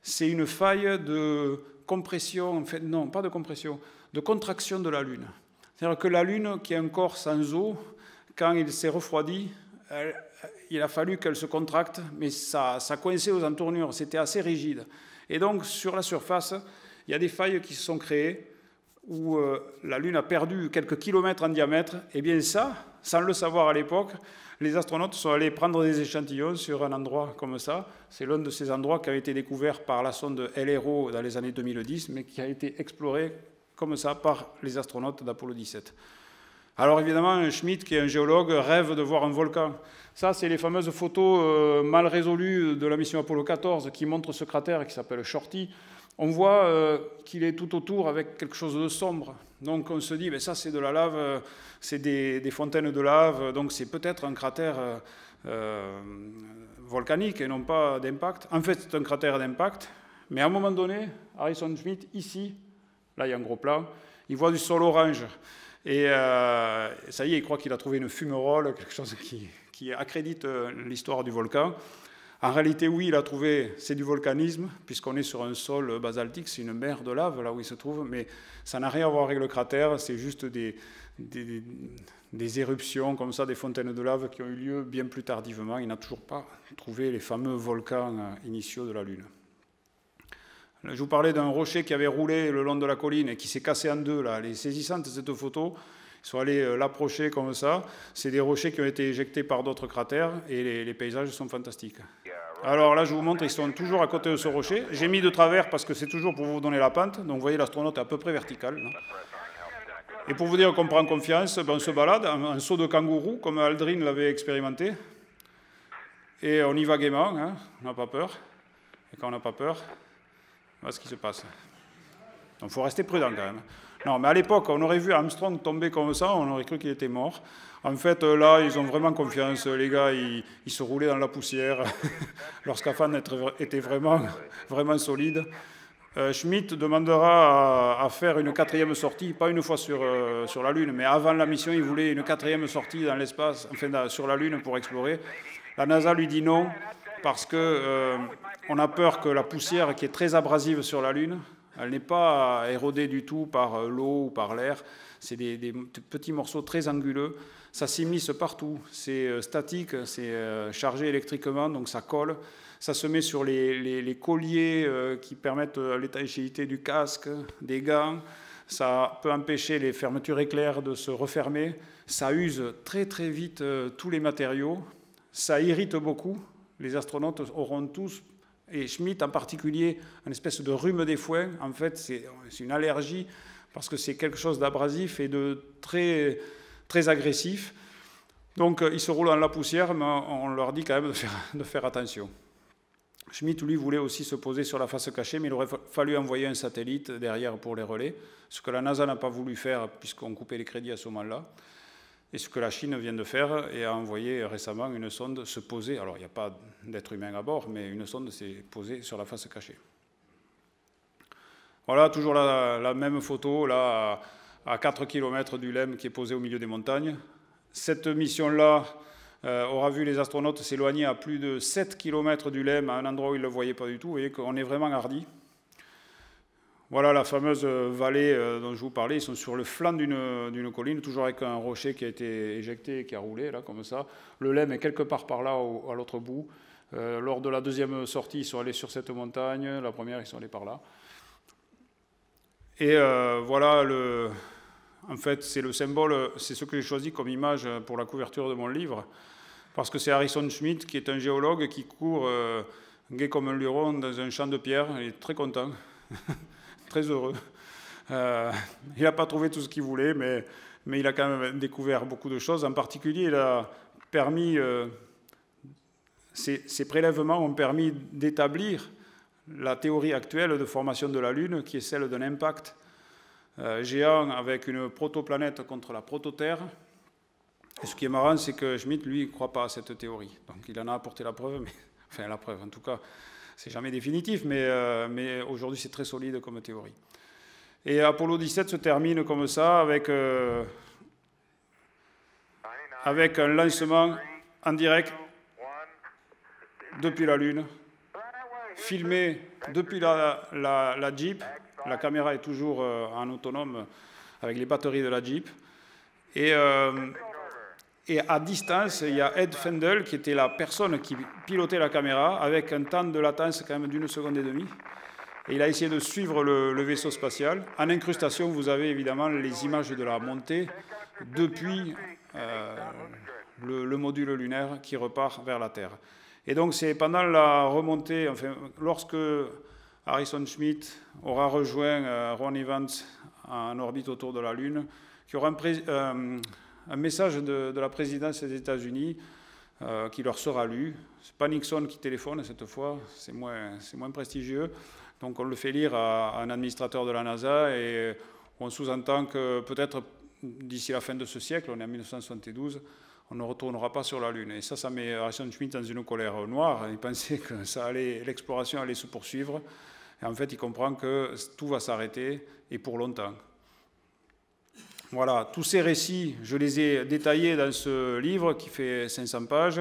c'est une faille de compression, en fait, non, pas de compression, de contraction de la Lune. C'est-à-dire que la Lune, qui est un corps sans eau, quand il s'est refroidi, il a fallu qu'elle se contracte, mais ça, ça coinçait aux entournures, c'était assez rigide. Et donc, sur la surface, il y a des failles qui se sont créées où euh, la Lune a perdu quelques kilomètres en diamètre. Et bien ça, sans le savoir à l'époque, les astronautes sont allés prendre des échantillons sur un endroit comme ça. C'est l'un de ces endroits qui a été découvert par la sonde LRO dans les années 2010, mais qui a été exploré comme ça par les astronautes d'Apollo 17. Alors évidemment, Schmidt, qui est un géologue, rêve de voir un volcan. Ça, c'est les fameuses photos euh, mal résolues de la mission Apollo 14 qui montrent ce cratère qui s'appelle Shorty. On voit euh, qu'il est tout autour avec quelque chose de sombre. Donc on se dit, ben ça c'est de la lave, euh, c'est des, fontaines de lave, donc c'est peut-être un cratère volcanique et non pas d'impact. En fait, c'est un cratère d'impact. Mais à un moment donné, Harrison Schmidt, ici, là il y a un gros plan, il voit du sol orange. Et euh, ça y est, il croit qu'il a trouvé une fumerole, quelque chose qui, qui accrédite euh, l'histoire du volcan. En réalité, oui, il a trouvé, c'est du volcanisme, puisqu'on est sur un sol basaltique, c'est une mer de lave là où il se trouve, mais ça n'a rien à voir avec le cratère, c'est juste des, des, des, éruptions comme ça, des fontaines de lave qui ont eu lieu bien plus tardivement. Il n'a toujours pas trouvé les fameux volcans euh, initiaux de la Lune. Je vous parlais d'un rocher qui avait roulé le long de la colline et qui s'est cassé en deux. Là. Elle est saisissante, cette photo. Ils sont allés euh, l'approcher comme ça. C'est des rochers qui ont été éjectés par d'autres cratères et les, paysages sont fantastiques. Alors là, je vous montre, ils sont toujours à côté de ce rocher. J'ai mis de travers parce que c'est toujours pour vous donner la pente. Donc vous voyez, l'astronaute est à peu près vertical. Et pour vous dire qu'on prend confiance, ben, on se balade en, saut de kangourou, comme Aldrin l'avait expérimenté. Et on y va gaiement, hein. on n'a pas peur. Et quand on n'a pas peur, voilà ce qui se passe. Donc il faut rester prudent quand même. Non, mais à l'époque, on aurait vu Armstrong tomber comme ça, on aurait cru qu'il était mort. En fait, là, ils ont vraiment confiance. Les gars, ils, se roulaient dans la poussière. Leur scaphandre était vraiment, vraiment solide. Euh, Schmidt demandera à, faire une quatrième sortie, pas une fois sur, euh, sur la Lune, mais avant la mission, il voulait une quatrième sortie dans l'espace, enfin sur la Lune pour explorer. La NASA lui dit non, parce qu'on euh, a peur que la poussière, qui est très abrasive sur la Lune, elle n'est pas érodée du tout par euh, l'eau ou par l'air. C'est des, petits morceaux très anguleux. Ça s'immisce partout. C'est euh, statique, c'est chargé électriquement, donc ça colle. Ça se met sur les, colliers qui permettent l'étanchéité du casque, des gants. Ça peut empêcher les fermetures éclairs de se refermer. Ça use très très vite tous les matériaux. Ça irrite beaucoup les astronautes auront tous, et Schmitt en particulier, une espèce de rhume des foins. En fait, c'est une allergie parce que c'est quelque chose d'abrasif et de très, très agressif. Donc, ils se roulent dans la poussière, mais on leur dit quand même de faire, de faire attention. Schmitt, lui, voulait aussi se poser sur la face cachée, mais il aurait fallu envoyer un satellite derrière pour les relais, ce que la NASA n'a pas voulu faire puisqu'on coupait les crédits à ce moment-là. Et ce que la Chine vient de faire et a envoyé récemment une sonde se poser, alors il n'y a pas d'être humain à bord, mais une sonde s'est posée sur la face cachée. Voilà, toujours la, même photo, là, à 4 km du LEM qui est posé au milieu des montagnes. Cette mission-là euh, aura vu les astronautes s'éloigner à plus de 7 km du LEM, à un endroit où ils ne le voyaient pas du tout. Vous voyez qu'on est vraiment hardi. Voilà la fameuse vallée euh, dont je vous parlais. Ils sont sur le flanc d'une colline, toujours avec un rocher qui a été éjecté et qui a roulé, là, comme ça. Le lem est quelque part par là, à l'autre bout. Euh, lors de la deuxième sortie, ils sont allés sur cette montagne. La première, ils sont allés par là. Et euh, voilà, en fait, c'est le symbole, c'est ce que j'ai choisi comme image pour la couverture de mon livre. Parce que c'est Harrison Schmidt, qui est un géologue qui court gai comme un luron dans un champ de pierre. Il est très content. très heureux. Euh, il n'a pas trouvé tout ce qu'il voulait, mais, mais il a quand même découvert beaucoup de choses. En particulier, il a permis, euh, ces, prélèvements ont permis d'établir la théorie actuelle de formation de la Lune, qui est celle d'un impact euh, géant avec une protoplanète contre la prototerre. Et ce qui est marrant, c'est que Schmitt, lui, ne croit pas à cette théorie. Donc il en a apporté la preuve, mais, enfin la preuve, en tout cas, c'est jamais définitif, mais, euh, mais aujourd'hui c'est très solide comme théorie. Et Apollo 17 se termine comme ça, avec, euh, avec un lancement en direct depuis la Lune, filmé depuis la, la, Jeep. La caméra est toujours euh, en autonome avec les batteries de la Jeep. Et, et à distance, il y a Ed Fendel, qui était la personne qui pilotait la caméra, avec un temps de latence quand même d'une seconde et demie. Et il a essayé de suivre le, vaisseau spatial. En incrustation, vous avez évidemment les images de la montée depuis euh, le, module lunaire qui repart vers la Terre. Et donc c'est pendant la remontée, enfin, lorsque Harrison Schmitt aura rejoint euh, Ron Evans en orbite autour de la Lune, qui aura un, euh, un message de, la présidence des États-Unis euh, qui leur sera lu. C'est pas Nixon qui téléphone cette fois, c'est moins, prestigieux. Donc on le fait lire à, un administrateur de la NASA et on sous-entend que peut-être d'ici la fin de ce siècle, on est en 1972, on ne retournera pas sur la Lune. Et ça, ça met Harrison Schmitt dans une colère noire. Il pensait que l'exploration allait se poursuivre. Et en fait, il comprend que tout va s'arrêter et pour longtemps. Voilà, tous ces récits, je les ai détaillés dans ce livre qui fait 500 pages.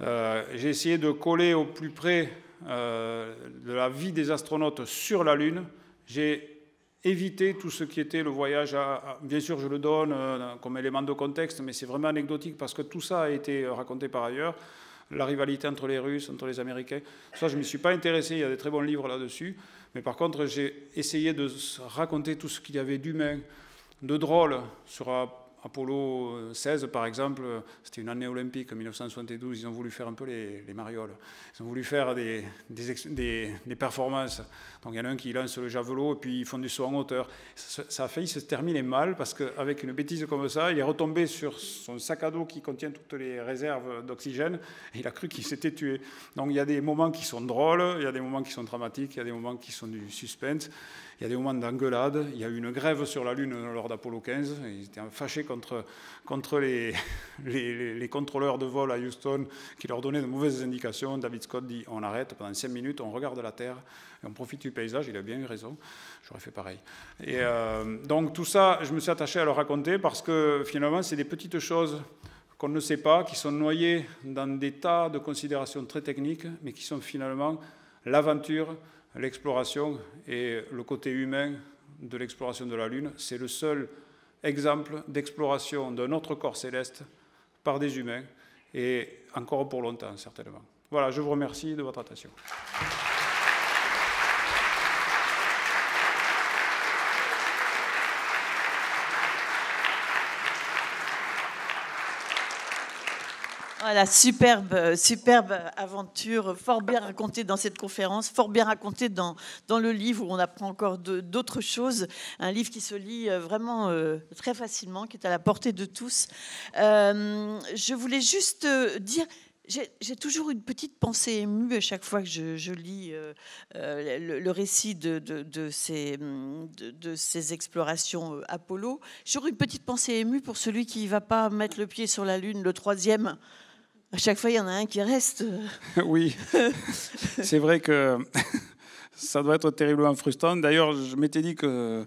Euh, j'ai essayé de coller au plus près euh, de la vie des astronautes sur la Lune. J'ai évité tout ce qui était le voyage à, bien sûr je le donne euh, comme élément de contexte, mais c'est vraiment anecdotique parce que tout ça a été raconté par ailleurs. La rivalité entre les Russes, entre les Américains, ça je ne m'y suis pas intéressé, il y a des très bons livres là-dessus. Mais par contre, j'ai essayé de raconter tout ce qu'il y avait d'humain, de drôle sur Apollo 16, par exemple, c'était une année olympique, en 1972, ils ont voulu faire un peu les, marioles. Ils ont voulu faire des, performances. Donc il y en a un qui lance le javelot et puis ils font du saut en hauteur. Ça, a failli se terminer mal parce qu'avec une bêtise comme ça, il est retombé sur son sac à dos qui contient toutes les réserves d'oxygène et il a cru qu'il s'était tué. Donc il y a des moments qui sont drôles, il y a des moments qui sont dramatiques, il y a des moments qui sont du suspense. Il y a des moments d'engueulade. Il y a eu une grève sur la Lune lors d'Apollo 15. Ils étaient fâchés contre, contre les, les, contrôleurs de vol à Houston qui leur donnaient de mauvaises indications. David Scott dit on arrête pendant 5 minutes, on regarde la Terre et on profite du paysage. Il a bien eu raison. J'aurais fait pareil. Et euh, donc tout ça, je me suis attaché à le raconter parce que finalement, c'est des petites choses qu'on ne sait pas, qui sont noyées dans des tas de considérations très techniques, mais qui sont finalement l'aventure l'exploration et le côté humain de l'exploration de la Lune. C'est le seul exemple d'exploration d'un autre corps céleste par des humains, et encore pour longtemps, certainement. Voilà, je vous remercie de votre attention. Voilà, superbe, euh, superbe aventure, fort bien racontée dans cette conférence, fort bien racontée dans, dans le livre où on apprend encore d'autres choses. Un livre qui se lit euh, vraiment euh, très facilement, qui est à la portée de tous. je voulais juste dire, j'ai toujours une petite pensée émue à chaque fois que je, lis le, récit de, de, ces, de, ces, explorations Apollo. J'ai toujours une petite pensée émue pour celui qui ne va pas mettre le pied sur la Lune, le troisième. À chaque fois, il y en a un qui reste. oui, c'est vrai que ça doit être terriblement frustrant. D'ailleurs, je m'étais dit que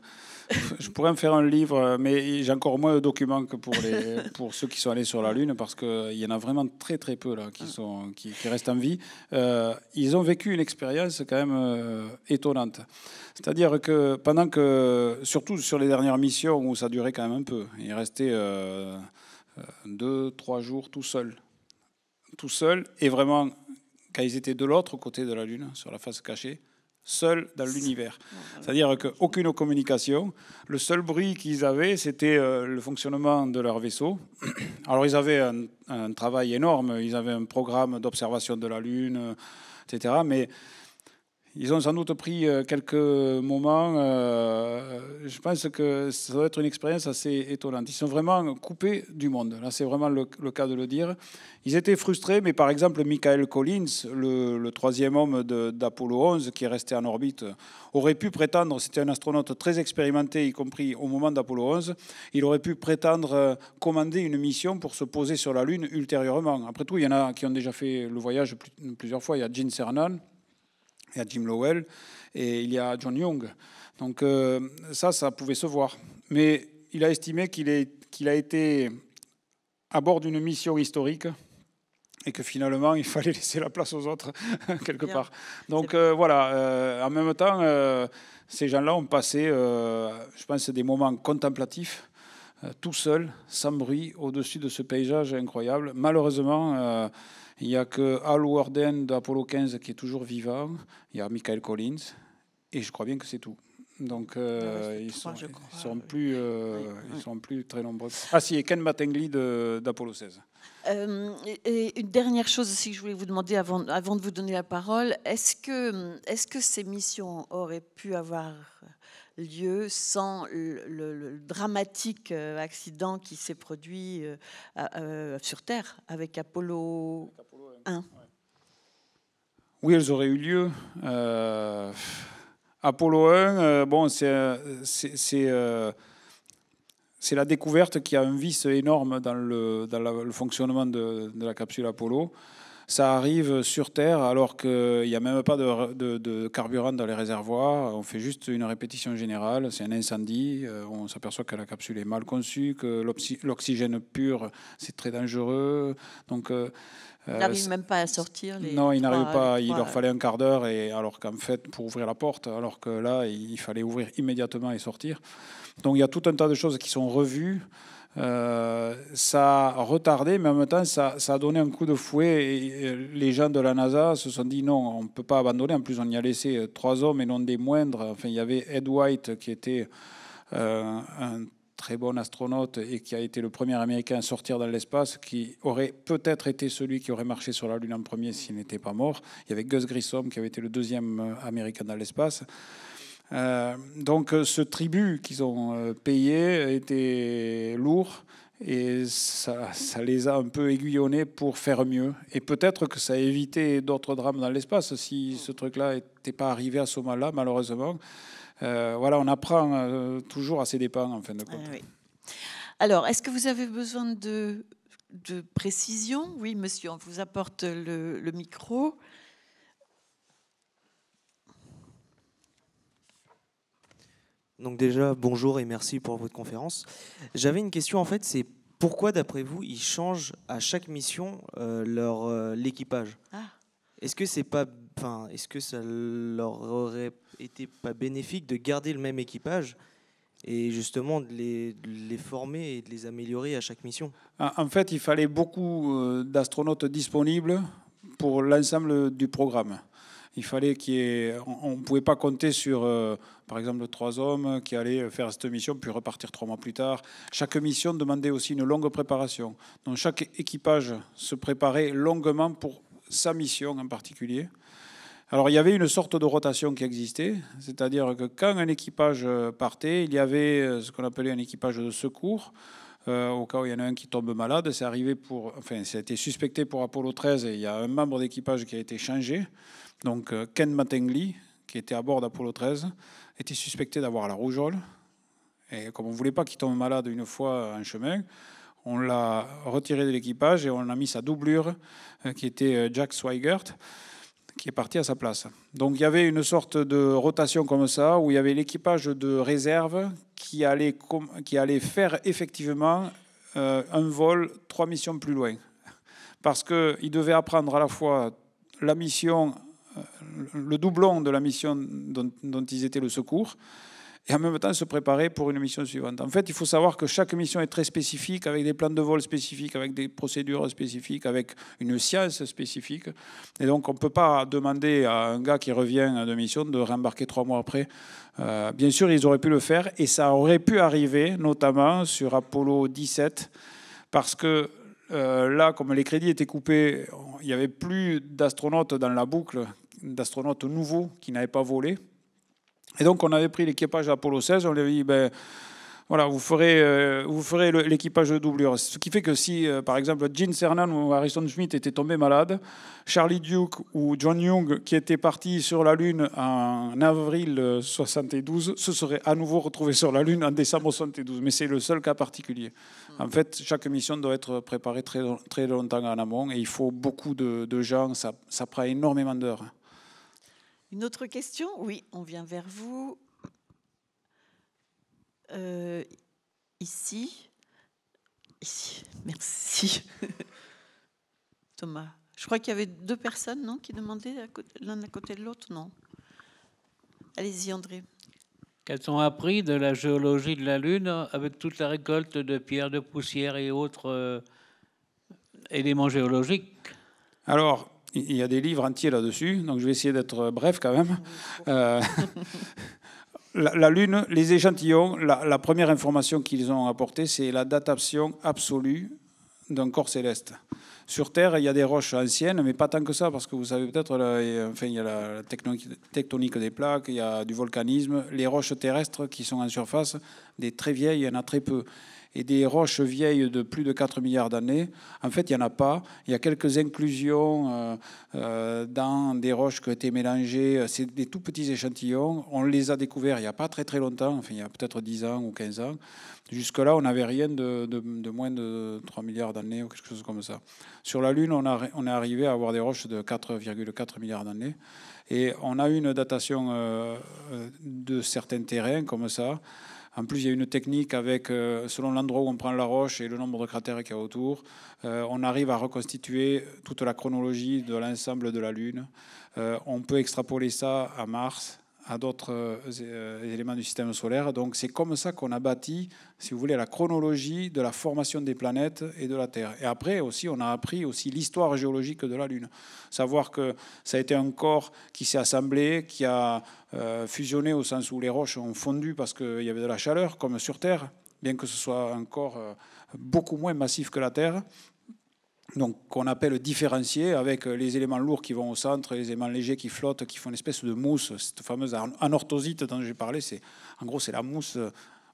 je pourrais me faire un livre, mais j'ai encore moins de documents que pour, les, pour ceux qui sont allés sur la Lune, parce qu'il y en a vraiment très très peu là, qui, sont, qui, restent en vie. Euh, ils ont vécu une expérience quand même euh, étonnante. C'est-à-dire que pendant que, surtout sur les dernières missions où ça durait quand même un peu, ils restaient euh, deux, trois jours tout seuls tout seul et vraiment, quand ils étaient de l'autre côté de la Lune, sur la face cachée, seuls dans l'univers. C'est-à-dire qu'aucune communication. Le seul bruit qu'ils avaient, c'était euh, le fonctionnement de leur vaisseau. Alors ils avaient un, travail énorme, ils avaient un programme d'observation de la Lune, etc. Mais Ils ont sans doute pris euh, quelques moments. Euh, je pense que ça doit être une expérience assez étonnante. Ils sont vraiment coupés du monde. Là, c'est vraiment le, cas de le dire. Ils étaient frustrés, mais par exemple, Michael Collins, le, troisième homme d'Apollo 11, qui est resté en orbite, aurait pu prétendre, c'était un astronaute très expérimenté, y compris au moment d'Apollo 11, il aurait pu prétendre euh, commander une mission pour se poser sur la Lune ultérieurement. Après tout, il y en a qui ont déjà fait le voyage plusieurs fois. Il y a Gene Cernan il y a Jim Lowell et il y a John Young. Donc euh, ça, ça pouvait se voir. Mais il a estimé qu'il a été à bord d'une mission historique et que finalement, il fallait laisser la place aux autres, quelque part. Donc euh, voilà, euh, en même temps, ces gens-là ont passé, je pense, des moments contemplatifs, tout seuls, sans bruit, au-dessus de ce paysage incroyable. Malheureusement, il n'y a que Al Warden d'Apollo 15 qui est toujours vivant. Il y a Michael Collins. Et je crois bien que c'est tout. Donc, euh, ils, sont, sont plus, euh, ils sont plus très nombreux. Ah si, et Ken Mattingly d'Apollo 16. Euh, et une dernière chose aussi que je voulais vous demander avant, avant de vous donner la parole, est-ce que, est -ce que ces missions auraient pu avoir lieu sans le, dramatique euh, accident qui s'est produit euh, euh, sur Terre avec Apollo, 1. Oui, elles auraient eu lieu. Apollo 1, bon, c'est c'est la découverte qui a un vice énorme dans le, dans le fonctionnement de, de, la capsule Apollo ça arrive sur Terre alors qu'il n'y a même pas de, carburant dans les réservoirs. On fait juste une répétition générale, c'est un incendie. Euh, on s'aperçoit que la capsule est mal conçue, que l'oxygène pur, c'est très dangereux. Donc, euh, ils n'arrivent même pas à sortir. non, ils n'arrivent pas. Il leur fallait un quart d'heure, et alors qu'en fait, pour ouvrir la porte, alors que là, il fallait ouvrir immédiatement et sortir. Donc il y a tout un tas de choses qui sont revues. Euh, ça a retardé, mais en même temps, ça, a donné un coup de fouet. Et les gens de la NASA se sont dit non, on ne peut pas abandonner. En plus, on y a laissé euh, trois hommes et non des moindres. Enfin, il y avait Ed White qui était euh, un très bon astronaute et qui a été le premier Américain à sortir dans l'espace, qui aurait peut-être été celui qui aurait marché sur la Lune en premier s'il n'était pas mort. Il y avait Gus Grissom qui avait été le deuxième Américain dans l'espace. Euh, donc ce tribut qu'ils ont euh, payé était lourd et ça, ça, les a un peu aiguillonnés pour faire mieux. Et peut-être que ça a évité d'autres drames dans l'espace si ce truc-là n'était pas arrivé à ce moment-là, malheureusement. Euh, voilà, on apprend toujours à ses dépens, en fin de compte. Alors, est-ce que vous avez besoin de, de précision? Oui, monsieur, on vous apporte le, le micro. Donc déjà, bonjour et merci pour votre conférence. J'avais une question en fait, c'est pourquoi d'après vous ils changent à chaque mission euh, leur euh, l'équipage? Ah. Est-ce que c'est pas, enfin, est-ce que ça leur aurait été pas bénéfique de garder le même équipage et justement de les, former et de les améliorer à chaque mission En fait, il fallait beaucoup euh, d'astronautes disponibles pour l'ensemble du programme. Il fallait qu'il on ne pouvait pas compter sur, euh, par exemple, trois hommes qui allaient faire cette mission puis repartir trois mois plus tard. Chaque mission demandait aussi une longue préparation. Donc chaque équipage se préparait longuement pour sa mission en particulier. Alors il y avait une sorte de rotation qui existait, c'est-à-dire que quand un équipage partait, il y avait euh, ce qu'on appelait un équipage de secours. Euh, au cas où il y en a un qui tombe malade, c'est arrivé pour, enfin, ça a été suspecté pour Apollo 13 et il y a un membre d'équipage qui a été changé. Donc euh, Ken Mattingly, qui était à bord d'Apollo 13, était suspecté d'avoir la rougeole. Et comme on ne voulait pas qu'il tombe malade une fois en chemin, on l'a retiré de l'équipage et on a mis sa doublure, qui était Jack Swigert, qui est parti à sa place. Donc il y avait une sorte de rotation comme ça, où il y avait l'équipage de réserve qui allait, qui allait faire effectivement un vol trois missions plus loin. Parce qu'il devait apprendre à la fois la mission le doublon de la mission dont, ils étaient le secours, et en même temps se préparer pour une mission suivante. En fait, il faut savoir que chaque mission est très spécifique, avec des plans de vol spécifiques, avec des procédures spécifiques, avec une science spécifique. Et donc, on ne peut pas demander à un gars qui revient de mission de rembarquer trois mois après. Euh, bien sûr, ils auraient pu le faire, et ça aurait pu arriver, notamment sur Apollo 17, parce que euh, là, comme les crédits étaient coupés, il n'y avait plus d'astronautes dans la boucle d'astronautes nouveaux qui n'avaient pas volé. Et donc, on avait pris l'équipage Apollo 16, on lui avait dit, ben, voilà, vous ferez, euh, vous ferez l'équipage de doublure. Ce qui fait que si, euh, par exemple, Gene Cernan ou Harrison Schmitt étaient tombés malades, Charlie Duke ou John Young, qui étaient partis sur la Lune en avril 72, se seraient à nouveau retrouvés sur la Lune en décembre 72. Mais c'est le seul cas particulier. En fait, chaque mission doit être préparée très, très longtemps en amont et il faut beaucoup de, de gens. Ça, ça prend énormément d'heures. Une autre question? Oui, on vient vers vous. Euh, ici. Ici, merci. Thomas. Je crois qu'il y avait deux personnes, non, qui demandaient l'un à côté de l'autre, non? Allez-y, André. Qu'elles ont appris de la géologie de la Lune avec toute la récolte de pierres, de poussière et autres euh, éléments géologiques? Alors, il y a des livres entiers là-dessus, donc je vais essayer d'être bref quand même. Euh, la, Lune, les échantillons, la, première information qu'ils ont apportée, c'est la datation absolue d'un corps céleste. Sur Terre, il y a des roches anciennes, mais pas tant que ça, parce que vous savez peut-être, enfin, il y a la tectonique des plaques, il y a du volcanisme. Les roches terrestres qui sont en surface, des très vieilles, il y en a très peu et des roches vieilles de plus de 4 milliards d'années, en fait, il n'y en a pas. Il y a quelques inclusions euh, euh, dans des roches qui ont été mélangées. C'est des tout petits échantillons. On les a découverts il n'y a pas très très longtemps, enfin, il y a peut-être 10 ans ou 15 ans. Jusque-là, on n'avait rien de, moins de 3 milliards d'années ou quelque chose comme ça. Sur la Lune, on est arrivé à avoir des roches de 4,4 milliards d'années. Et on a eu une datation euh, de certains terrains comme ça. En plus, il y a une technique avec, euh, selon l'endroit où on prend la roche et le nombre de cratères qu'il y a autour, euh, on arrive à reconstituer toute la chronologie de l'ensemble de la Lune. Euh, on peut extrapoler ça à Mars, à d'autres euh, éléments du système solaire. Donc c'est comme ça qu'on a bâti, si vous voulez, la chronologie de la formation des planètes et de la Terre. Et après aussi, on a appris aussi l'histoire géologique de la Lune. Savoir que ça a été un corps qui s'est assemblé, qui a euh, fusionné au sens où les roches ont fondu parce qu'il y avait de la chaleur, comme sur Terre, bien que ce soit un corps euh, beaucoup moins massif que la Terre donc qu'on appelle différencié, avec les éléments lourds qui vont au centre, les éléments légers qui flottent, qui font une espèce de mousse, cette fameuse anorthosite dont j'ai parlé, c'est en gros c'est la mousse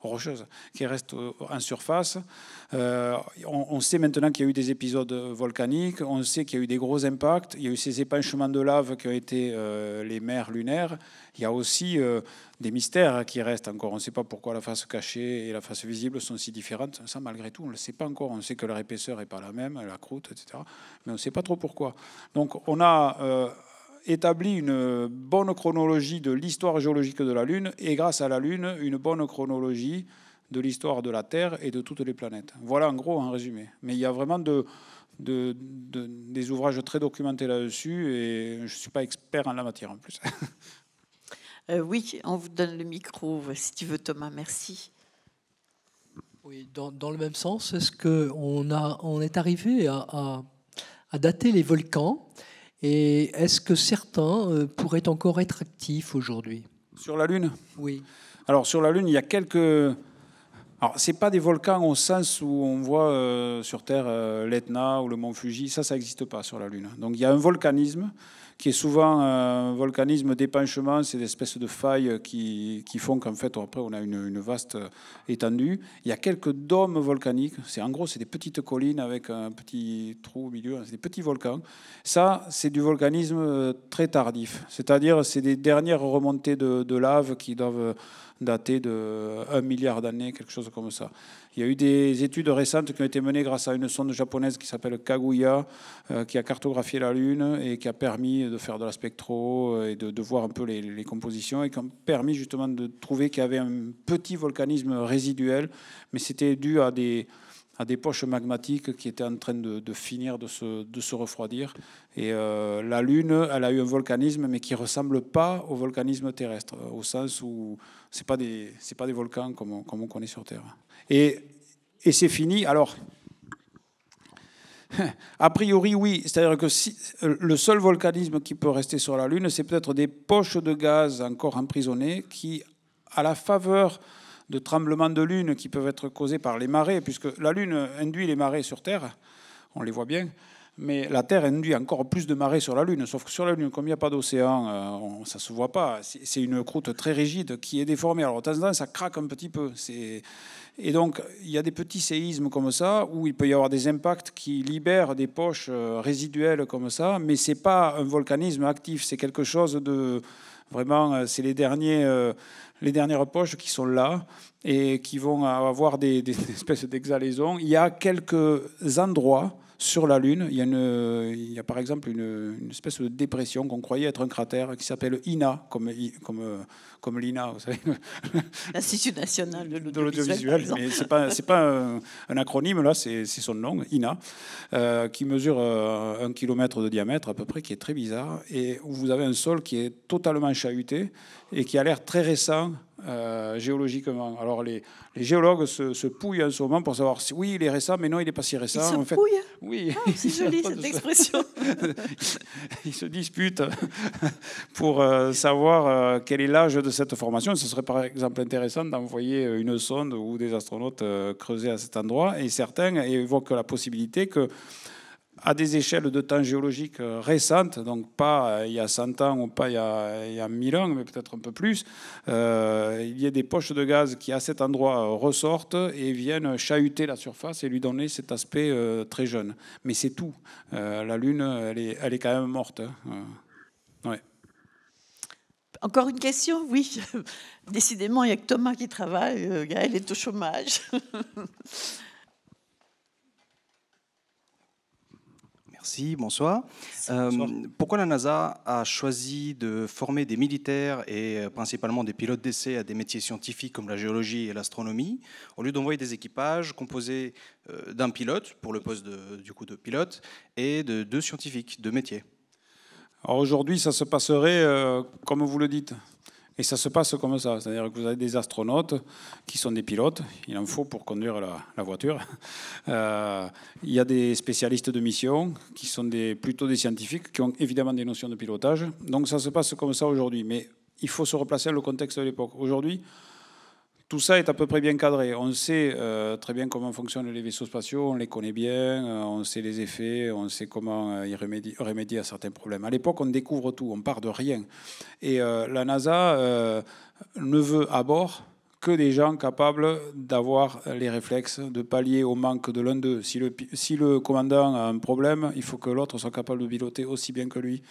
rocheuse qui reste en surface. Euh, on, sait maintenant qu'il y a eu des épisodes volcaniques, on sait qu'il y a eu des gros impacts, il y a eu ces épanchements de lave qui ont été euh, les mers lunaires. Il y a aussi euh, des mystères qui restent encore. On ne sait pas pourquoi la face cachée et la face visible sont si différentes. Ça, malgré tout, on ne le sait pas encore. On sait que leur épaisseur n'est pas la même, la croûte, etc. Mais on ne sait pas trop pourquoi. Donc on a établi une bonne chronologie de l'histoire géologique de la Lune et grâce à la Lune, une bonne chronologie de l'histoire de la Terre et de toutes les planètes. Voilà en gros un résumé. Mais il y a vraiment de, des ouvrages très documentés là-dessus et je ne suis pas expert en la matière en plus. Euh, oui, on vous donne le micro si tu veux Thomas, merci. Oui, dans, le même sens, est-ce qu'on on est arrivé à, à dater les volcans et est-ce que certains euh, pourraient encore être actifs aujourd'hui? Sur la Lune? Oui. Alors sur la Lune, il y a quelques... Alors c'est pas des volcans au sens où on voit euh, sur Terre euh, l'Etna ou le mont Fuji, ça, ça n'existe pas sur la Lune. Donc il y a un volcanisme qui est souvent un volcanisme d'épanchement, c'est des espèces de failles qui, qui font qu'en fait, après, on a une, vaste étendue. Il y a quelques dômes volcaniques, c'est en gros, c'est des petites collines avec un petit trou au milieu, c'est des petits volcans. Ça, c'est du volcanisme très tardif, c'est-à-dire c'est des dernières remontées de, de lave qui doivent dater de 1 milliard d'années, quelque chose comme ça. Il y a eu des études récentes qui ont été menées grâce à une sonde japonaise qui s'appelle Kaguya, euh, qui a cartographié la Lune et qui a permis de faire de la spectro euh, et de, voir un peu les, compositions et qui ont permis justement de trouver qu'il y avait un petit volcanisme résiduel, mais c'était dû à des, poches magmatiques qui étaient en train de, finir de se, refroidir. Et euh, la Lune, elle a eu un volcanisme, mais qui ne ressemble pas au volcanisme terrestre, au sens où ce n'est pas, pas des volcans comme, comme on connaît sur Terre. Et, c'est fini. Alors, a priori, oui. C'est-à-dire que si, le seul volcanisme qui peut rester sur la Lune, c'est peut-être des poches de gaz encore emprisonnées qui, à la faveur de tremblements de Lune qui peuvent être causés par les marées, puisque la Lune induit les marées sur Terre, on les voit bien, Mais la Terre induit encore plus de marée sur la Lune. Sauf que sur la Lune, comme il n'y a pas d'océan, euh, ça ne se voit pas. C'est une croûte très rigide qui est déformée. Alors, de temps en temps, ça craque un petit peu. Et donc, il y a des petits séismes comme ça, où il peut y avoir des impacts qui libèrent des poches euh, résiduelles comme ça, mais ce n'est pas un volcanisme actif, c'est quelque chose de... Vraiment, euh, c'est les, derniers, les dernières poches qui sont là et qui vont avoir des, des espèces d'exhalaisons. Il y a quelques endroits sur la Lune. Il y a, il y a par exemple une, espèce de dépression qu'on croyait être un cratère qui s'appelle INA, comme, comme, comme l'INA, vous savez. L'Institut national de l'audiovisuel. mais ce n'est pas, pas un, acronyme, là, c'est son nom, INA, euh, qui mesure euh, un kilomètre de diamètre à peu près, qui est très bizarre, et où vous avez un sol qui est totalement chahuté et qui a l'air très récent euh, géologiquement. Alors les, les géologues se, se, pouillent en ce moment pour savoir si oui, il est récent, mais non, il n'est pas si récent. Ils se en fait, Oui. Ah, c'est joli cette expression. ils se disputent pour euh, savoir euh, quel est l'âge de cette formation. Ce serait par exemple intéressant d'envoyer une sonde ou des astronautes creuser à cet endroit. Et certains évoquent la possibilité que à des échelles de temps géologiques euh, récentes, donc pas euh, il y a 100 ans ou pas il y a, il y a 1000 ans, mais peut-être un peu plus, euh, il y a des poches de gaz qui à cet endroit ressortent et viennent chahuter la surface et lui donner cet aspect très jeune. Mais c'est tout. la Lune, elle est, elle est quand même morte. Hein. Encore une question Oui. Décidément, il n'y a que Thomas qui travaille. Gaël est au chômage. Merci, bonsoir. Euh, pourquoi la NASA a choisi de former des militaires et euh, principalement des pilotes d'essai à des métiers scientifiques comme la géologie et l'astronomie, au lieu d'envoyer des équipages composés euh, d'un pilote pour le poste de, du coup de pilote et de deux scientifiques, de métiers? Alors aujourd'hui, ça se passerait comme vous le dites? Et ça se passe comme ça, c'est-à-dire que vous avez des astronautes qui sont des pilotes, il en faut pour conduire la, voiture. Euh, il y a des spécialistes de mission qui sont plutôt des scientifiques, qui ont évidemment des notions de pilotage. Donc ça se passe comme ça aujourd'hui, mais il faut se replacer dans le contexte de l'époque. Aujourd'hui, tout ça est à peu près bien cadré. On sait euh, très bien comment fonctionnent les vaisseaux spatiaux, on les connaît bien, euh, on sait les effets, on sait comment euh, y remédier, à certains problèmes. À l'époque, on découvre tout, on part de rien. Et la NASA ne veut à bord que des gens capables d'avoir les réflexes, de pallier au manque de l'un d'eux. Si le commandant a un problème, il faut que l'autre soit capable de piloter aussi bien que lui.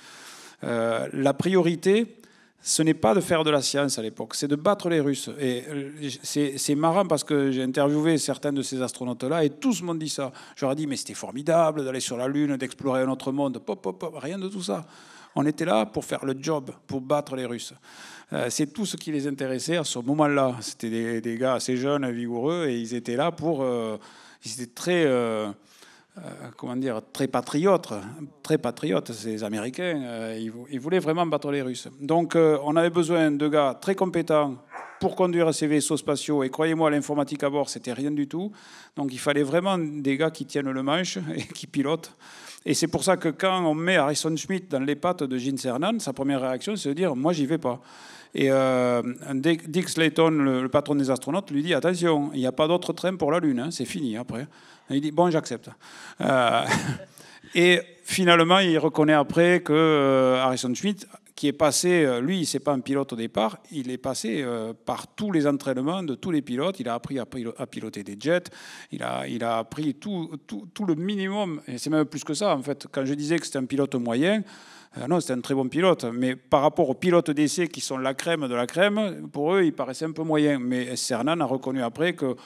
la priorité, ce n'est pas de faire de la science à l'époque, c'est de battre les Russes. Et euh, c'est marrant parce que j'ai interviewé certains de ces astronautes-là et tous m'ont dit ça. J'aurais dit, mais c'était formidable d'aller sur la Lune, d'explorer un autre monde. Pop, pop, pop, rien de tout ça. On était là pour faire le job, pour battre les Russes. Euh, c'est tout ce qui les intéressait à ce moment-là. C'était des, gars assez jeunes, vigoureux, et ils étaient là pour... Euh, ils étaient très... comment dire, très patriotes, très patriotes, ces Américains. Euh, ils, voulaient vraiment battre les Russes. Donc, euh, on avait besoin de gars très compétents pour conduire ces vaisseaux spatiaux. Et croyez-moi, l'informatique à bord, c'était rien du tout. Donc, il fallait vraiment des gars qui tiennent le manche et qui pilotent. Et c'est pour ça que quand on met Harrison Schmitt dans les pattes de Gene Cernan, sa première réaction, c'est de dire Moi, j'y vais pas. Et Dick Slayton, le, patron des astronautes, lui dit Attention, il n'y a pas d'autre train pour la Lune, hein, c'est fini après. Il dit Bon, j'accepte. Euh, et finalement, il reconnaît après que euh, Harrison Schmitt, qui est passé, euh, lui, c'est pas un pilote au départ, il est passé par tous les entraînements de tous les pilotes. Il a appris à, piloter des jets, il a, appris tout, tout le minimum, et c'est même plus que ça en fait. Quand je disais que c'était un pilote moyen, non, c'était un très bon pilote, mais par rapport aux pilotes d'essai qui sont la crème de la crème, pour eux, il paraissait un peu moyen. Mais Cernan a reconnu après que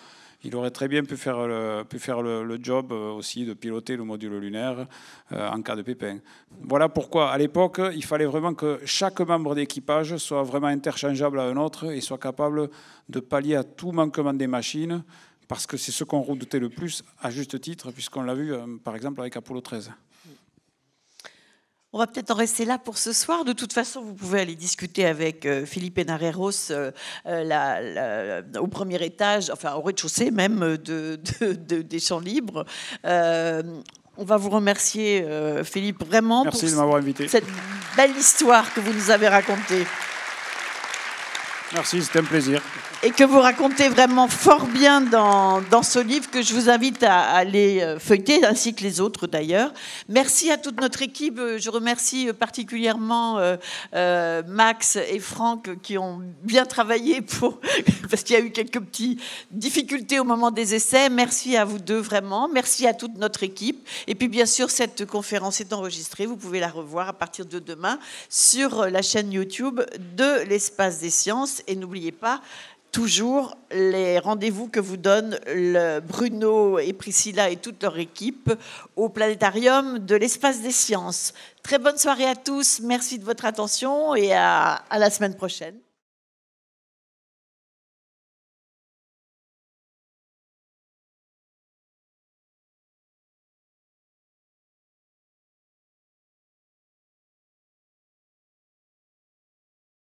il aurait très bien pu faire le, job euh, aussi de piloter le module lunaire euh, en cas de pépin. Voilà pourquoi, à l'époque, il fallait vraiment que chaque membre d'équipage soit vraiment interchangeable à un autre et soit capable de pallier à tout manquement des machines, parce que c'est ce qu'on redoutait le plus, à juste titre, puisqu'on l'a vu, euh, par exemple, avec Apollo 13. On va peut-être en rester là pour ce soir. De toute façon, vous pouvez aller discuter avec euh, Philippe Enareros euh, euh, au premier étage, enfin au rez-de-chaussée même de, des champs libres. on va vous remercier, Philippe, vraiment Merci pour de m'avoir invité. cette belle histoire que vous nous avez racontée. Merci, c'était un plaisir. Et que vous racontez vraiment fort bien dans, dans ce livre que je vous invite à aller euh, feuilleter, ainsi que les autres d'ailleurs. Merci à toute notre équipe. Je remercie particulièrement euh, Max et Franck qui ont bien travaillé pour, parce qu'il y a eu quelques petites difficultés au moment des essais. Merci à vous deux vraiment. Merci à toute notre équipe. Et puis bien sûr, cette conférence est enregistrée. Vous pouvez la revoir à partir de demain sur la chaîne YouTube de l'Espace des Sciences. Et n'oubliez pas, toujours les rendez-vous que vous donnent Bruno et Priscilla et toute leur équipe au planétarium de l'espace des sciences. Très bonne soirée à tous, merci de votre attention et à la semaine prochaine.